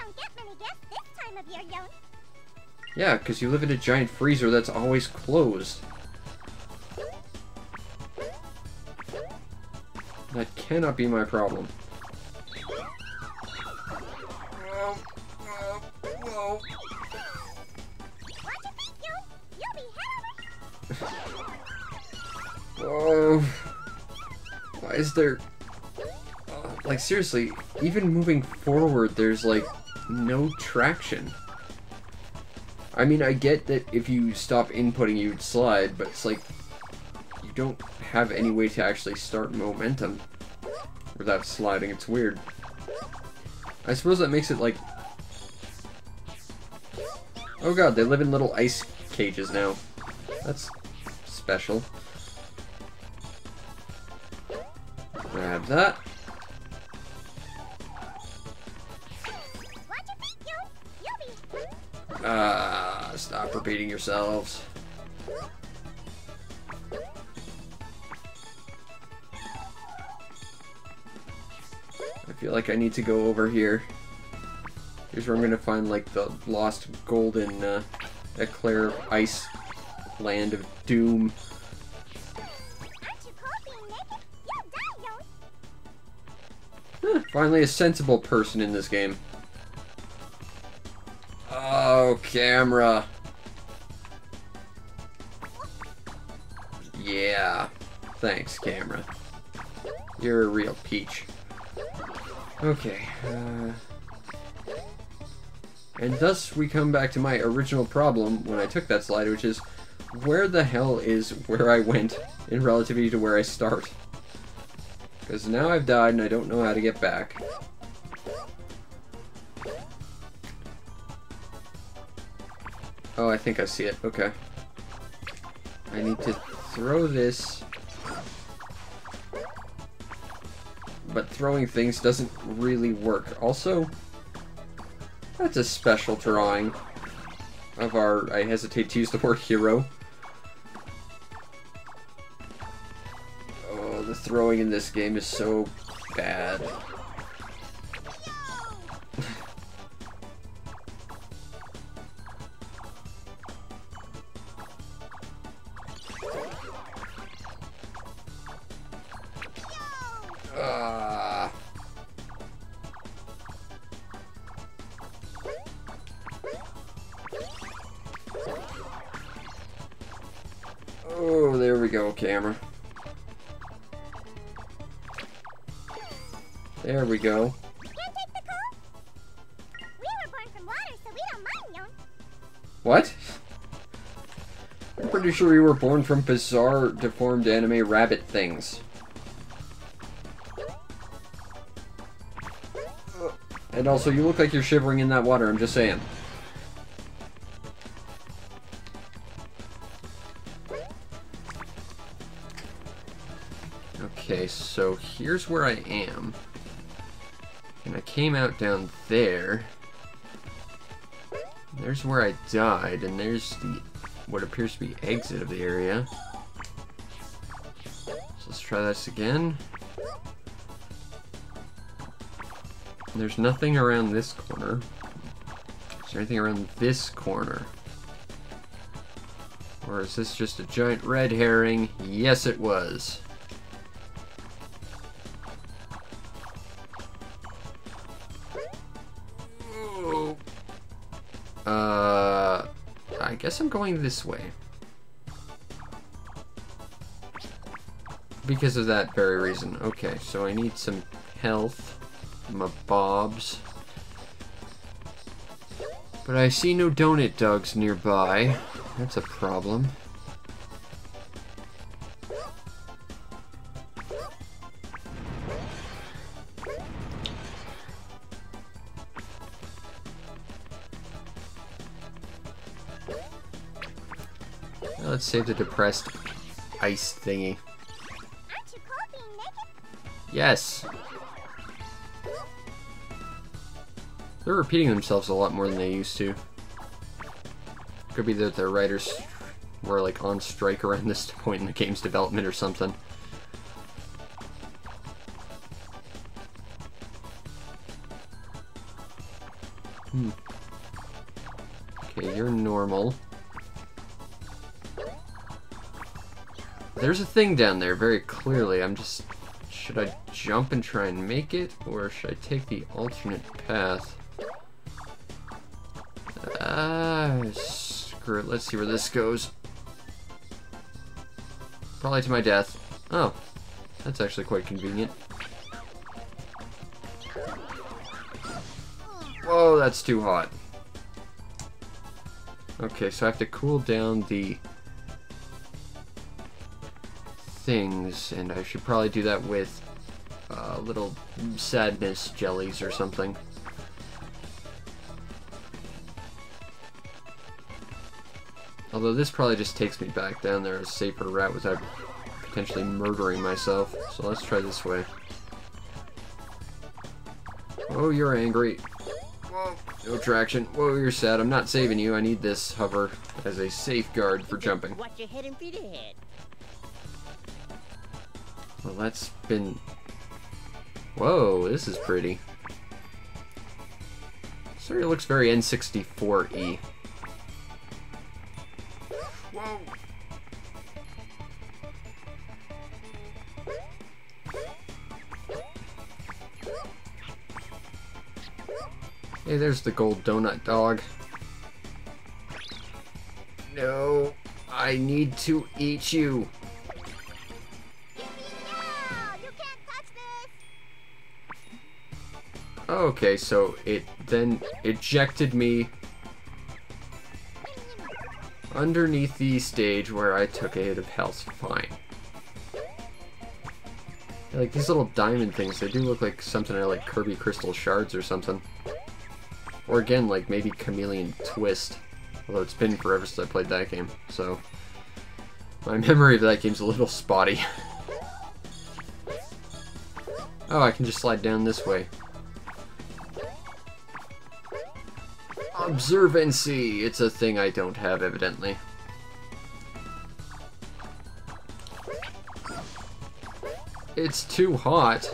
don't get many guests this time of year. Yeah, because you live in a giant freezer that's always closed. That cannot be my problem. Oh, why is there... uh, like, seriously, even moving forward, there's, like, no traction. I mean, I get that if you stop inputting, you'd slide, but it's like you don't have any way to actually start momentum without sliding. It's weird. I suppose that makes it like... Oh god, they live in little ice cages now. That's special. Grab that. Ah, stop repeating yourselves. I feel like I need to go over here. Here's where I'm gonna find like the lost golden uh, eclair ice land of doom. Finally a sensible person in this game. Oh, camera. Yeah. Thanks, camera. You're a real peach. Okay. Uh, and thus we come back to my original problem when I took that slide, which is where the hell is where I went in relativity to where I start? Because now I've died and I don't know how to get back. Oh, I think I see it. Okay. I need to throw this. But throwing things doesn't really work. Also, that's a special drawing of our, I hesitate to use the word hero. The throwing in this game is so bad. Ah. Oh, there we go, camera. There we go. Can't take the cold? We were born from water, so we don't mind, Yoon. What? I'm pretty sure we were born from bizarre, deformed anime rabbit things. And also, you look like you're shivering in that water, I'm just saying. Okay, so here's where I am. And I came out down there. There's where I died, and there's the what appears to be exit of the area. So let's try this again. There's nothing around this corner. Is there anything around this corner? Or is this just a giant red herring? Yes, it was. Uh, I guess I'm going this way. Because of that very reason. Okay, so I need some health. My bobs. But I see no donut dogs nearby. That's a problem. Let's save the depressed ice thingy. Yes! They're repeating themselves a lot more than they used to. Could be that their writers were like on strike around this point in the game's development or something. Hmm. Okay, you're normal. There's a thing down there very clearly. I'm just... Should I jump and try and make it? Or should I take the alternate path? Ah, screw it. Let's see where this goes. Probably to my death. Oh, that's actually quite convenient. Whoa, that's too hot. Okay, so I have to cool down the things, and I should probably do that with uh, little sadness jellies or something. Although this probably just takes me back down there a safer route without potentially murdering myself. So let's try this way. Oh, you're angry. No traction. Whoa, you're sad. I'm not saving you. I need this hover as a safeguard for jumping. Watch your head and feet ahead. Well, that's been... Whoa, this is pretty. This area looks very N64-y. Whoa! Hey, there's the gold donut dog. No, I need to eat you. Okay, so it then ejected me underneath the stage where I took a hit of health. Fine. Like these little diamond things, they do look like something like Kirby Crystal Shards or something. Or again, like maybe Chameleon Twist. Although it's been forever since I played that game, so my memory of that game's a little spotty. oh, I can just slide down this way. Observancy! It's a thing I don't have, evidently. It's too hot.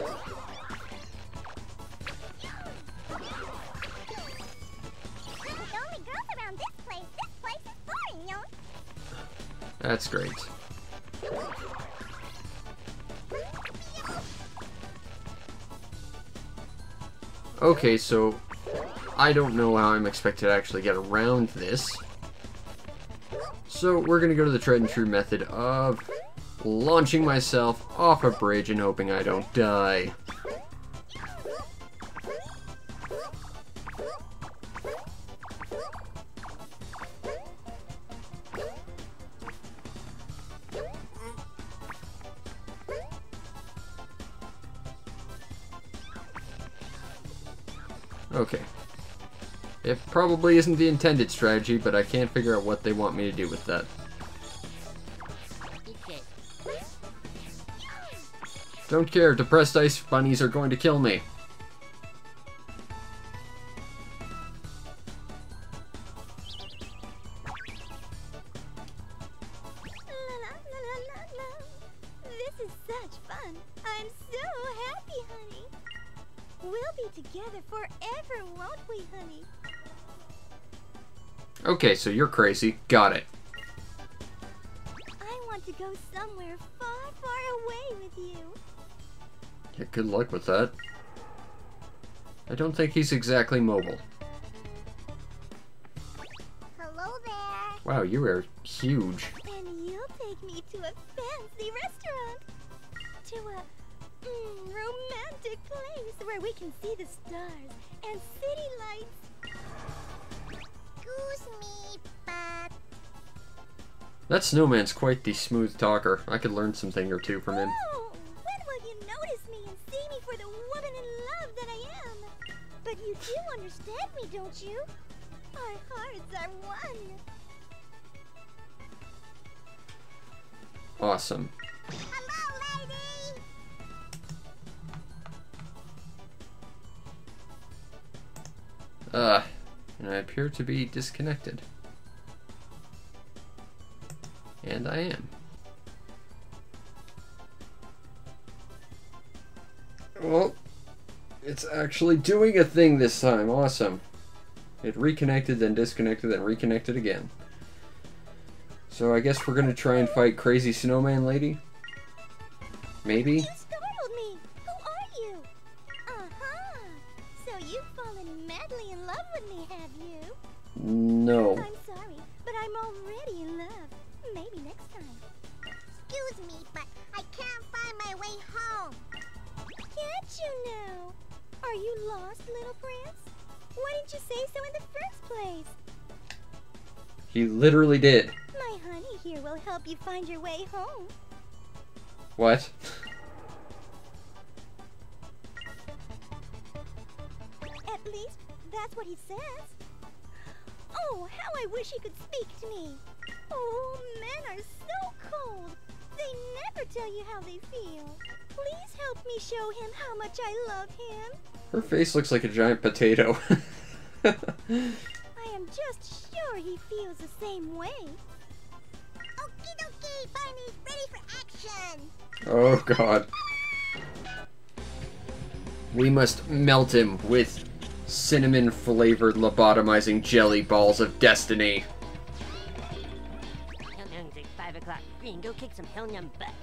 That's great. Okay, so I don't know how I'm expected to actually get around this. So we're gonna go to the tried and true method of launching myself off a bridge and hoping I don't die. Probably isn't the intended strategy, but I can't figure out what they want me to do with that. Don't care, depressed ice bunnies are going to kill me. Okay, so you're crazy. Got it. I want to go somewhere far, far away with you. Yeah, good luck with that. I don't think he's exactly mobile. Hello there. Wow, you are huge. That snowman's quite the smooth talker. I could learn something or two from him. Oh, when will you notice me and see me for the woman in love that I am? But you do understand me, don't you? Our hearts are one. Awesome. hello, lady. Uh, and I appear to be disconnected. I am. Well, it's actually doing a thing this time. Awesome. It reconnected, then disconnected, then reconnected again. So I guess we're gonna try and fight Crazy Snowman Lady? Maybe? Face looks like a giant potato. I am just sure he feels the same way. Okie dokie, Barney's ready for action. oh god. We must melt him with cinnamon flavored lobotomizing jelly balls of destiny. Hell Young's 5 o'clock. Green, go kick some Hell butt.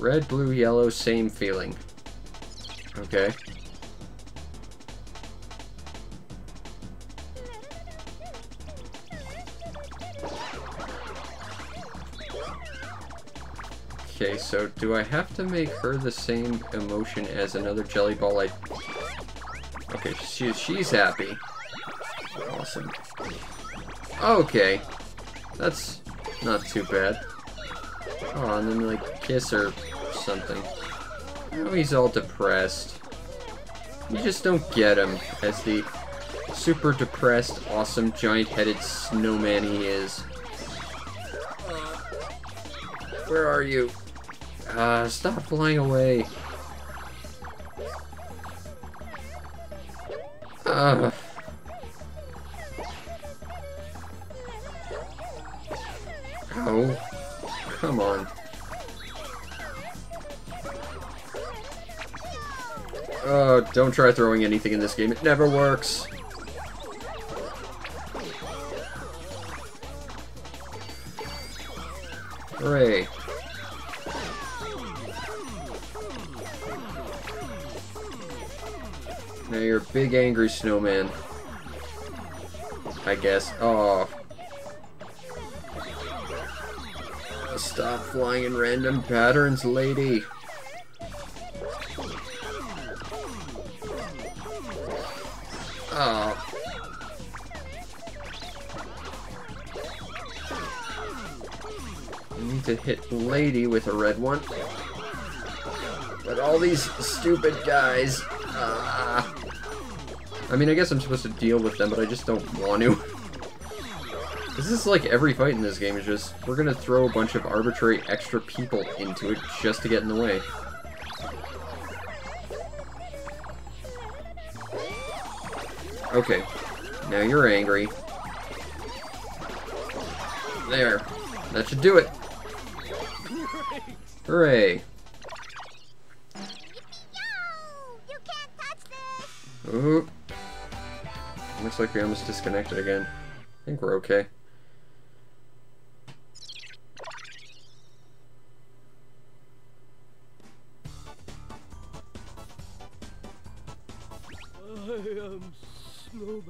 Red, blue, yellow, same feeling. Okay. Okay, so do I have to make her the same emotion as another jelly ball I... Okay, she, she's happy. Awesome. Okay. That's not too bad. Oh, and then like kiss or something. Oh, he's all depressed. You just don't get him as the super depressed, awesome, giant-headed snowman he is. Where are you? Uh, stop flying away. Ugh. Oh, come on. Oh, don't try throwing anything in this game. It never works. Hooray. Now you're a big angry snowman. I guess. Oh. Stop flying in random patterns, lady. Oh. I need to hit lady with a red one. But all these stupid guys. Ah. I mean, I guess I'm supposed to deal with them, but I just don't want to. This is like every fight in this game is just, we're gonna throw a bunch of arbitrary extra people into it just to get in the way. Okay, now you're angry. There, that should do it. Hooray. Yo! You can't touch this! Ooh. Looks like we almost disconnected again. I think we're okay. Am Snowman.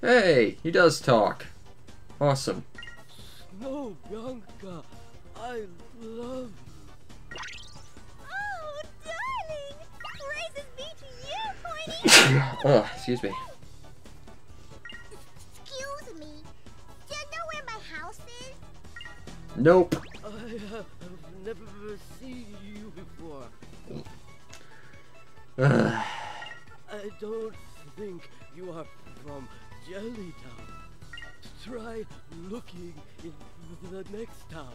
Hey, he does talk. Awesome. Snow Bianca, I love Oh, darling! Praises be to you, Poinie! oh, excuse me. Excuse me. Do you know where my house is? Nope. I have never seen you before. Ugh. I don't think you are from Jellytown. Try looking in the next town.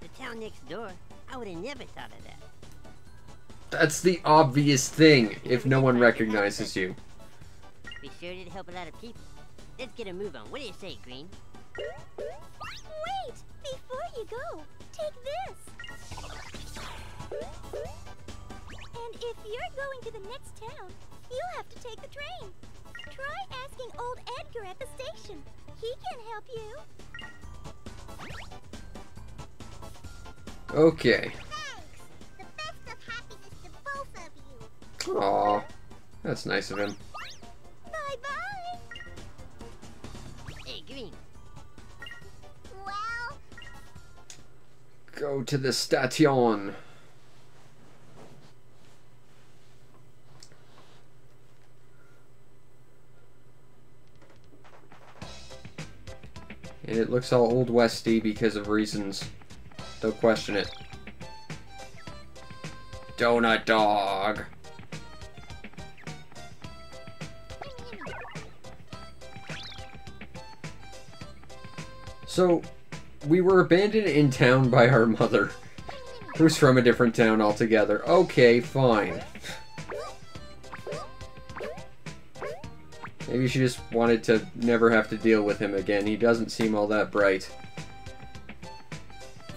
The town next door? I would have never thought of that. That's the obvious thing if no one recognizes you. Be sure to help a lot of people. Let's get a move on. What do you say, Green? Wait! Before you go, take this! And if you're going to the next town, you'll have to take the train. Try asking old Edgar at the station. He can help you. Okay. Thanks. The best of happiness to both of you. Aw. That's nice of him. Bye-bye! Hey, Green. Well, Go to the station. And it looks all Old Westy because of reasons. Don't question it. Donut Dog. So, we were abandoned in town by our mother, who's from a different town altogether. Okay, fine. Maybe she just wanted to never have to deal with him again. He doesn't seem all that bright.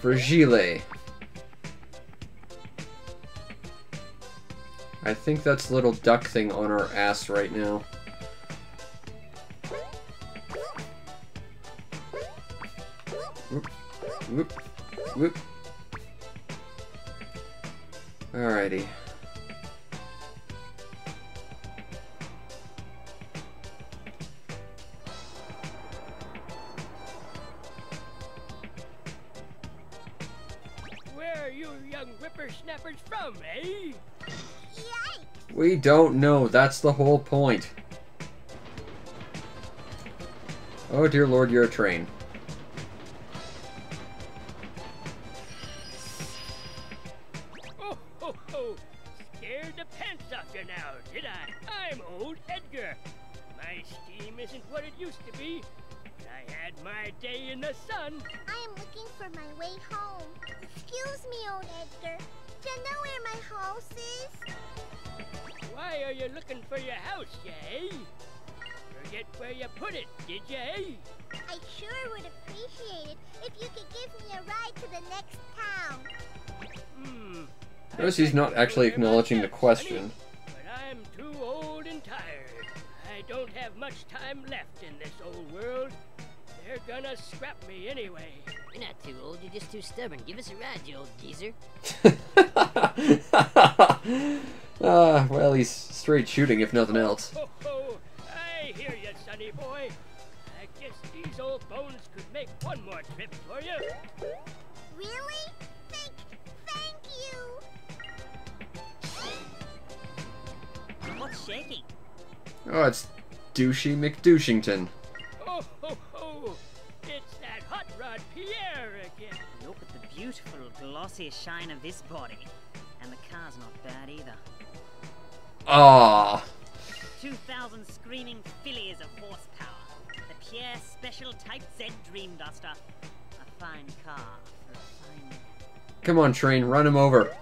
Fragile. I think that's little duck thing on our ass right now. Whoop, whoop, whoop. Alrighty. Whippersnappers from, eh? Yikes! We don't know. That's the whole point. Oh dear lord, you're a train. Oh, ho, ho. Scared the pants off you now, did I? I'm old Edgar. My steam isn't what it used to be. I had my day in the sun. I am looking for my way home. Excuse me, old Edgar. Do you know where my house is? Why are you looking for your house, Jay? Forget where you put it, did ya, eh? I sure would appreciate it if you could give me a ride to the next town. Hmm. Notice he's not actually acknowledging the question. But I'm too old and tired. I don't have much time left in this old world. They're gonna scrap me anyway. You're not too old, you're just too stubborn. Give us a ride, you old geezer. Ah, well, he's straight shooting, if nothing else. Ho, ho. I hear you, sonny boy. I guess these old bones could make one more trip for you. Really? Thank, thank you. What's shaking? Oh, it's Douchey McDouchington. Beautiful shine of this body. And the car's not bad either. Ah, 2,000 screaming fillies of horsepower. The Pierre Special Type Z Dream Duster. A fine car for a fine man. come on, train, run him over.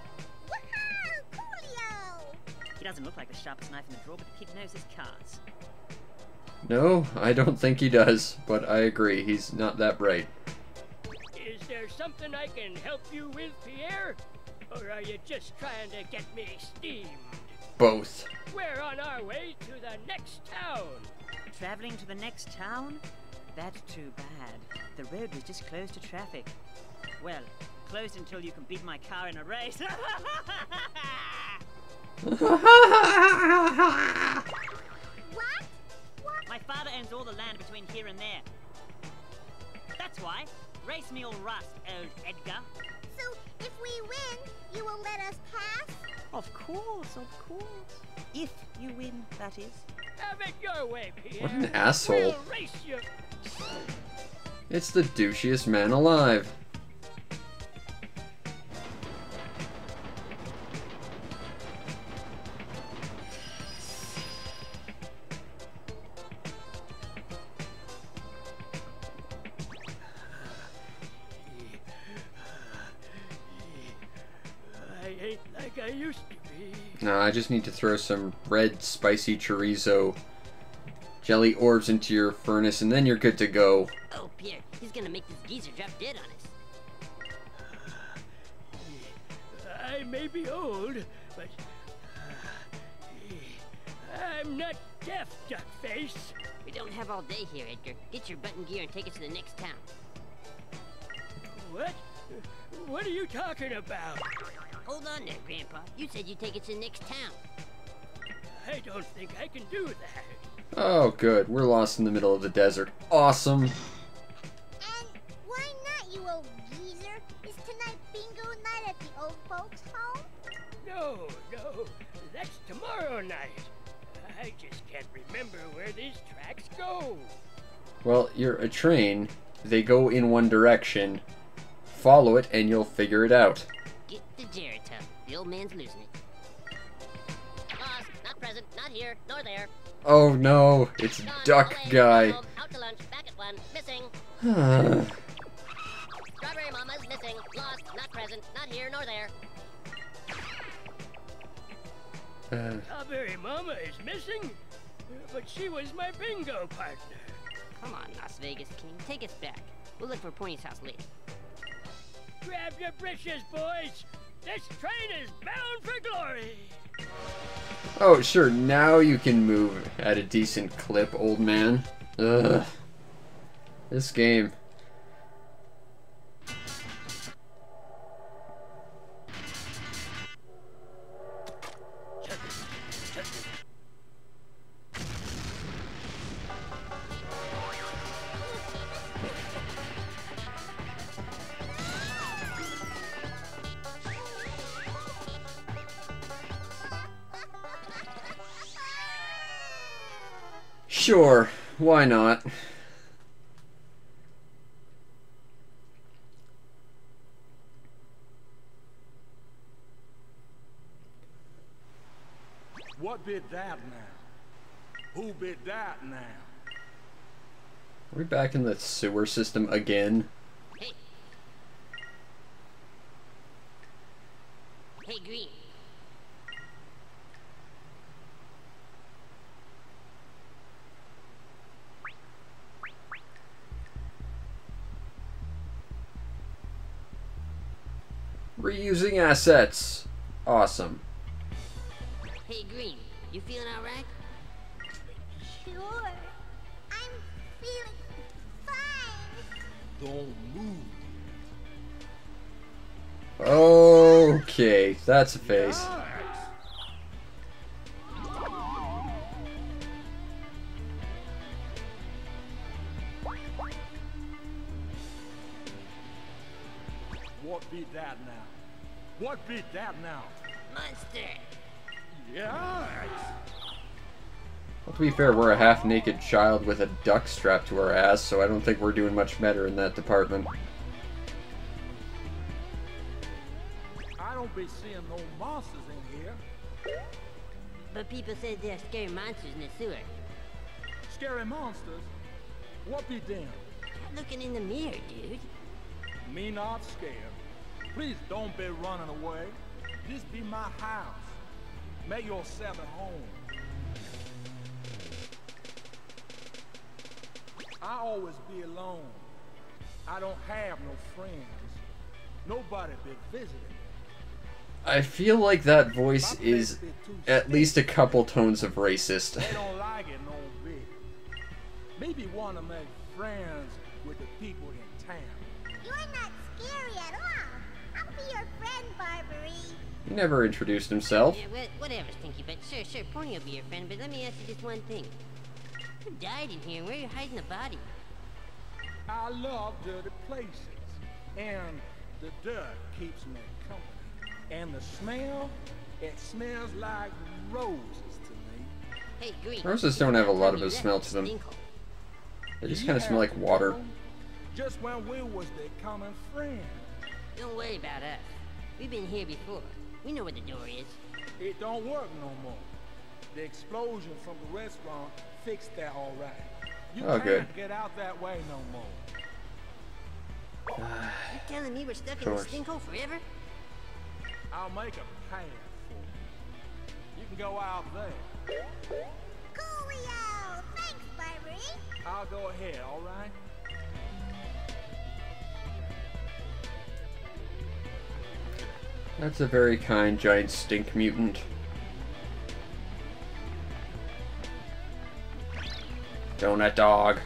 He doesn't look like the sharpest knife in the drawer, but the kid knows his cards. No, I don't think he does, but I agree, he's not that bright. Is there something I can help you with, Pierre? Or are you just trying to get me steamed? Both. We're on our way to the next town. Traveling to the next town? That's too bad. The road was just closed to traffic. Well, closed until you can beat my car in a race. What? What? my father owns all the land between here and there. That's why. Race me all rust, old Edgar. So, if we win, you will let us pass? Of course, of course. If you win, that is. Have it your way, Pierre. What an asshole. We'll race you. It's the douchiest man alive. Used to be. No, I just need to throw some red spicy chorizo jelly orbs into your furnace and then you're good to go. Oh, Pierre, he's gonna make this geezer drop dead on us. I may be old, but I'm not deaf, Duckface. We don't have all day here, Edgar. Get your button gear and take us to the next town. What? What are you talking about? Hold on there, Grandpa. You said you'd take us to the next town. I don't think I can do that. Oh, good. We're lost in the middle of the desert. Awesome. And why not, you old geezer? Is tonight bingo night at the old folks' home? No, no, that's tomorrow night. I just can't remember where these tracks go. Well, you're a train, they go in one direction. Follow it and you'll figure it out. Get the Geritub. The old man's losing it. Lost, not present, not here, nor there. Oh no, it's Gone, Duck away, Guy. home, out to lunch, back at one, missing. Uh, Strawberry Mama's missing. Lost, not present, not here, nor there. uh, Strawberry Mama is missing, but she was my bingo partner. Come on, Las Vegas King, take us back. We'll look for Poinie's house later. Grab your britches, boys. This train is bound for glory. oh, sure, now you can move at a decent clip, old man. Ugh. This game. Why not? What bit that now? Who bit that now? Are we back in the sewer system again? Hey. Hey, Green. Reusing assets. Awesome. Hey, Green. You feeling alright? Sure. I'm feeling fine. Don't move. Okay, that's a face. What What beat that now? Monster. Yeah. Well, to be fair, we're a half-naked child with a duck strapped to our ass, so I don't think we're doing much better in that department. I don't be seeing no monsters in here. But people say there are scary monsters in the sewer. Scary monsters? What be them? Try looking in the mirror, dude. Me not scared. Please don't be running away. This be my house. Make yourself at home. I always be alone. I don't have no friends. Nobody be visiting. I feel like that voice is at least a couple tones of racist. They don't like it no bit. Maybe want to make friends with the people in town. He never introduced himself. Yeah, well, whatever, Stinky, but sure, sure, Poinie will be your friend, but let me ask you just one thing. Who died in here, and where are you hiding the body? I love dirty places. And the dirt keeps me company. And the smell, it smells like roses to me. Hey, Green. Roses don't have a lot of a smell to them. They just kind of smell like water. Just when we was the common friends. Don't worry about us. We've been here before. We know where the door is. It don't work no more. The explosion from the restaurant fixed that all right. You Oh, can't good. get out that way no more. You telling me we're stuck in the Course. stinkhole forever? I'll make a path for you. You can go out there. Coolio! Thanks, Barbary. I'll go ahead, all right? That's a very kind giant stink mutant. Donut dog.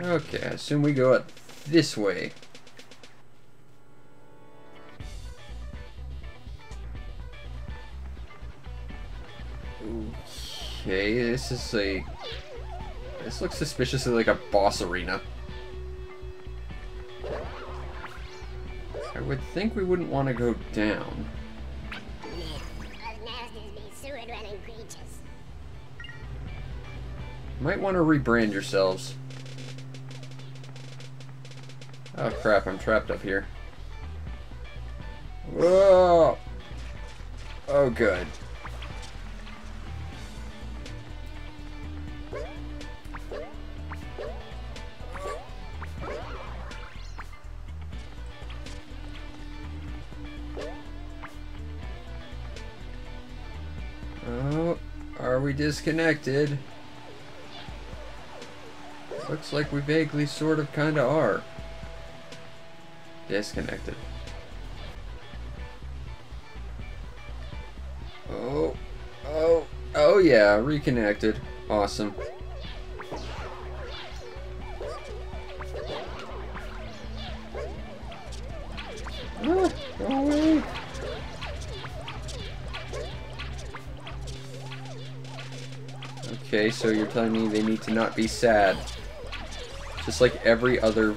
Okay, I assume we go up this way. Okay, this is a... This looks suspiciously like a boss arena. I would think we wouldn't want to go down. Might want to rebrand yourselves. Oh crap, I'm trapped up here. Whoa! Oh good. We disconnected? Looks like we vaguely sort of kinda are. Disconnected. Oh, oh, oh yeah, reconnected. Awesome. Go away. Okay, so you're telling me they need to not be sad. Just like every other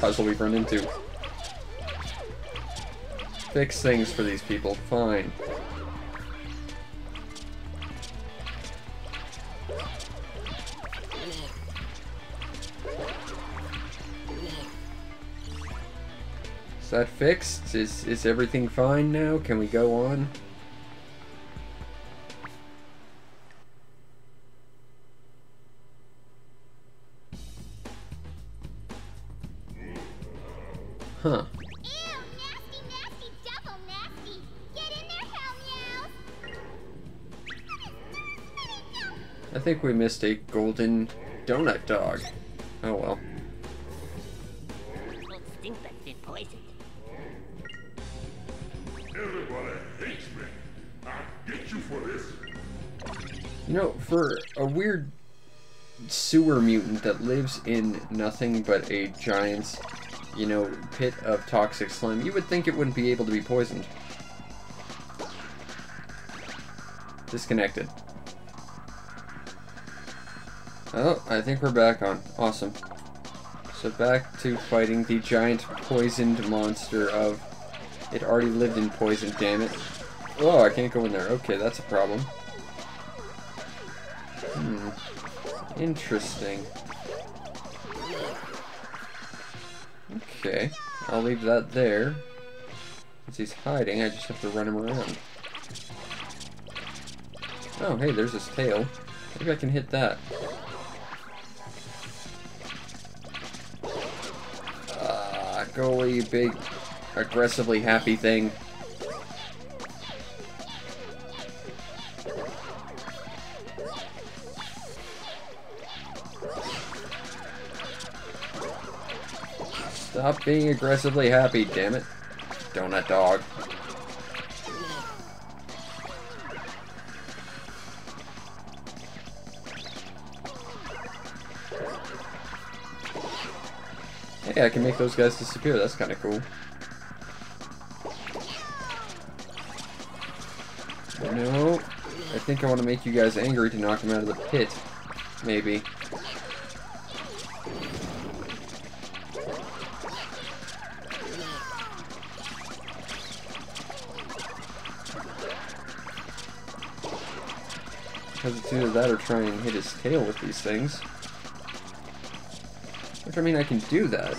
puzzle we've run into. Fix things for these people, fine. Is that fixed? Is, is everything fine now? Can we go on? Huh. Ew, nasty, nasty, double nasty. Get in there, hell meows. I think we missed a golden donut dog. Oh well. Old Stinkbutt's been poisoned. Everybody hates me. I'll get you for this. You know, for a weird sewer mutant that lives in nothing but a giant, you know, pit of toxic slime, you would think it wouldn't be able to be poisoned. Disconnected. Oh, I think we're back on. Awesome. So back to fighting the giant poisoned monster of... It already lived in poison, damn it. Oh, I can't go in there. Okay, that's a problem. Hmm. Interesting. Okay. I'll leave that there. Since he's hiding, I just have to run him around. Oh, hey, there's his tail. Maybe I can hit that. Ah, go away, you big, aggressively happy thing. Stop being aggressively happy, damn it. Donut dog. Hey, I can make those guys disappear. That's kind of cool. No. I think I want to make you guys angry to knock them out of the pit. Maybe. Because it's either that or try and hit his tail with these things. Which, I mean, I can do that.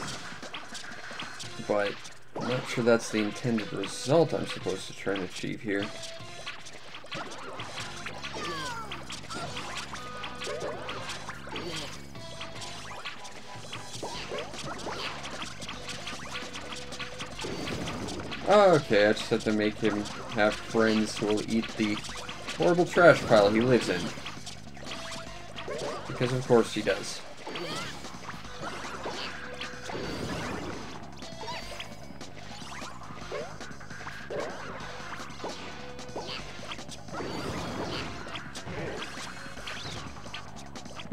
But I'm not sure that's the intended result I'm supposed to try and achieve here. Okay, I just have to make him have friends who will eat the horrible trash pile he lives in. Because of course he does.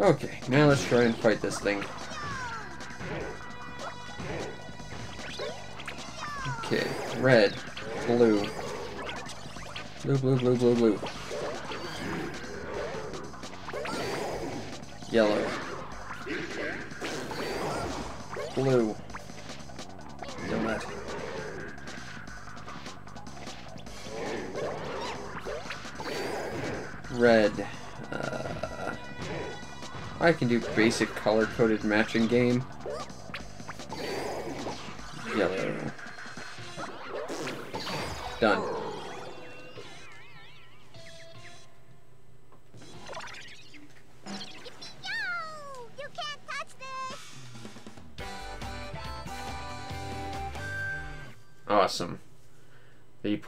Okay, now let's try and fight this thing. Okay, red, blue. Blue, blue, blue, blue, blue. Yellow. Blue. Donut. Red. Uh, I can do basic color-coded matching game.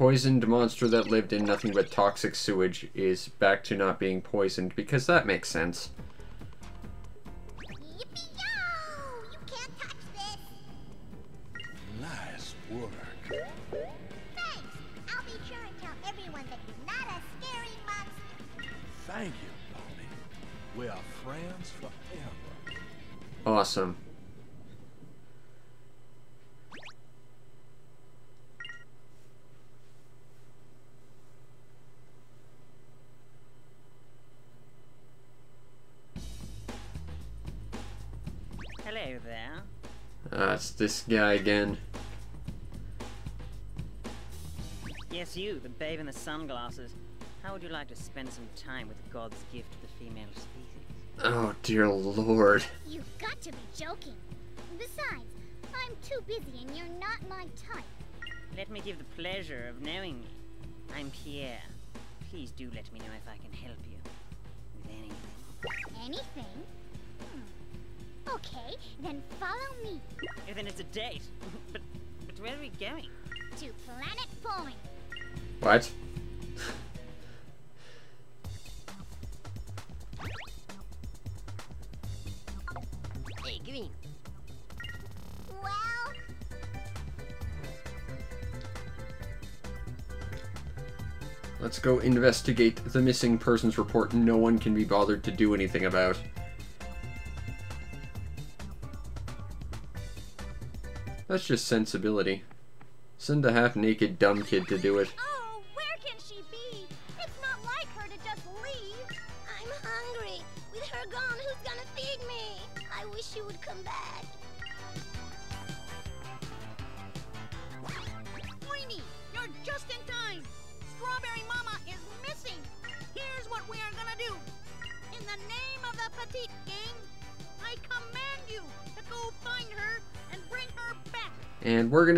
Poisoned monster that lived in nothing but toxic sewage is back to not being poisoned because that makes sense. This guy again. Yes, you, the babe in the sunglasses. How would you like to spend some time with God's gift to the female species? Oh, dear lord. You've got to be joking. Besides, I'm too busy and you're not my type. Let me give the pleasure of knowing you. I'm Pierre. Please do let me know if I can help you with anything. Anything? Okay, then follow me Oh, then it's a date. but, but where are we going? to Planet Point. What? Hey, Green. Well, Let's go investigate the missing persons report no one can be bothered to do anything about. That's just sensibility. Send a half-naked dumb kid to do it.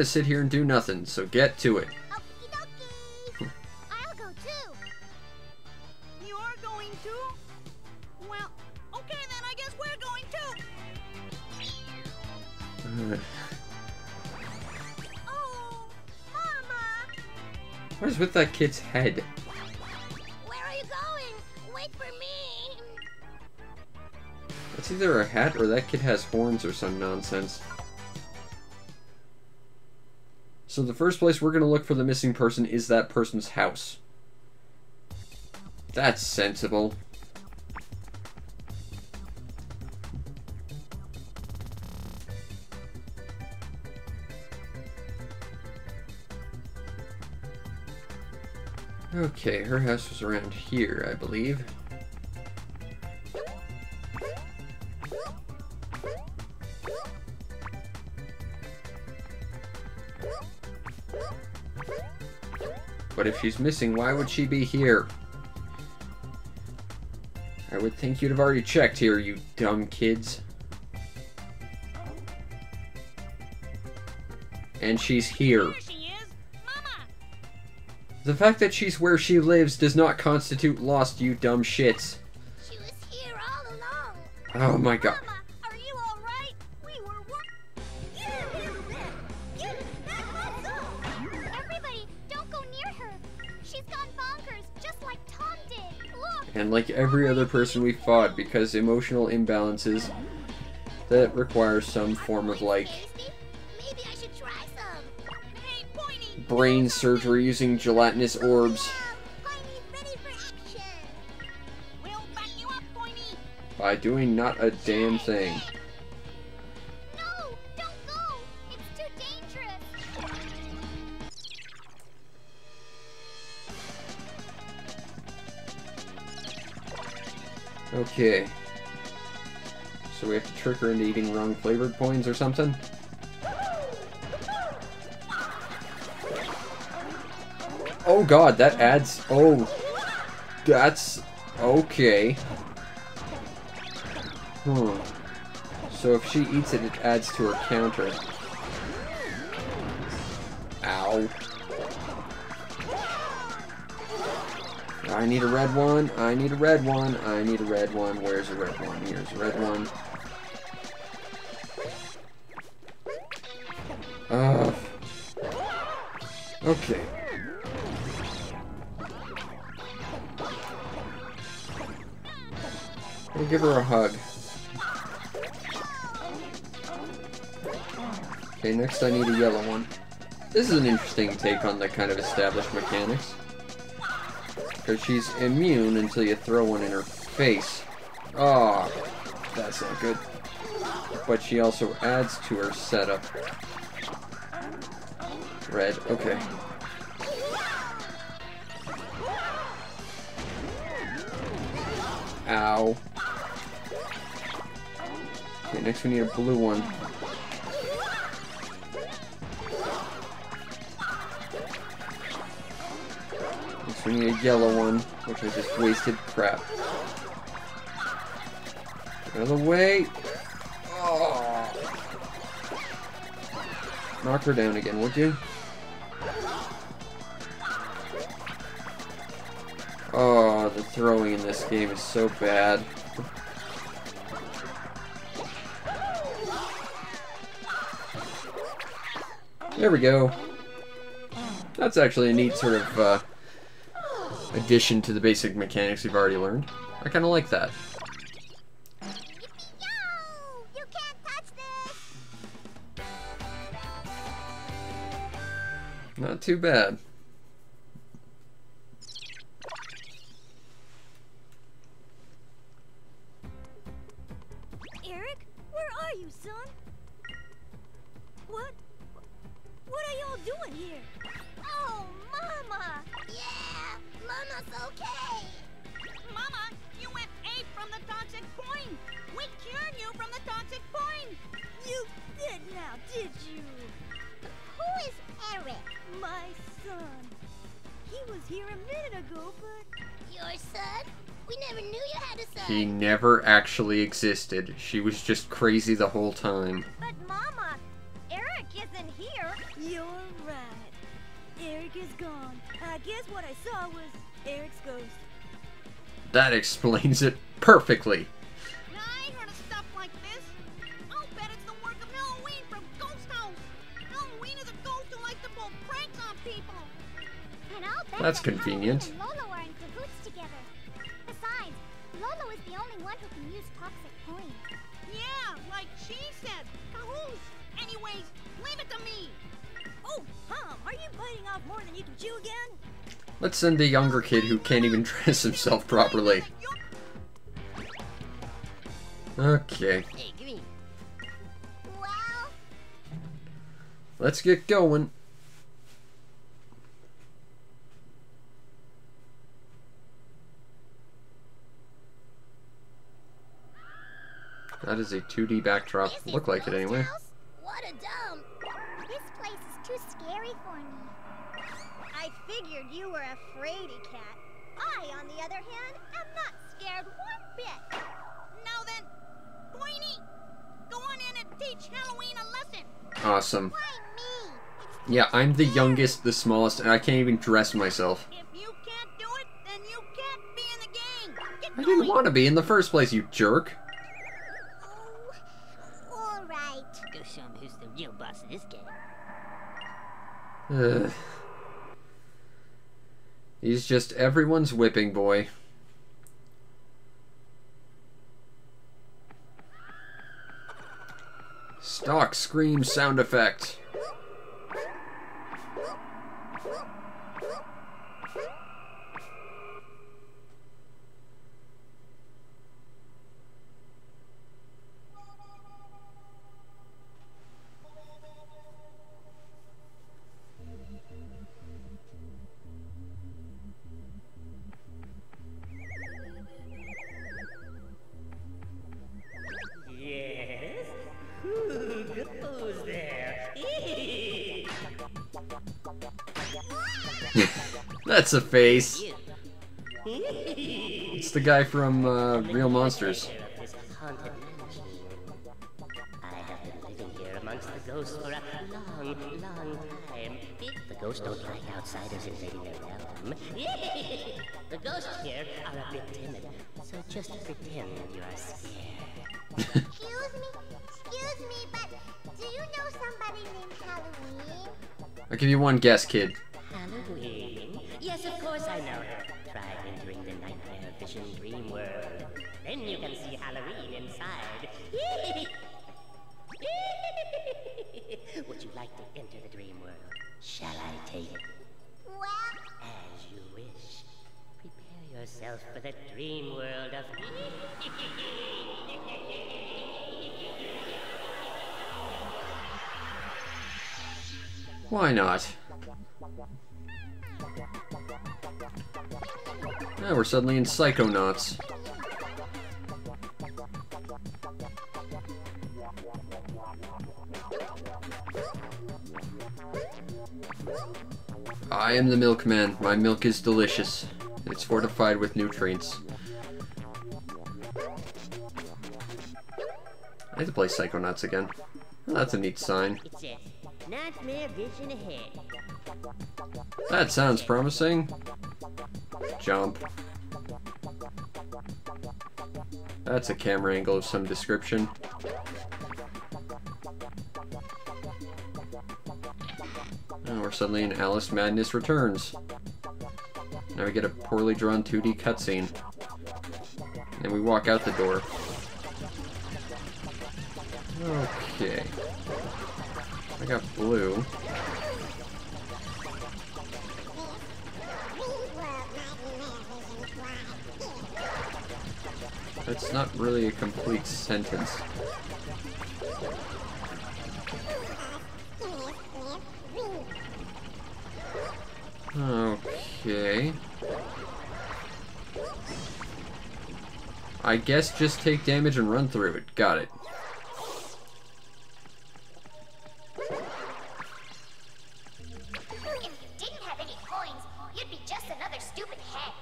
Gonna sit here and do nothing, so get to it. I'll go too. You're going to? Well, okay then, I guess we're going to. Uh, Oh, Mama. what is with that kid's head? Where are you going? Wait for me. It's either a hat or that kid has horns or some nonsense. So the first place we're gonna look for the missing person is that person's house. That's sensible. Okay, her house was around here, I believe. She's missing, why would she be here? I would think you'd have already checked here, you dumb kids. And she's here. She. The fact that she's where she lives does not constitute lost, you dumb shits. She was here all along. Oh my god. Like every other person we fought, because emotional imbalances that require some form of like brain surgery using gelatinous orbs. By doing not a damn thing. Okay. So we have to trick her into eating wrong flavored coins or something? Oh god, that adds... Oh. That's... Okay. Hmm. So if she eats it, it adds to her counter. Ow. I need a red one. I need a red one. I need a red one. Where's a red one? Here's a red one. Ugh. Okay. We'll give her a hug. Okay, next I need a yellow one. This is an interesting take on the kind of established mechanics. Because she's immune until you throw one in her face. Oh, that's not good. But she also adds to her setup. Red, okay. Ow. Okay, next we need a blue one. We need a yellow one, which I just wasted crap. Out of the way! Oh. Knock her down again, would you? Oh, the throwing in this game is so bad. There we go. That's actually a neat sort of uh, addition to the basic mechanics we've already learned. I kind of like that. Not too bad. Actually existed. She was just crazy the whole time. But Mama, Eric isn't here. you're right. Eric is gone. I guess what I saw was Eric's ghost. That explains it perfectly. Now, I ain't heard of stuff like this. I'll bet it's the work of Halloween from Ghost House. Halloween is a ghost Let's send a younger kid who can't even dress himself properly. Okay, let's get going. That is a 2D backdrop. Look like it anyway. What a dump. You were a fraidy cat. I, on the other hand, am not scared one bit. Now then, Poinie, go on in and teach Halloween a lesson. Awesome. Why me? Yeah, I'm the youngest, the smallest, and I can't even dress myself. If you can't do it, then you can't be in the game. Get I didn't want to be in the first place, you jerk. Oh, all right. Go show him who's the real boss of this game. Ugh. He's just everyone's whipping boy. Stock scream sound effect. That's a face. It's the guy from uh, Real Monsters. ghosts don't like outsiders invading their realm. the ghosts here are a bit timid, so just pretend that you are scared. excuse me, excuse me, but do you know somebody named Halloween? I'll give you one guess, kid. Halloween. The dream world of. Why not? Now we're suddenly in Psychonauts. I am the milkman. My milk is delicious. It's fortified with nutrients. I have to play Psychonauts again. Oh, that's a neat sign. That sounds promising. Jump. That's a camera angle of some description. And we're suddenly in Alice Madness Returns. Now we get a poorly drawn 2D cutscene. And we walk out the door. Okay. I got blue. That's not really a complete sentence. Okay. I guess just take damage and run through it. Got it. if you didn't have any coins, you'd be just another stupid head.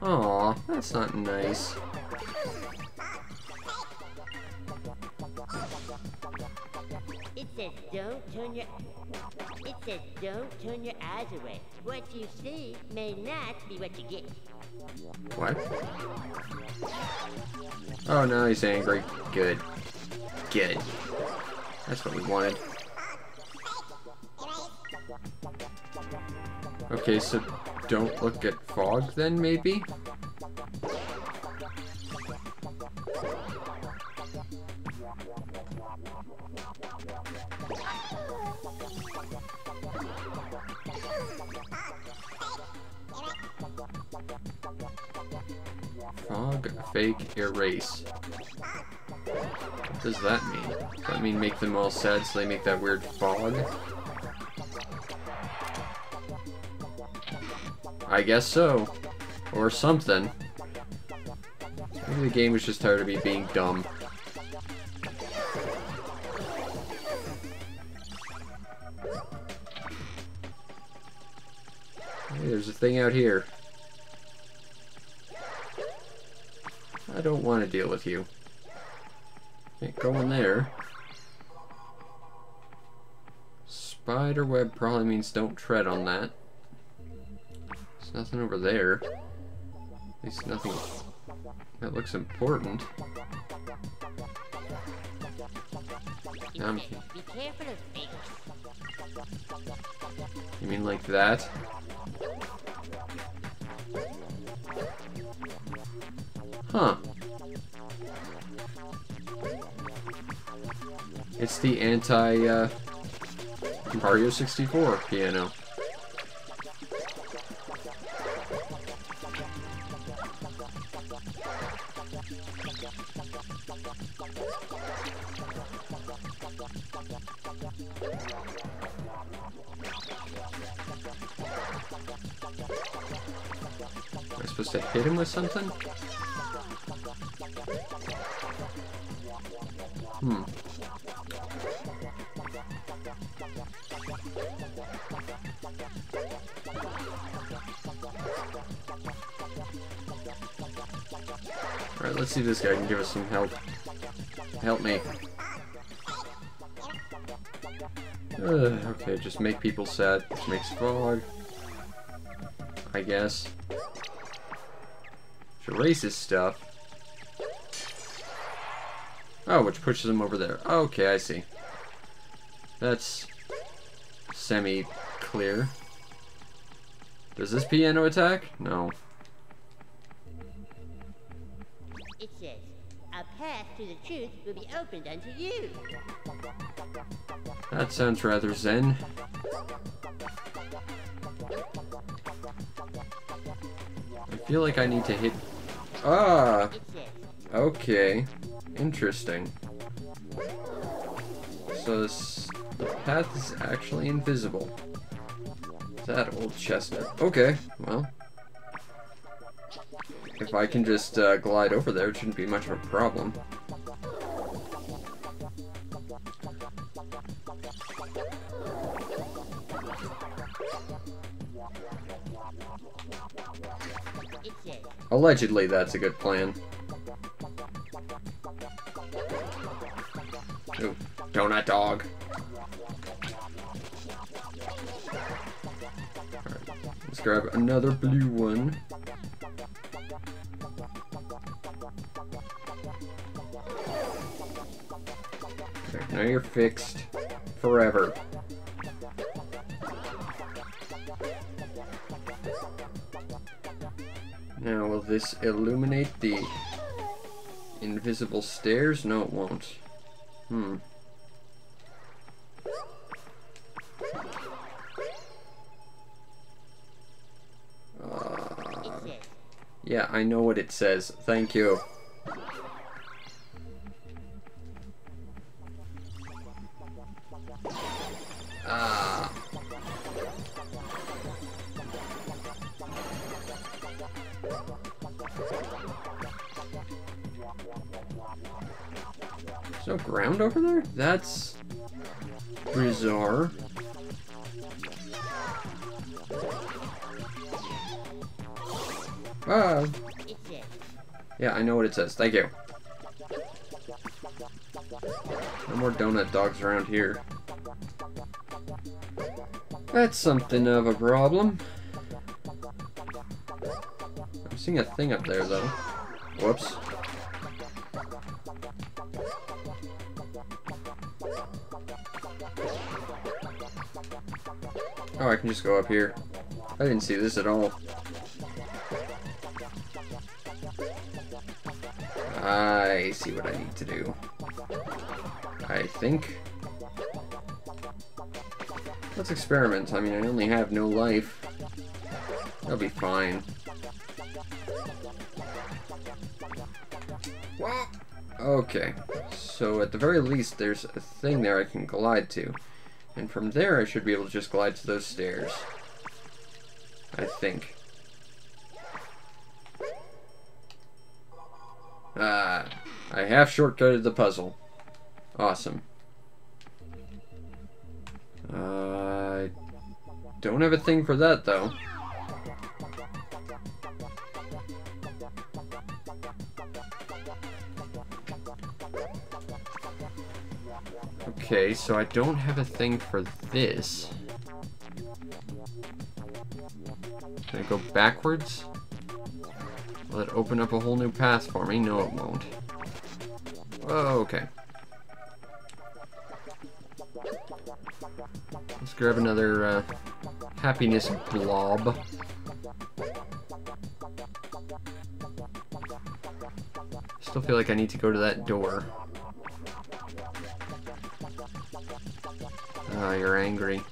Aw, that's not nice. You see may not be what you get. What? Oh, no, he's angry. Good. Good. That's what we wanted. Okay, so don't look at fog then, maybe? Fake, erase. What does that mean? Does that mean make them all sad so they make that weird fog? I guess so. Or something. Maybe the game was just tired of me being dumb. There's a thing out here. I don't want to deal with you. Can't go in there. Spider web probably means don't tread on that. There's nothing over there. At least nothing that looks important. Um, Be careful of fakes. you mean like that? Huh. It's the anti uh, Mario 64 piano. Am I supposed to hit him with something? This guy can give us some help. Help me. Ugh, okay, just make people sad. Makes fog. I guess. Which erases stuff. Oh, which pushes them over there. Okay, I see. That's semi-clear. Does this piano attack? No. It says, a path to the truth will be opened unto you. That sounds rather zen. I feel like I need to hit... Ah! Okay. Interesting. So this, the path is actually invisible. That old chestnut. Okay, well. If I can just uh, glide over there, it shouldn't be much of a problem. Allegedly, that's a good plan. Ooh, donut dog. Alright, let's grab another blue one. Now you're fixed forever. Now, will this illuminate the invisible stairs? No, it won't. Hmm. Uh, yeah, I know what it says. Thank you. Ground over there? That's bizarre. Ah. Yeah, I know what it says. Thank you. No more donut dogs around here. That's something of a problem. I'm seeing a thing up there, though. Whoops. Oh, I can just go up here. I didn't see this at all. I see what I need to do. I think. Let's experiment. I mean, I only have no life. That'll be fine. Okay, so at the very least, there's a thing there I can glide to. And from there, I should be able to just glide to those stairs. I think. Ah, I half shortcutted the puzzle. Awesome. Uh, I don't have a thing for that, though. Okay, so I don't have a thing for this. Can I go backwards? Will it open up a whole new path for me? No, it won't. Oh, okay. Let's grab another uh, happiness blob. Still feel like I need to go to that door. Ah, you're angry.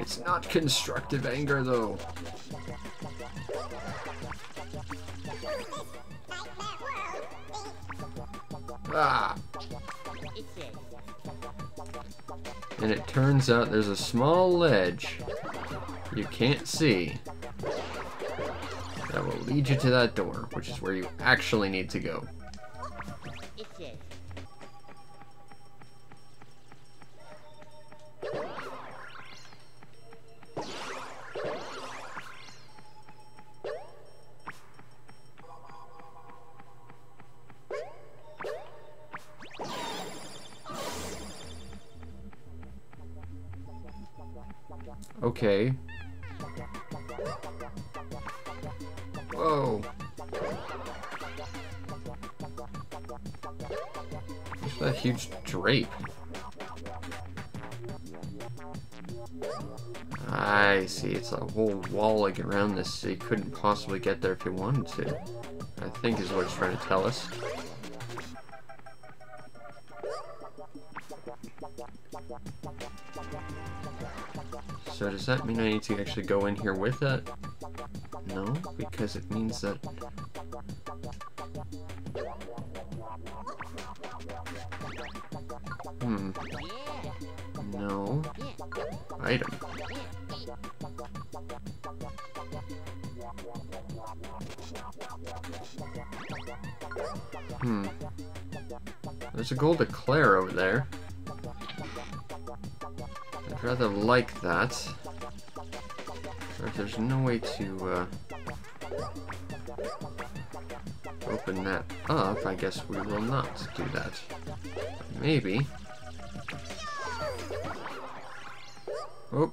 It's not constructive anger, though. Ah! And it turns out there's a small ledge you can't see that will lead you to that door, which is where you actually need to go. Like around this, so you couldn't possibly get there if you wanted to. I think is what it's trying to tell us. So does that mean I need to actually go in here with it? No, because it means that... gold eclair over there. I'd rather like that. If there's no way to uh, open that up, I guess we will not do that. Maybe. Oh.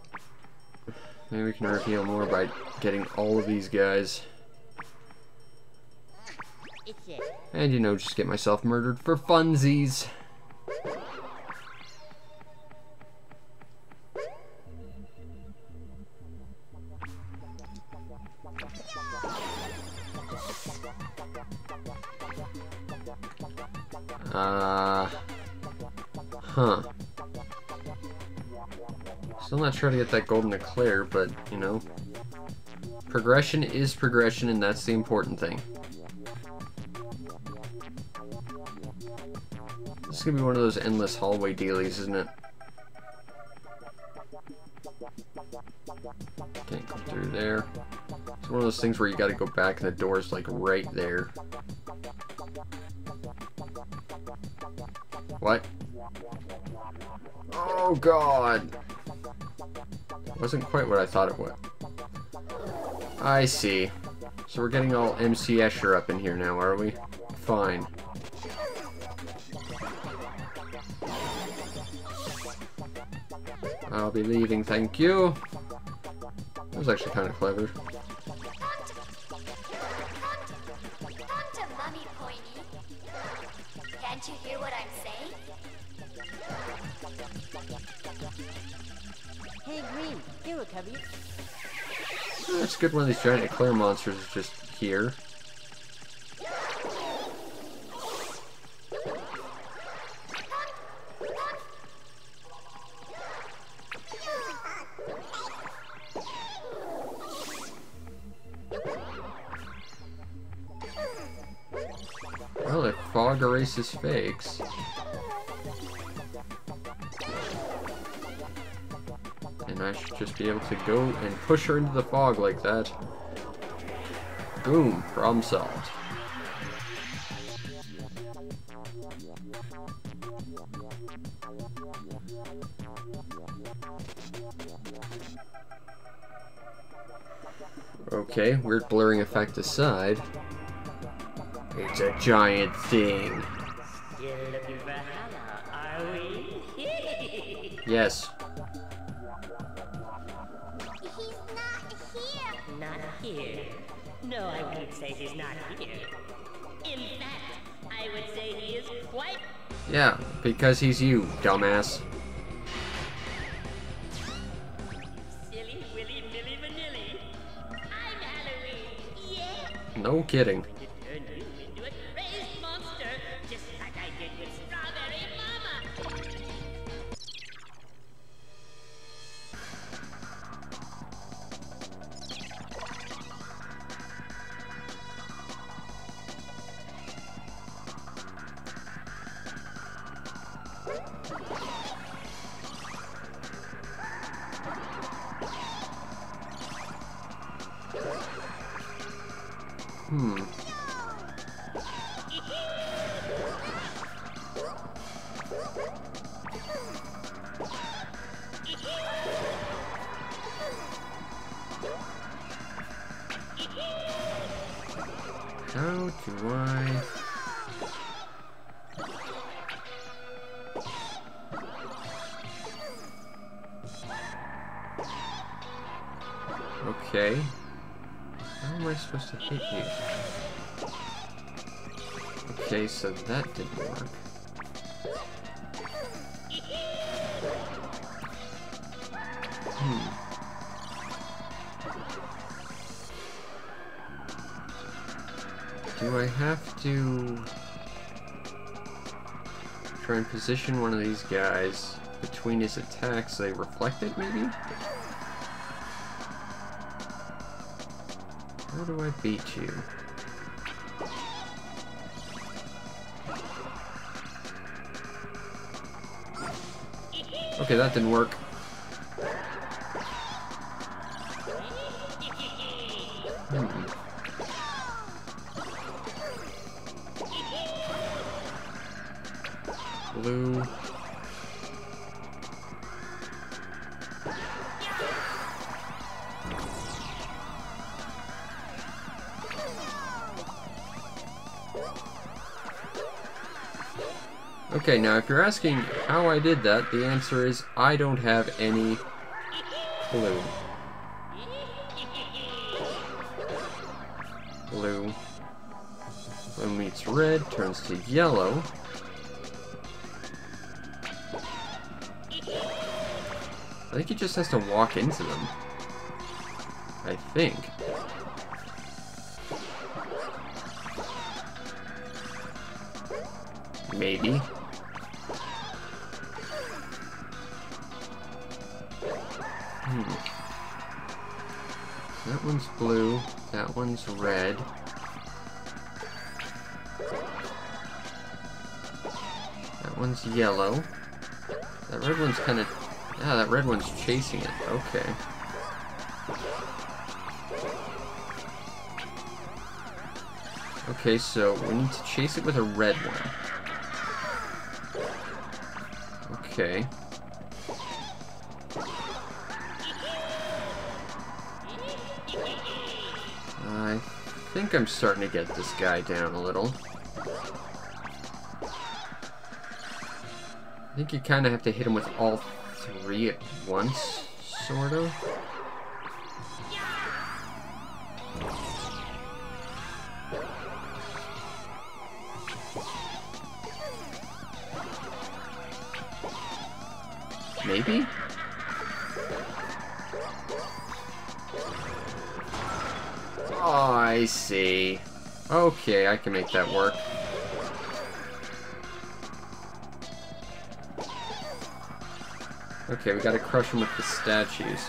Maybe we can reveal more by getting all of these guys. And, you know, just get myself murdered for funsies. Uh, huh. Still not sure to get that golden eclair, but, you know, progression is progression, and that's the important thing. Is gonna be one of those endless hallway dealies, isn't it? Can't go through there. It's one of those things where you gotta go back and the door's like right there. What? Oh god! Wasn't quite what I thought it would. I see. So we're getting all MC Escher up in here now, are we? Fine. I'll be leaving, thank you. That was actually kind of clever. Mummy Can't you hear what I'm saying? Hey, Green, here will cover you. It's good one of these giant eclair monsters is just here. Fog erases fakes. And I should just be able to go and push her into the fog like that. Boom, problem solved. Okay, weird blurring effect aside. It's a giant thing. Yes. He's not here. Not here. No, I wouldn't say he's not here. In fact, I would say he is quite Yeah, because he's you, dumbass. silly, willy, nilly, vanilly. I'm Halloween. Yeah. No kidding. Position one of these guys between his attacks they reflect it, maybe? How do I beat you? Okay, that didn't work. Hmm. Okay, now if you're asking how I did that, the answer is I don't have any clue. Blue. When meets red, turns to yellow. I think he just has to walk into them. I think. Maybe. One's blue. That one's red. That one's yellow. That red one's kind of... Yeah, that red one's chasing it. Okay. Okay, so we need to chase it with a red one. Okay. I'm starting to get this guy down a little. I think you kind of have to hit him with all three at once, sort of. Okay, I can make that work. Okay, we gotta crush them with the statues.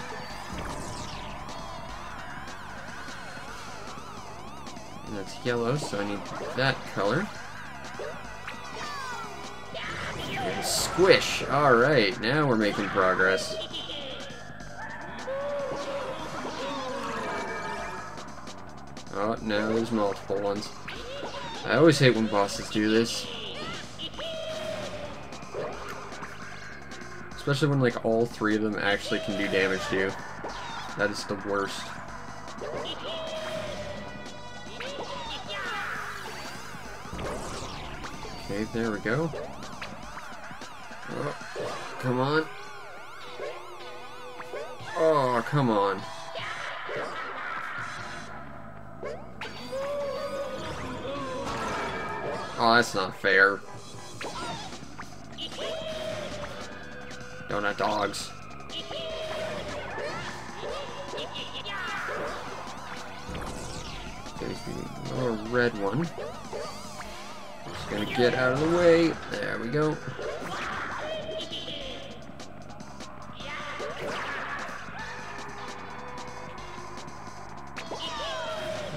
And that's yellow, so I need that color. And squish! Alright, now we're making progress. Oh, no, there's multiple ones. I always hate when bosses do this. Especially when, like, all three of them actually can do damage to you. That is the worst. Okay, there we go. Oh, come on. Oh, come on. Oh, that's not fair. Donut dogs. There's the red one. Just gonna get out of the way. There we go.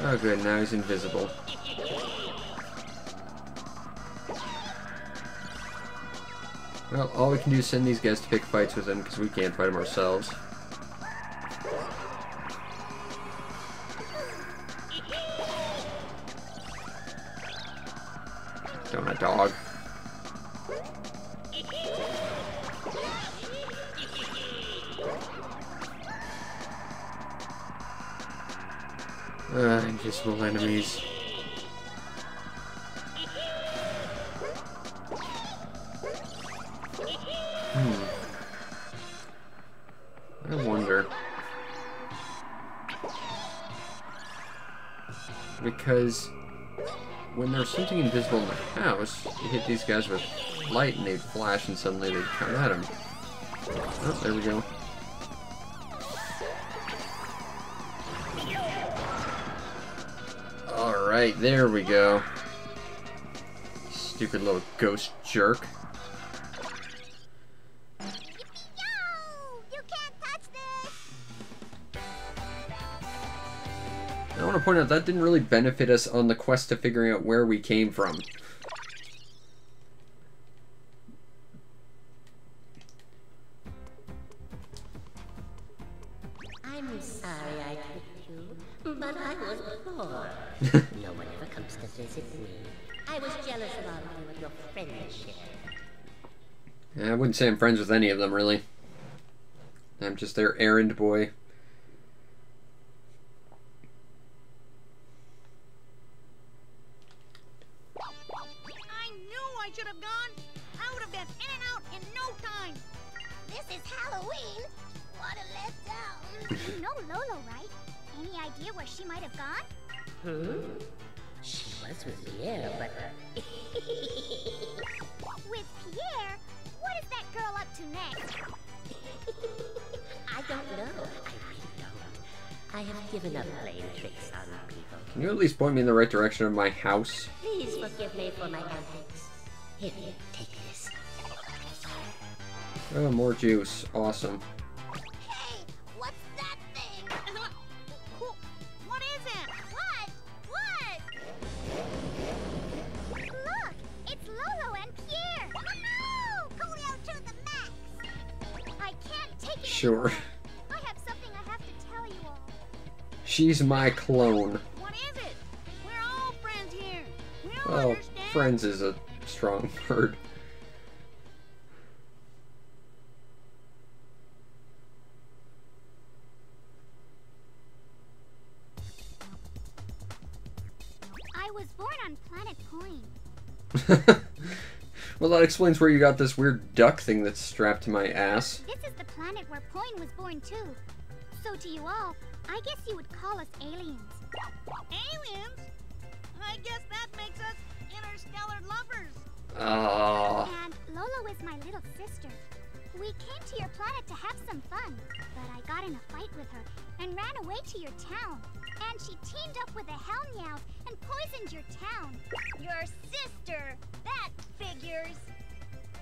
Oh good, now he's invisible. Well, all we can do is send these guys to pick fights with him because we can't fight him ourselves. Guys with light and they'd flash and suddenly they'd come at him. Oh, there we go. Alright, there we go. Stupid little ghost jerk. Yo! You can't touch this! I want to point out that didn't really benefit us on the quest to figuring out where we came from. Say I'm friends with any of them, really. I'm just their errand boy. Direction of my house? Please forgive me for my antics. Here, take this. Oh, more juice. Awesome. Hey, what's that thing? What is it? What? What? Look, it's Lolo and Pierre. Oh no! Coolio to the max. I can't take it Sure. I have something I have to tell you all. She's my clone. Understand. friends is a strong word. I was born on Planet Poin. well, that explains where you got this weird duck thing that's strapped to my ass. This is the planet where Poin was born too. So to you all, I guess you would call us aliens. Aliens? I guess that makes us interstellar lovers. Ah. And Lolo is my little sister. We came to your planet to have some fun, but I got in a fight with her and ran away to your town. And she teamed up with the Hellmeows and poisoned your town. Your sister! That figures!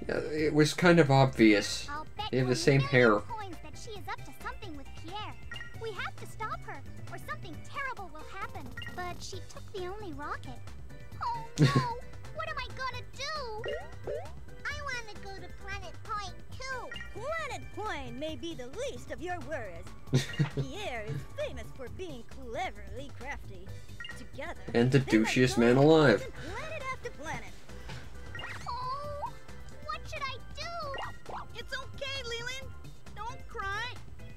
Yeah, it was kind of obvious. They have the same hair. coins that she is up to something with Pierre. We have to stop her, or something terrible will happen. But she took the only rocket. Oh no! what I gonna do? I want to go to Planet Poin too. Planet Poin may be the least of your worries. Pierre is famous for being cleverly crafty. Together, And the they douchiest man alive. Planet after planet. Oh, what should I do? It's okay, Leland. Don't cry.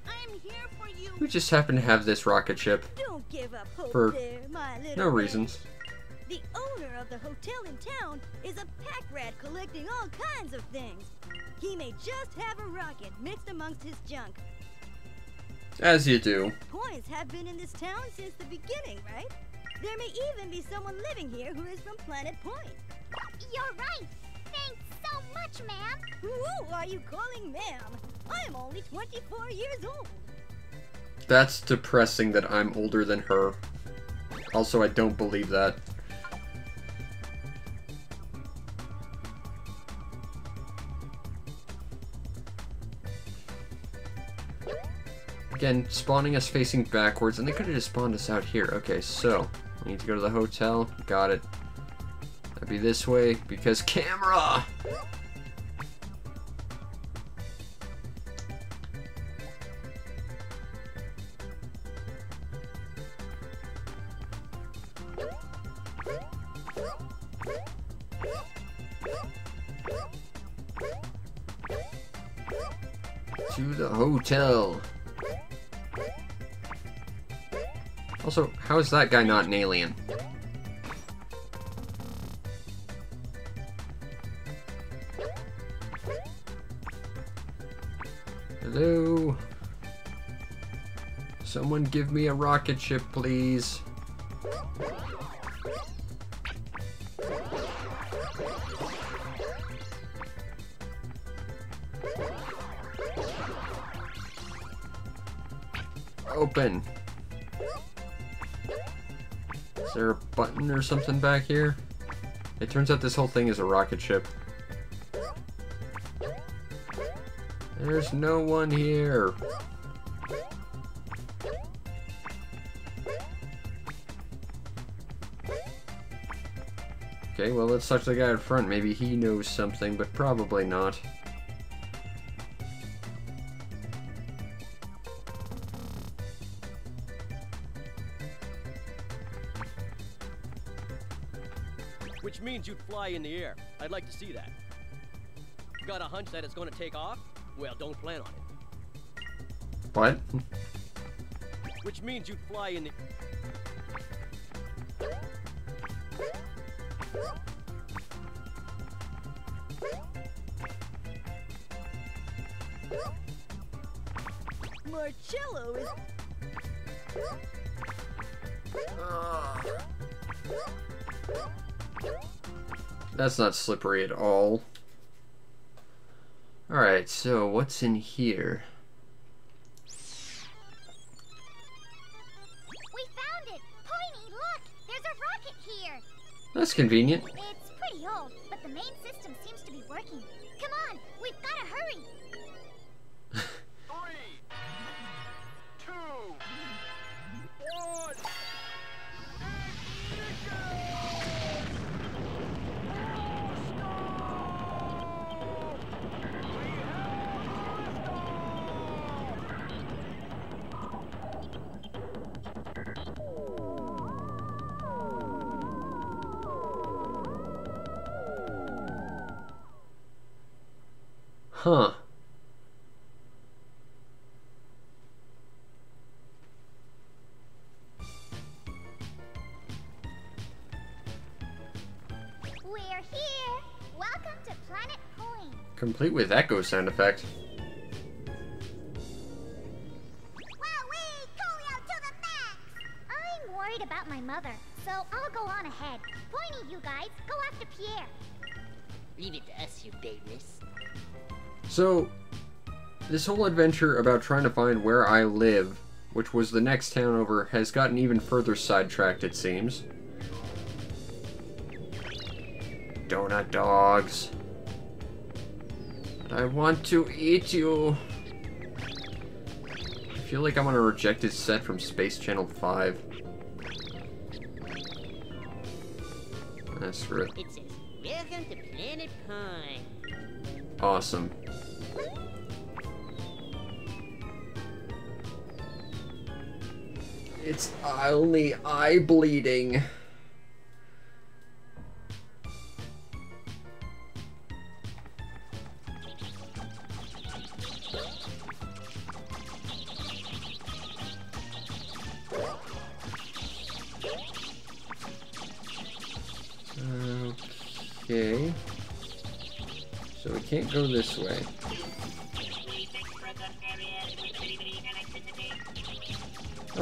I'm here for you. We just happen to have this rocket ship. Don't give up hope For there, my No friend. reasons. The owner of the hotel in town is a pack rat collecting all kinds of things. He may just have a rocket mixed amongst his junk. As you do. Coins have been in this town since the beginning, right? There may even be someone living here who is from Planet Poin. You're right. Thanks so much, ma'am. Who are you calling ma'am? I am only 24 years old. That's depressing that I'm older than her. Also, I don't believe that. Again, spawning us facing backwards, and they could have just spawned us out here. Okay, so, we need to go to the hotel. Got it. That'd be this way, because camera! To the hotel. Also, how is that guy not an alien? Hello? Someone give me a rocket ship, please. Open. Is there a button or something back here? It turns out this whole thing is a rocket ship. There's no one here. Okay, well let's talk to the guy in front. Maybe he knows something, but probably not. Means you'd fly in the air. I'd like to see that. Got a hunch that it's gonna take off? Well, don't plan on it. What? Which means you'd fly in the... Marcello is. That's not slippery at all. Alright, so what's in here? We found it! Poinie, look! There's a rocket here! That's convenient. Huh. We're here! Welcome to Planet Poin! Complete with echo sound effect. Wowee! Coolio to the max! I'm worried about my mother, so I'll go on ahead. Poinie, you guys, go after Pierre. Leave it to us, you babies. So, this whole adventure about trying to find where I live, which was the next town over, has gotten even further sidetracked, it seems. Donut dogs. I want to eat you. I feel like I'm on a rejected set from Space Channel 5. Ah, screw it. It says, Welcome to Planet Pine. Awesome. It's uh, only eye bleeding. Okay. So we can't go this way.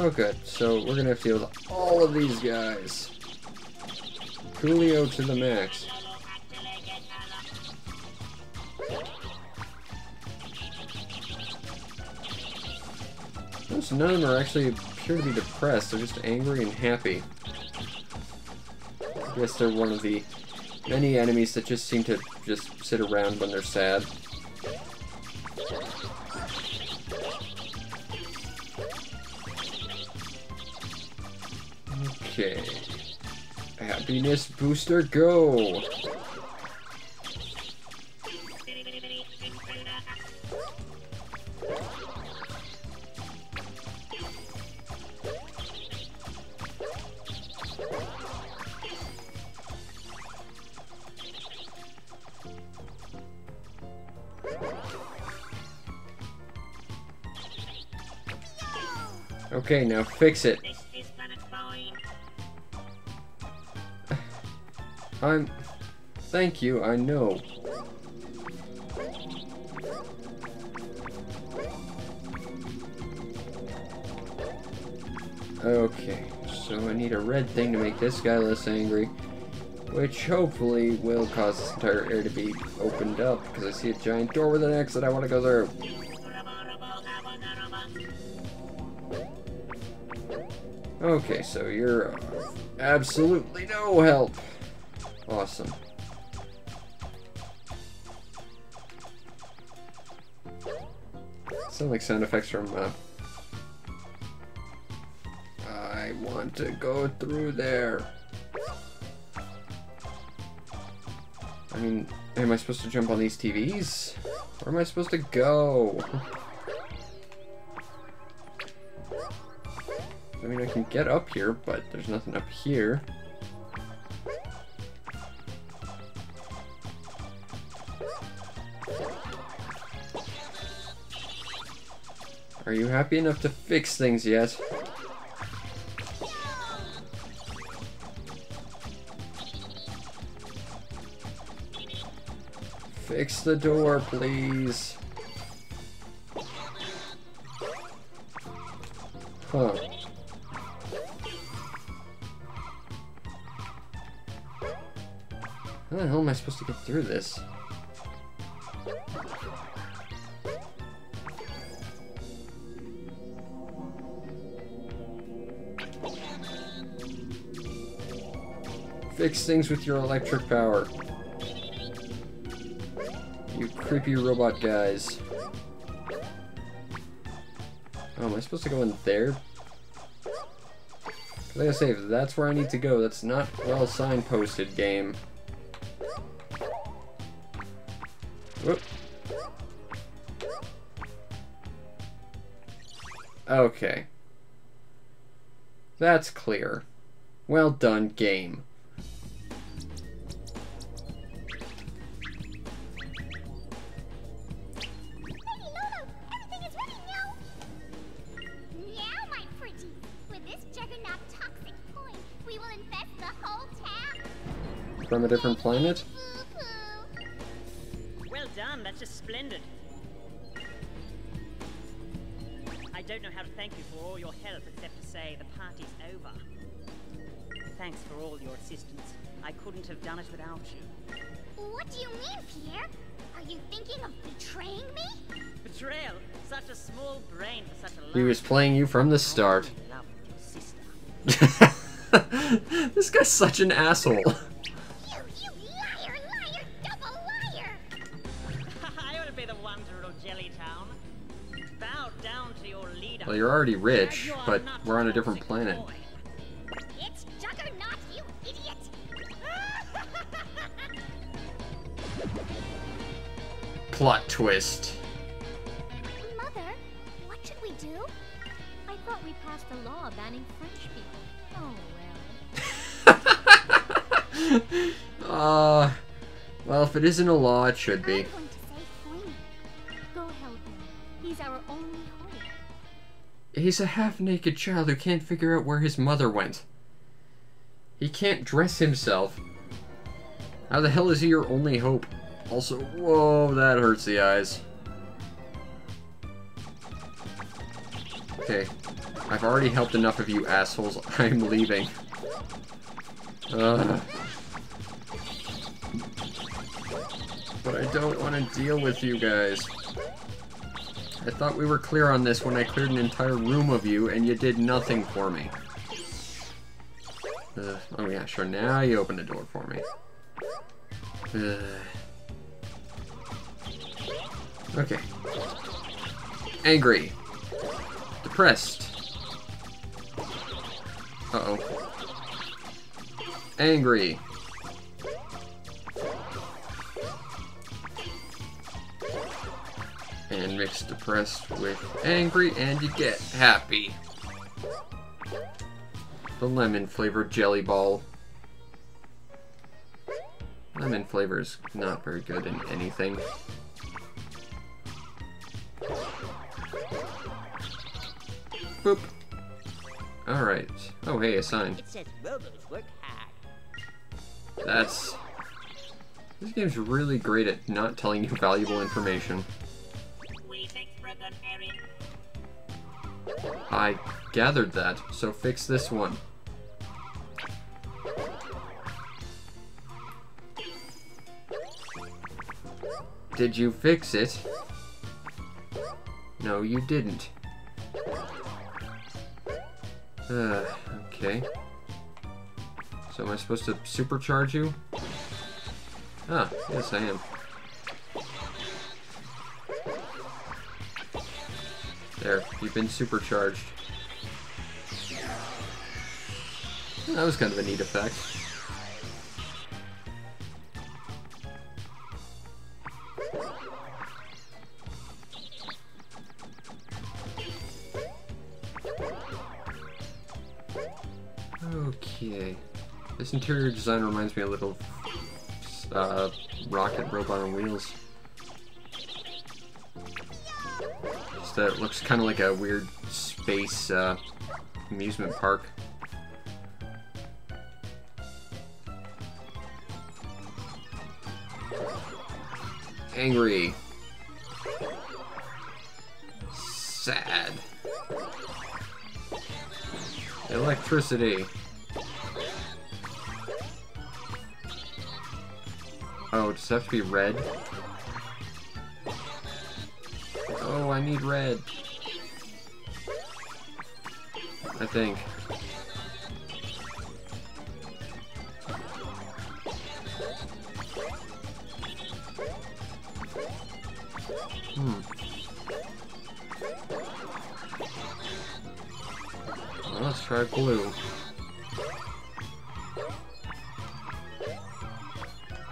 Oh good, so we're gonna have to with all of these guys. Coolio to the max. Notice none of them are actually appear to be depressed, they're just angry and happy. I guess they're one of the many enemies that just seem to just sit around when they're sad. Happiness booster, go! Okay, now fix it. I'm... Thank you, I know. Okay, so I need a red thing to make this guy less angry. Which hopefully will cause this entire area to be opened up, because I see a giant door with an exit I want to go through. Okay, so you're uh, absolutely no help. Awesome. Sound like sound effects from, uh... I want to go through there. I mean, am I supposed to jump on these TVs? Where am I supposed to go? I mean, I can get up here, but there's nothing up here. Are you happy enough to fix things yet? Fix the door, please. Huh. How the hell am I supposed to get through this? Fix things with your electric power. You creepy robot guys. Oh, am I supposed to go in there? Like I say, if that's where I need to go, that's not well signposted, game. Whoop. Okay. That's clear. Well done, game. From a different planet? Well done, that's just splendid. I don't know how to thank you for all your help except to say the party's over. Thanks for all your assistance. I couldn't have done it without you. What do you mean, Pierre? Are you thinking of betraying me? Betrayal! Such a small brain for such a large... He was playing you from the start. I'm in love with your sister. this guy's such an asshole. Already rich, but we're on a different planet. It's Juggernaut, you idiot! Plot twist. Mother, what should we do? I thought we passed a law banning French people. Oh well. Uh, well, if it isn't a law, it should be. He's a half-naked child who can't figure out where his mother went. He can't dress himself. How the hell is he your only hope? Also, whoa, that hurts the eyes. Okay, I've already helped enough of you assholes. I'm leaving. Ugh. But I don't want to deal with you guys. I thought we were clear on this when I cleared an entire room of you, and you did nothing for me. Ugh. oh yeah, sure, now you open the door for me. Ugh. Okay. Angry. Depressed. Uh-oh. Angry. And mix depressed with angry, and you get happy. The lemon flavored jelly ball. Lemon flavor is not very good in anything. Boop. Alright. Oh, hey, a sign. It says robos work hard. That's... This game's really great at not telling you valuable information. I gathered that, so fix this one. Did you fix it? No, you didn't. Uh, Okay. So am I supposed to supercharge you? Ah, yes I am. There, you've been supercharged. That was kind of a neat effect. Okay. This interior design reminds me a little of uh, Rocket Robot on Wheels. That looks kind of like a weird space uh, amusement park. Angry. Sad. Electricity. Oh, does it have to be red? Oh, I need red. I think. Hmm. Well, let's try blue.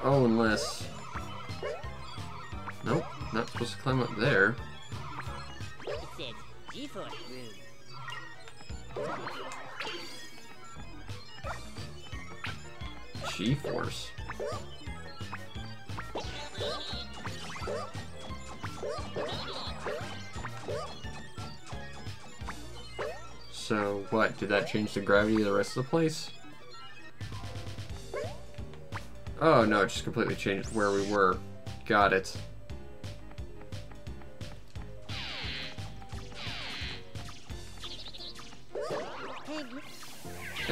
Oh, unless... Nope, not supposed to climb up there. G-Force room. G-Force. So, what? Did that change the gravity of the rest of the place? Oh, no, it just completely changed where we were. Got it.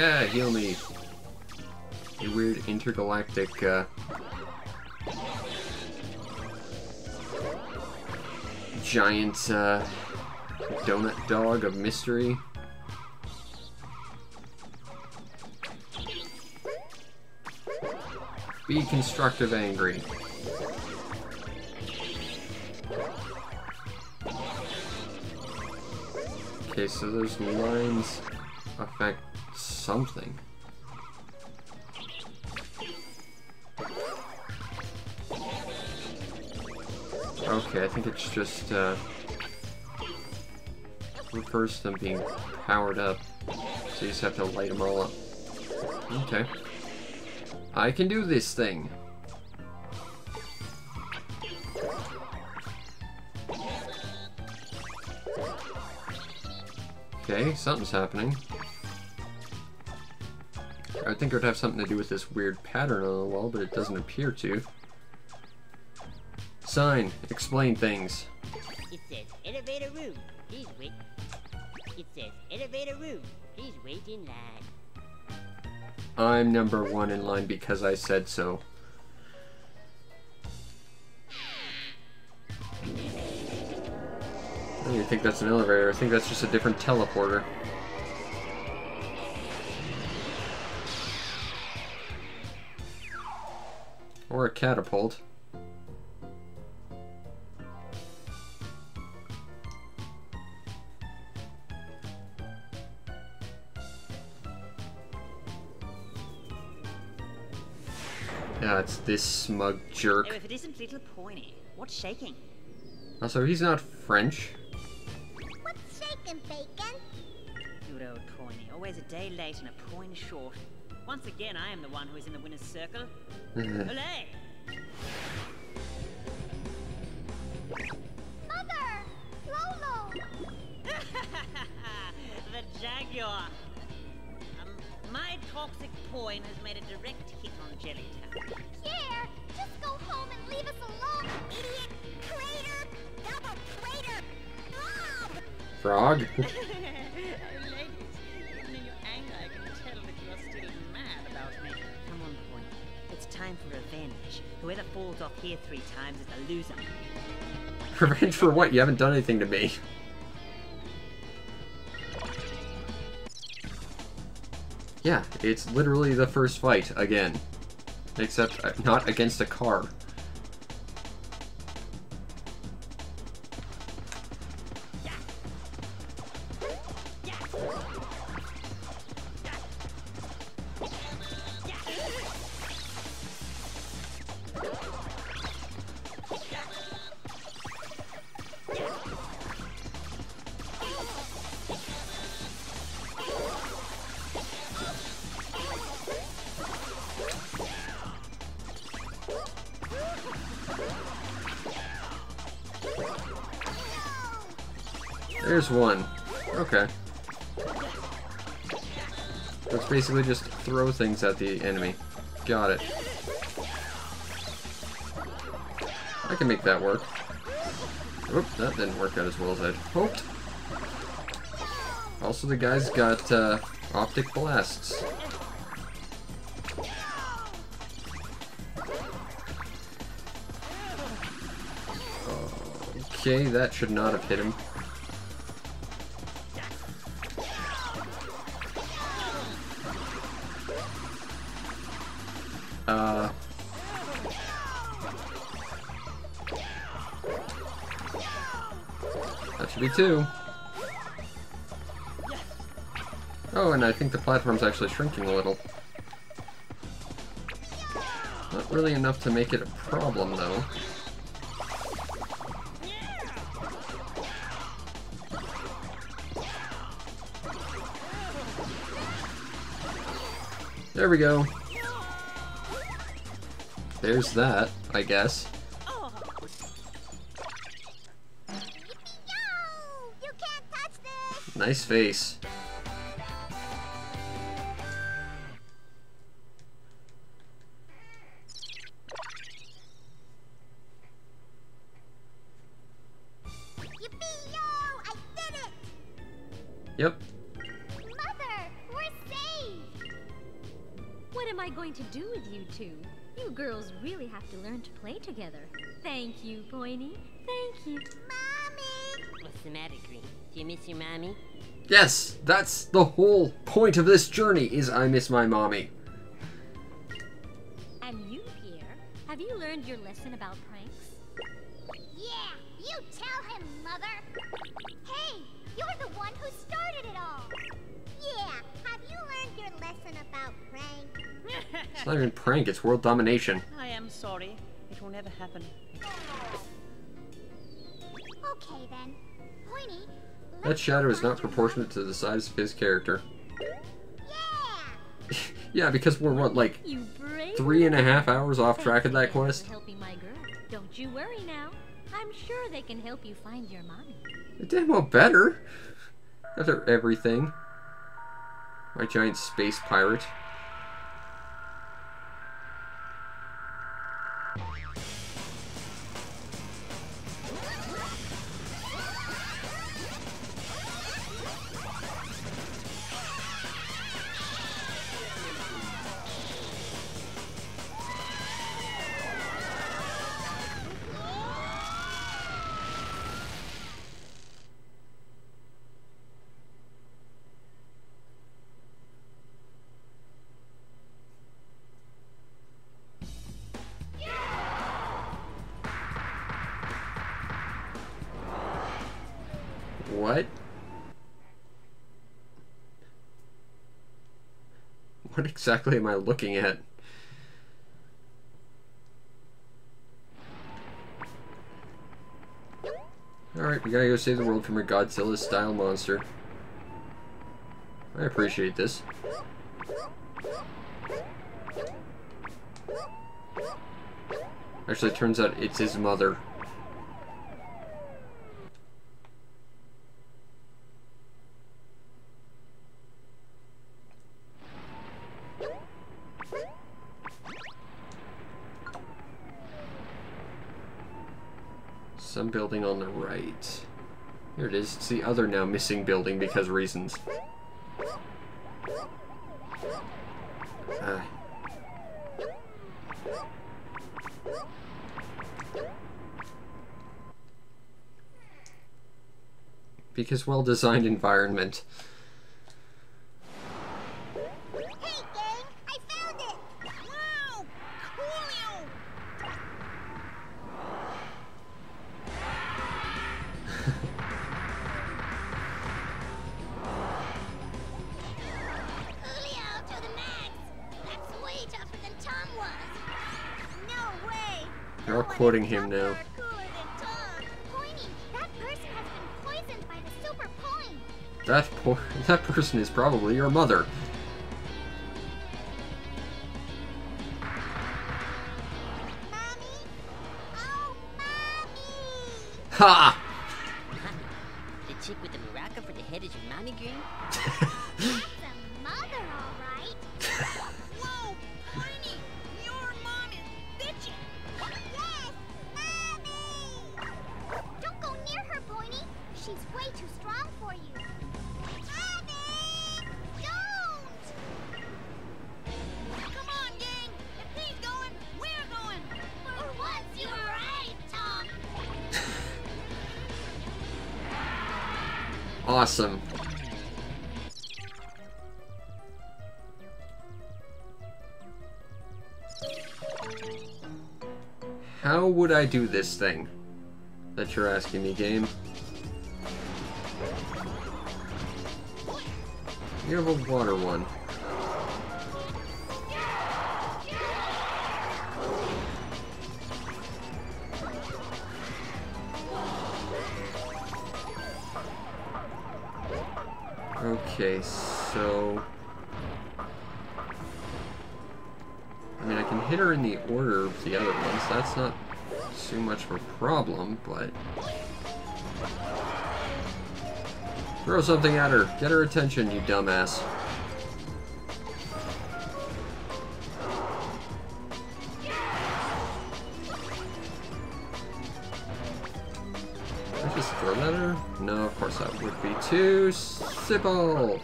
Yeah, heal me. A weird intergalactic, uh... Giant, uh... Donut dog of mystery. Be constructive angry. Okay, so those lines affect something. Okay, I think it's just, uh, refers to them being powered up. So you just have to light them all up. Okay. I can do this thing. Okay, something's happening. I think it would have something to do with this weird pattern on the wall, but it doesn't appear to. Sign, explain things. It says elevator room. Please wait. It says elevator room. Please wait in line. I'm number one in line because I said so. I don't even think that's an elevator. I think that's just a different teleporter. Or a catapult. Yeah, it's this smug jerk. Oh, if it isn't little Poinie, what's shaking? Uh, also, he's not French. What's shaking, Bacon? Good old Poinie, always a day late and a point short. Once again, I am the one who is in the winner's circle. Olay! Mother! Lolo! the Jaguar. Um, my toxic point has made a direct hit on Jellytown. Pierre, just go home and leave us alone, idiot! Traitor! Double traitor! Blob! Frog? Whoever falls off here three times is a loser. Revenge for what? You haven't done anything to me. Yeah, it's literally the first fight again. Except uh, not against a car. Basically just throw things at the enemy. Got it. I can make that work. Oop, that didn't work out as well as I'd hoped. Also, the guy's got uh, optic blasts. Okay, that should not have hit him. Two. Oh, and I think the platform's actually shrinking a little. Not really enough to make it a problem, though. There we go. There's that, I guess. Nice face. Yep. Mother, we're saved! What am I going to do with you two? You girls really have to learn to play together. Thank you, Poinie. Thank you. Mommy! What's the matter, Green? Do you miss your mommy? Yes, that's the whole point of this journey is I miss my mommy. And you, Pierre, have you learned your lesson about pranks? Yeah, you tell him, Mother. Hey, you're the one who started it all. Yeah, have you learned your lesson about prank? It's not even prank, it's world domination. I am sorry. It will never happen. That shadow is not proportionate to the size of his character. yeah, yeah because we're what, like three and a half hours off track of that quest? helping my girl. Don't you worry now. I'm sure they can help you find your mommy. It did well better. After everything. My giant space pirate. What exactly am I looking at? Alright, we gotta go save the world from a Godzilla-style monster. I appreciate this. Actually, it turns out it's his mother. Building on the right. Here it is. It's the other now missing building because reasons. Ah. Because well-designed environment. Person is probably your mother. Oh, ha! Do this thing? That you're asking me, game. You have a water one. Problem, but... Throw something at her. Get her attention, you dumbass. Can I just throw that at her? No, of course that would be too simple.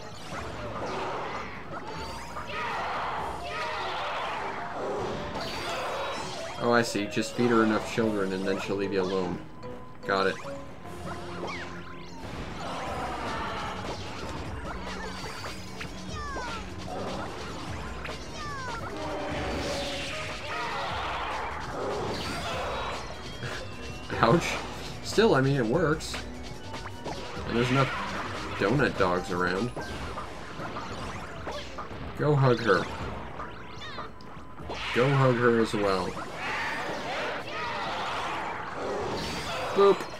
Oh, I see. Just feed her enough children and then she'll leave you alone. Got it. Ouch. Still, I mean, it works. And there's enough donut dogs around. Go hug her. Go hug her as well. Boop.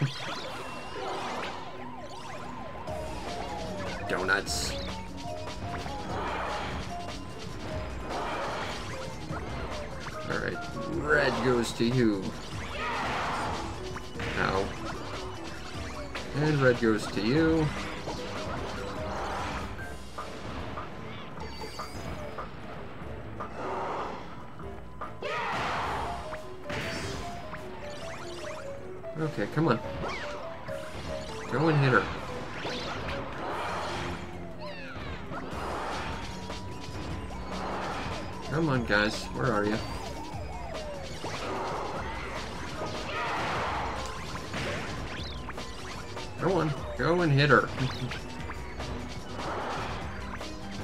Okay, come on. Go and hit her. Come on, guys. Where are you? Go on. Go and hit her.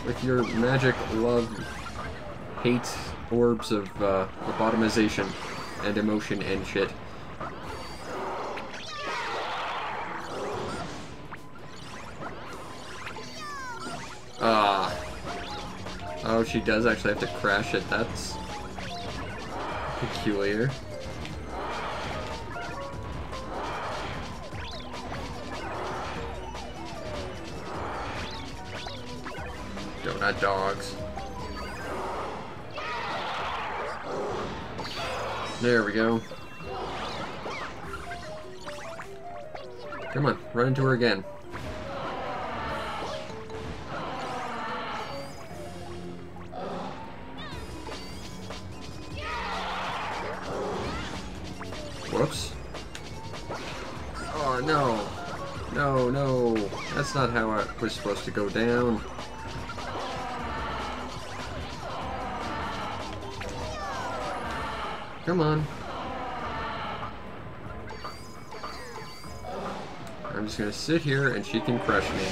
With your magic love hate orbs of uh, lobotomization and emotion and shit. She does actually have to crash it. That's peculiar. Donut dogs. There we go. Come on, run into her again. That's not how it was supposed to go down. Come on. I'm just gonna sit here and she can crush me.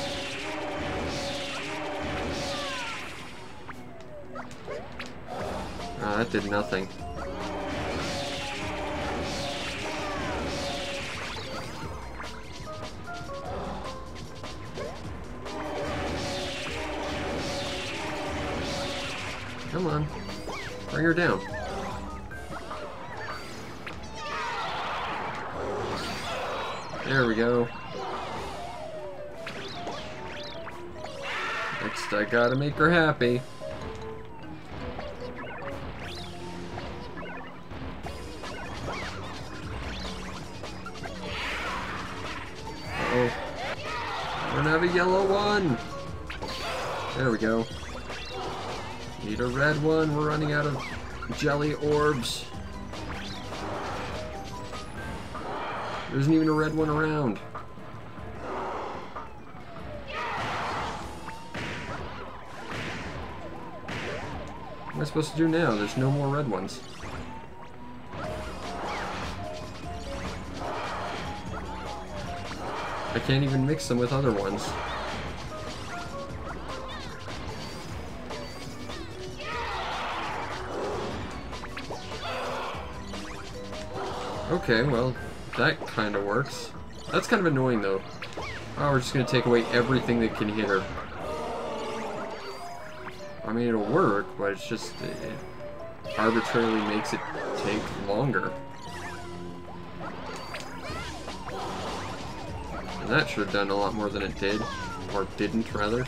Ah, that did nothing. Bring her down. There we go. Next, I gotta make her happy. Uh oh I don't have a yellow one! There we go. Need a red one. We're running out of jelly orbs. There isn't even a red one around. What am I supposed to do now? There's no more red ones. I can't even mix them with other ones. Okay, well, that kind of works. That's kind of annoying, though. Oh, we're just going to take away everything that can hit her. I mean, it'll work, but it's just... It arbitrarily makes it take longer. And that should have done a lot more than it did. Or didn't, rather.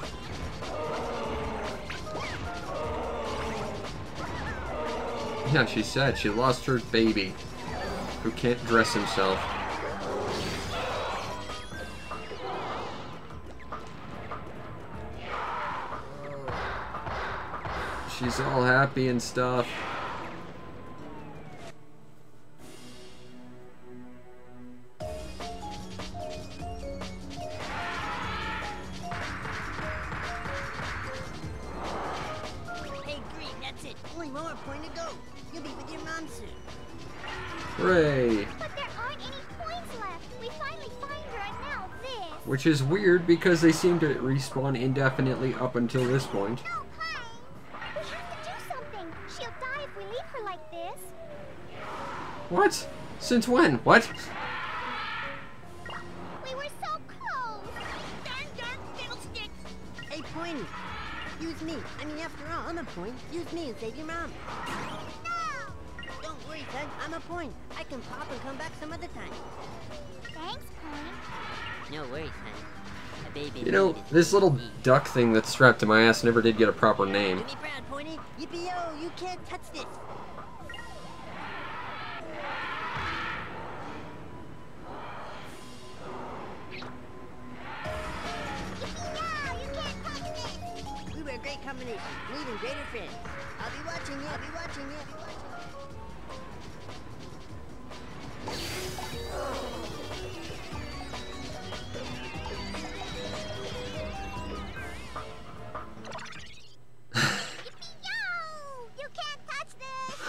Yeah, she said she lost her baby who can't dress himself. She's all happy and stuff. Is weird because they seem to respawn indefinitely up until this point. No, Pine. We have to do something. She'll die if we leave her like this. What? Since when? What? We were so close. Darn, darn fiddlesticks! Hey, Poinie. Use me. I mean, after all, I'm a point. Use me and save your mom. No. Don't worry, son. I'm a point. I can pop and come back some other time. Thanks, Point. No worries, son. A baby You know, this little duck thing that's strapped to my ass never did get a proper name.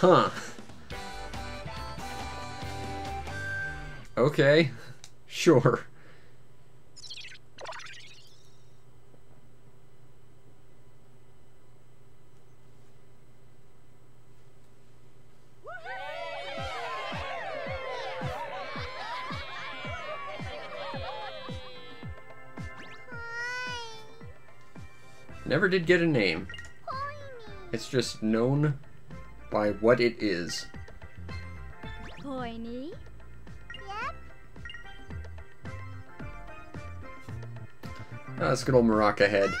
Huh. Okay. Sure. Never did get a name. It's just known by what it is. Poinie. Yep. Oh, that's good old Maraca head.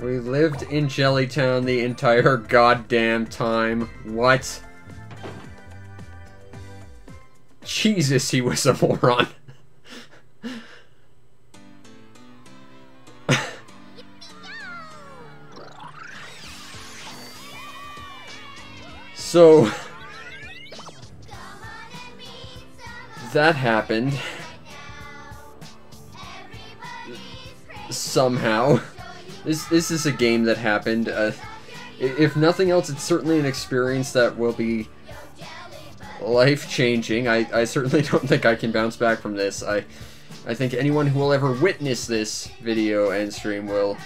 We lived in Jellytown the entire goddamn time. What? Jesus, he was a moron. so that happened somehow. This this is a game that happened. Uh, if nothing else, it's certainly an experience that will be life changing. I, I certainly don't think I can bounce back from this. I I think anyone who will ever witness this video and stream will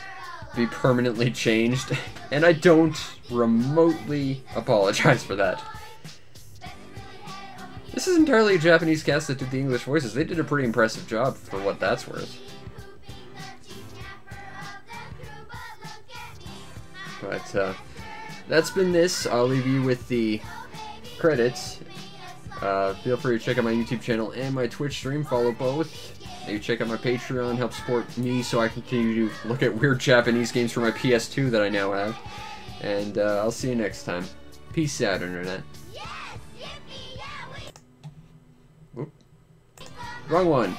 be permanently changed, and I don't remotely apologize for that. This is entirely a Japanese cast that did the English voices. They did a pretty impressive job for what that's worth. But uh, that's been this. I'll leave you with the credits. Uh, feel free to check out my YouTube channel and my Twitch stream. Follow both. Maybe check out my Patreon. Help support me so I can continue to look at weird Japanese games for my PS2 that I now have. And uh, I'll see you next time. Peace out, Internet. Wrong one.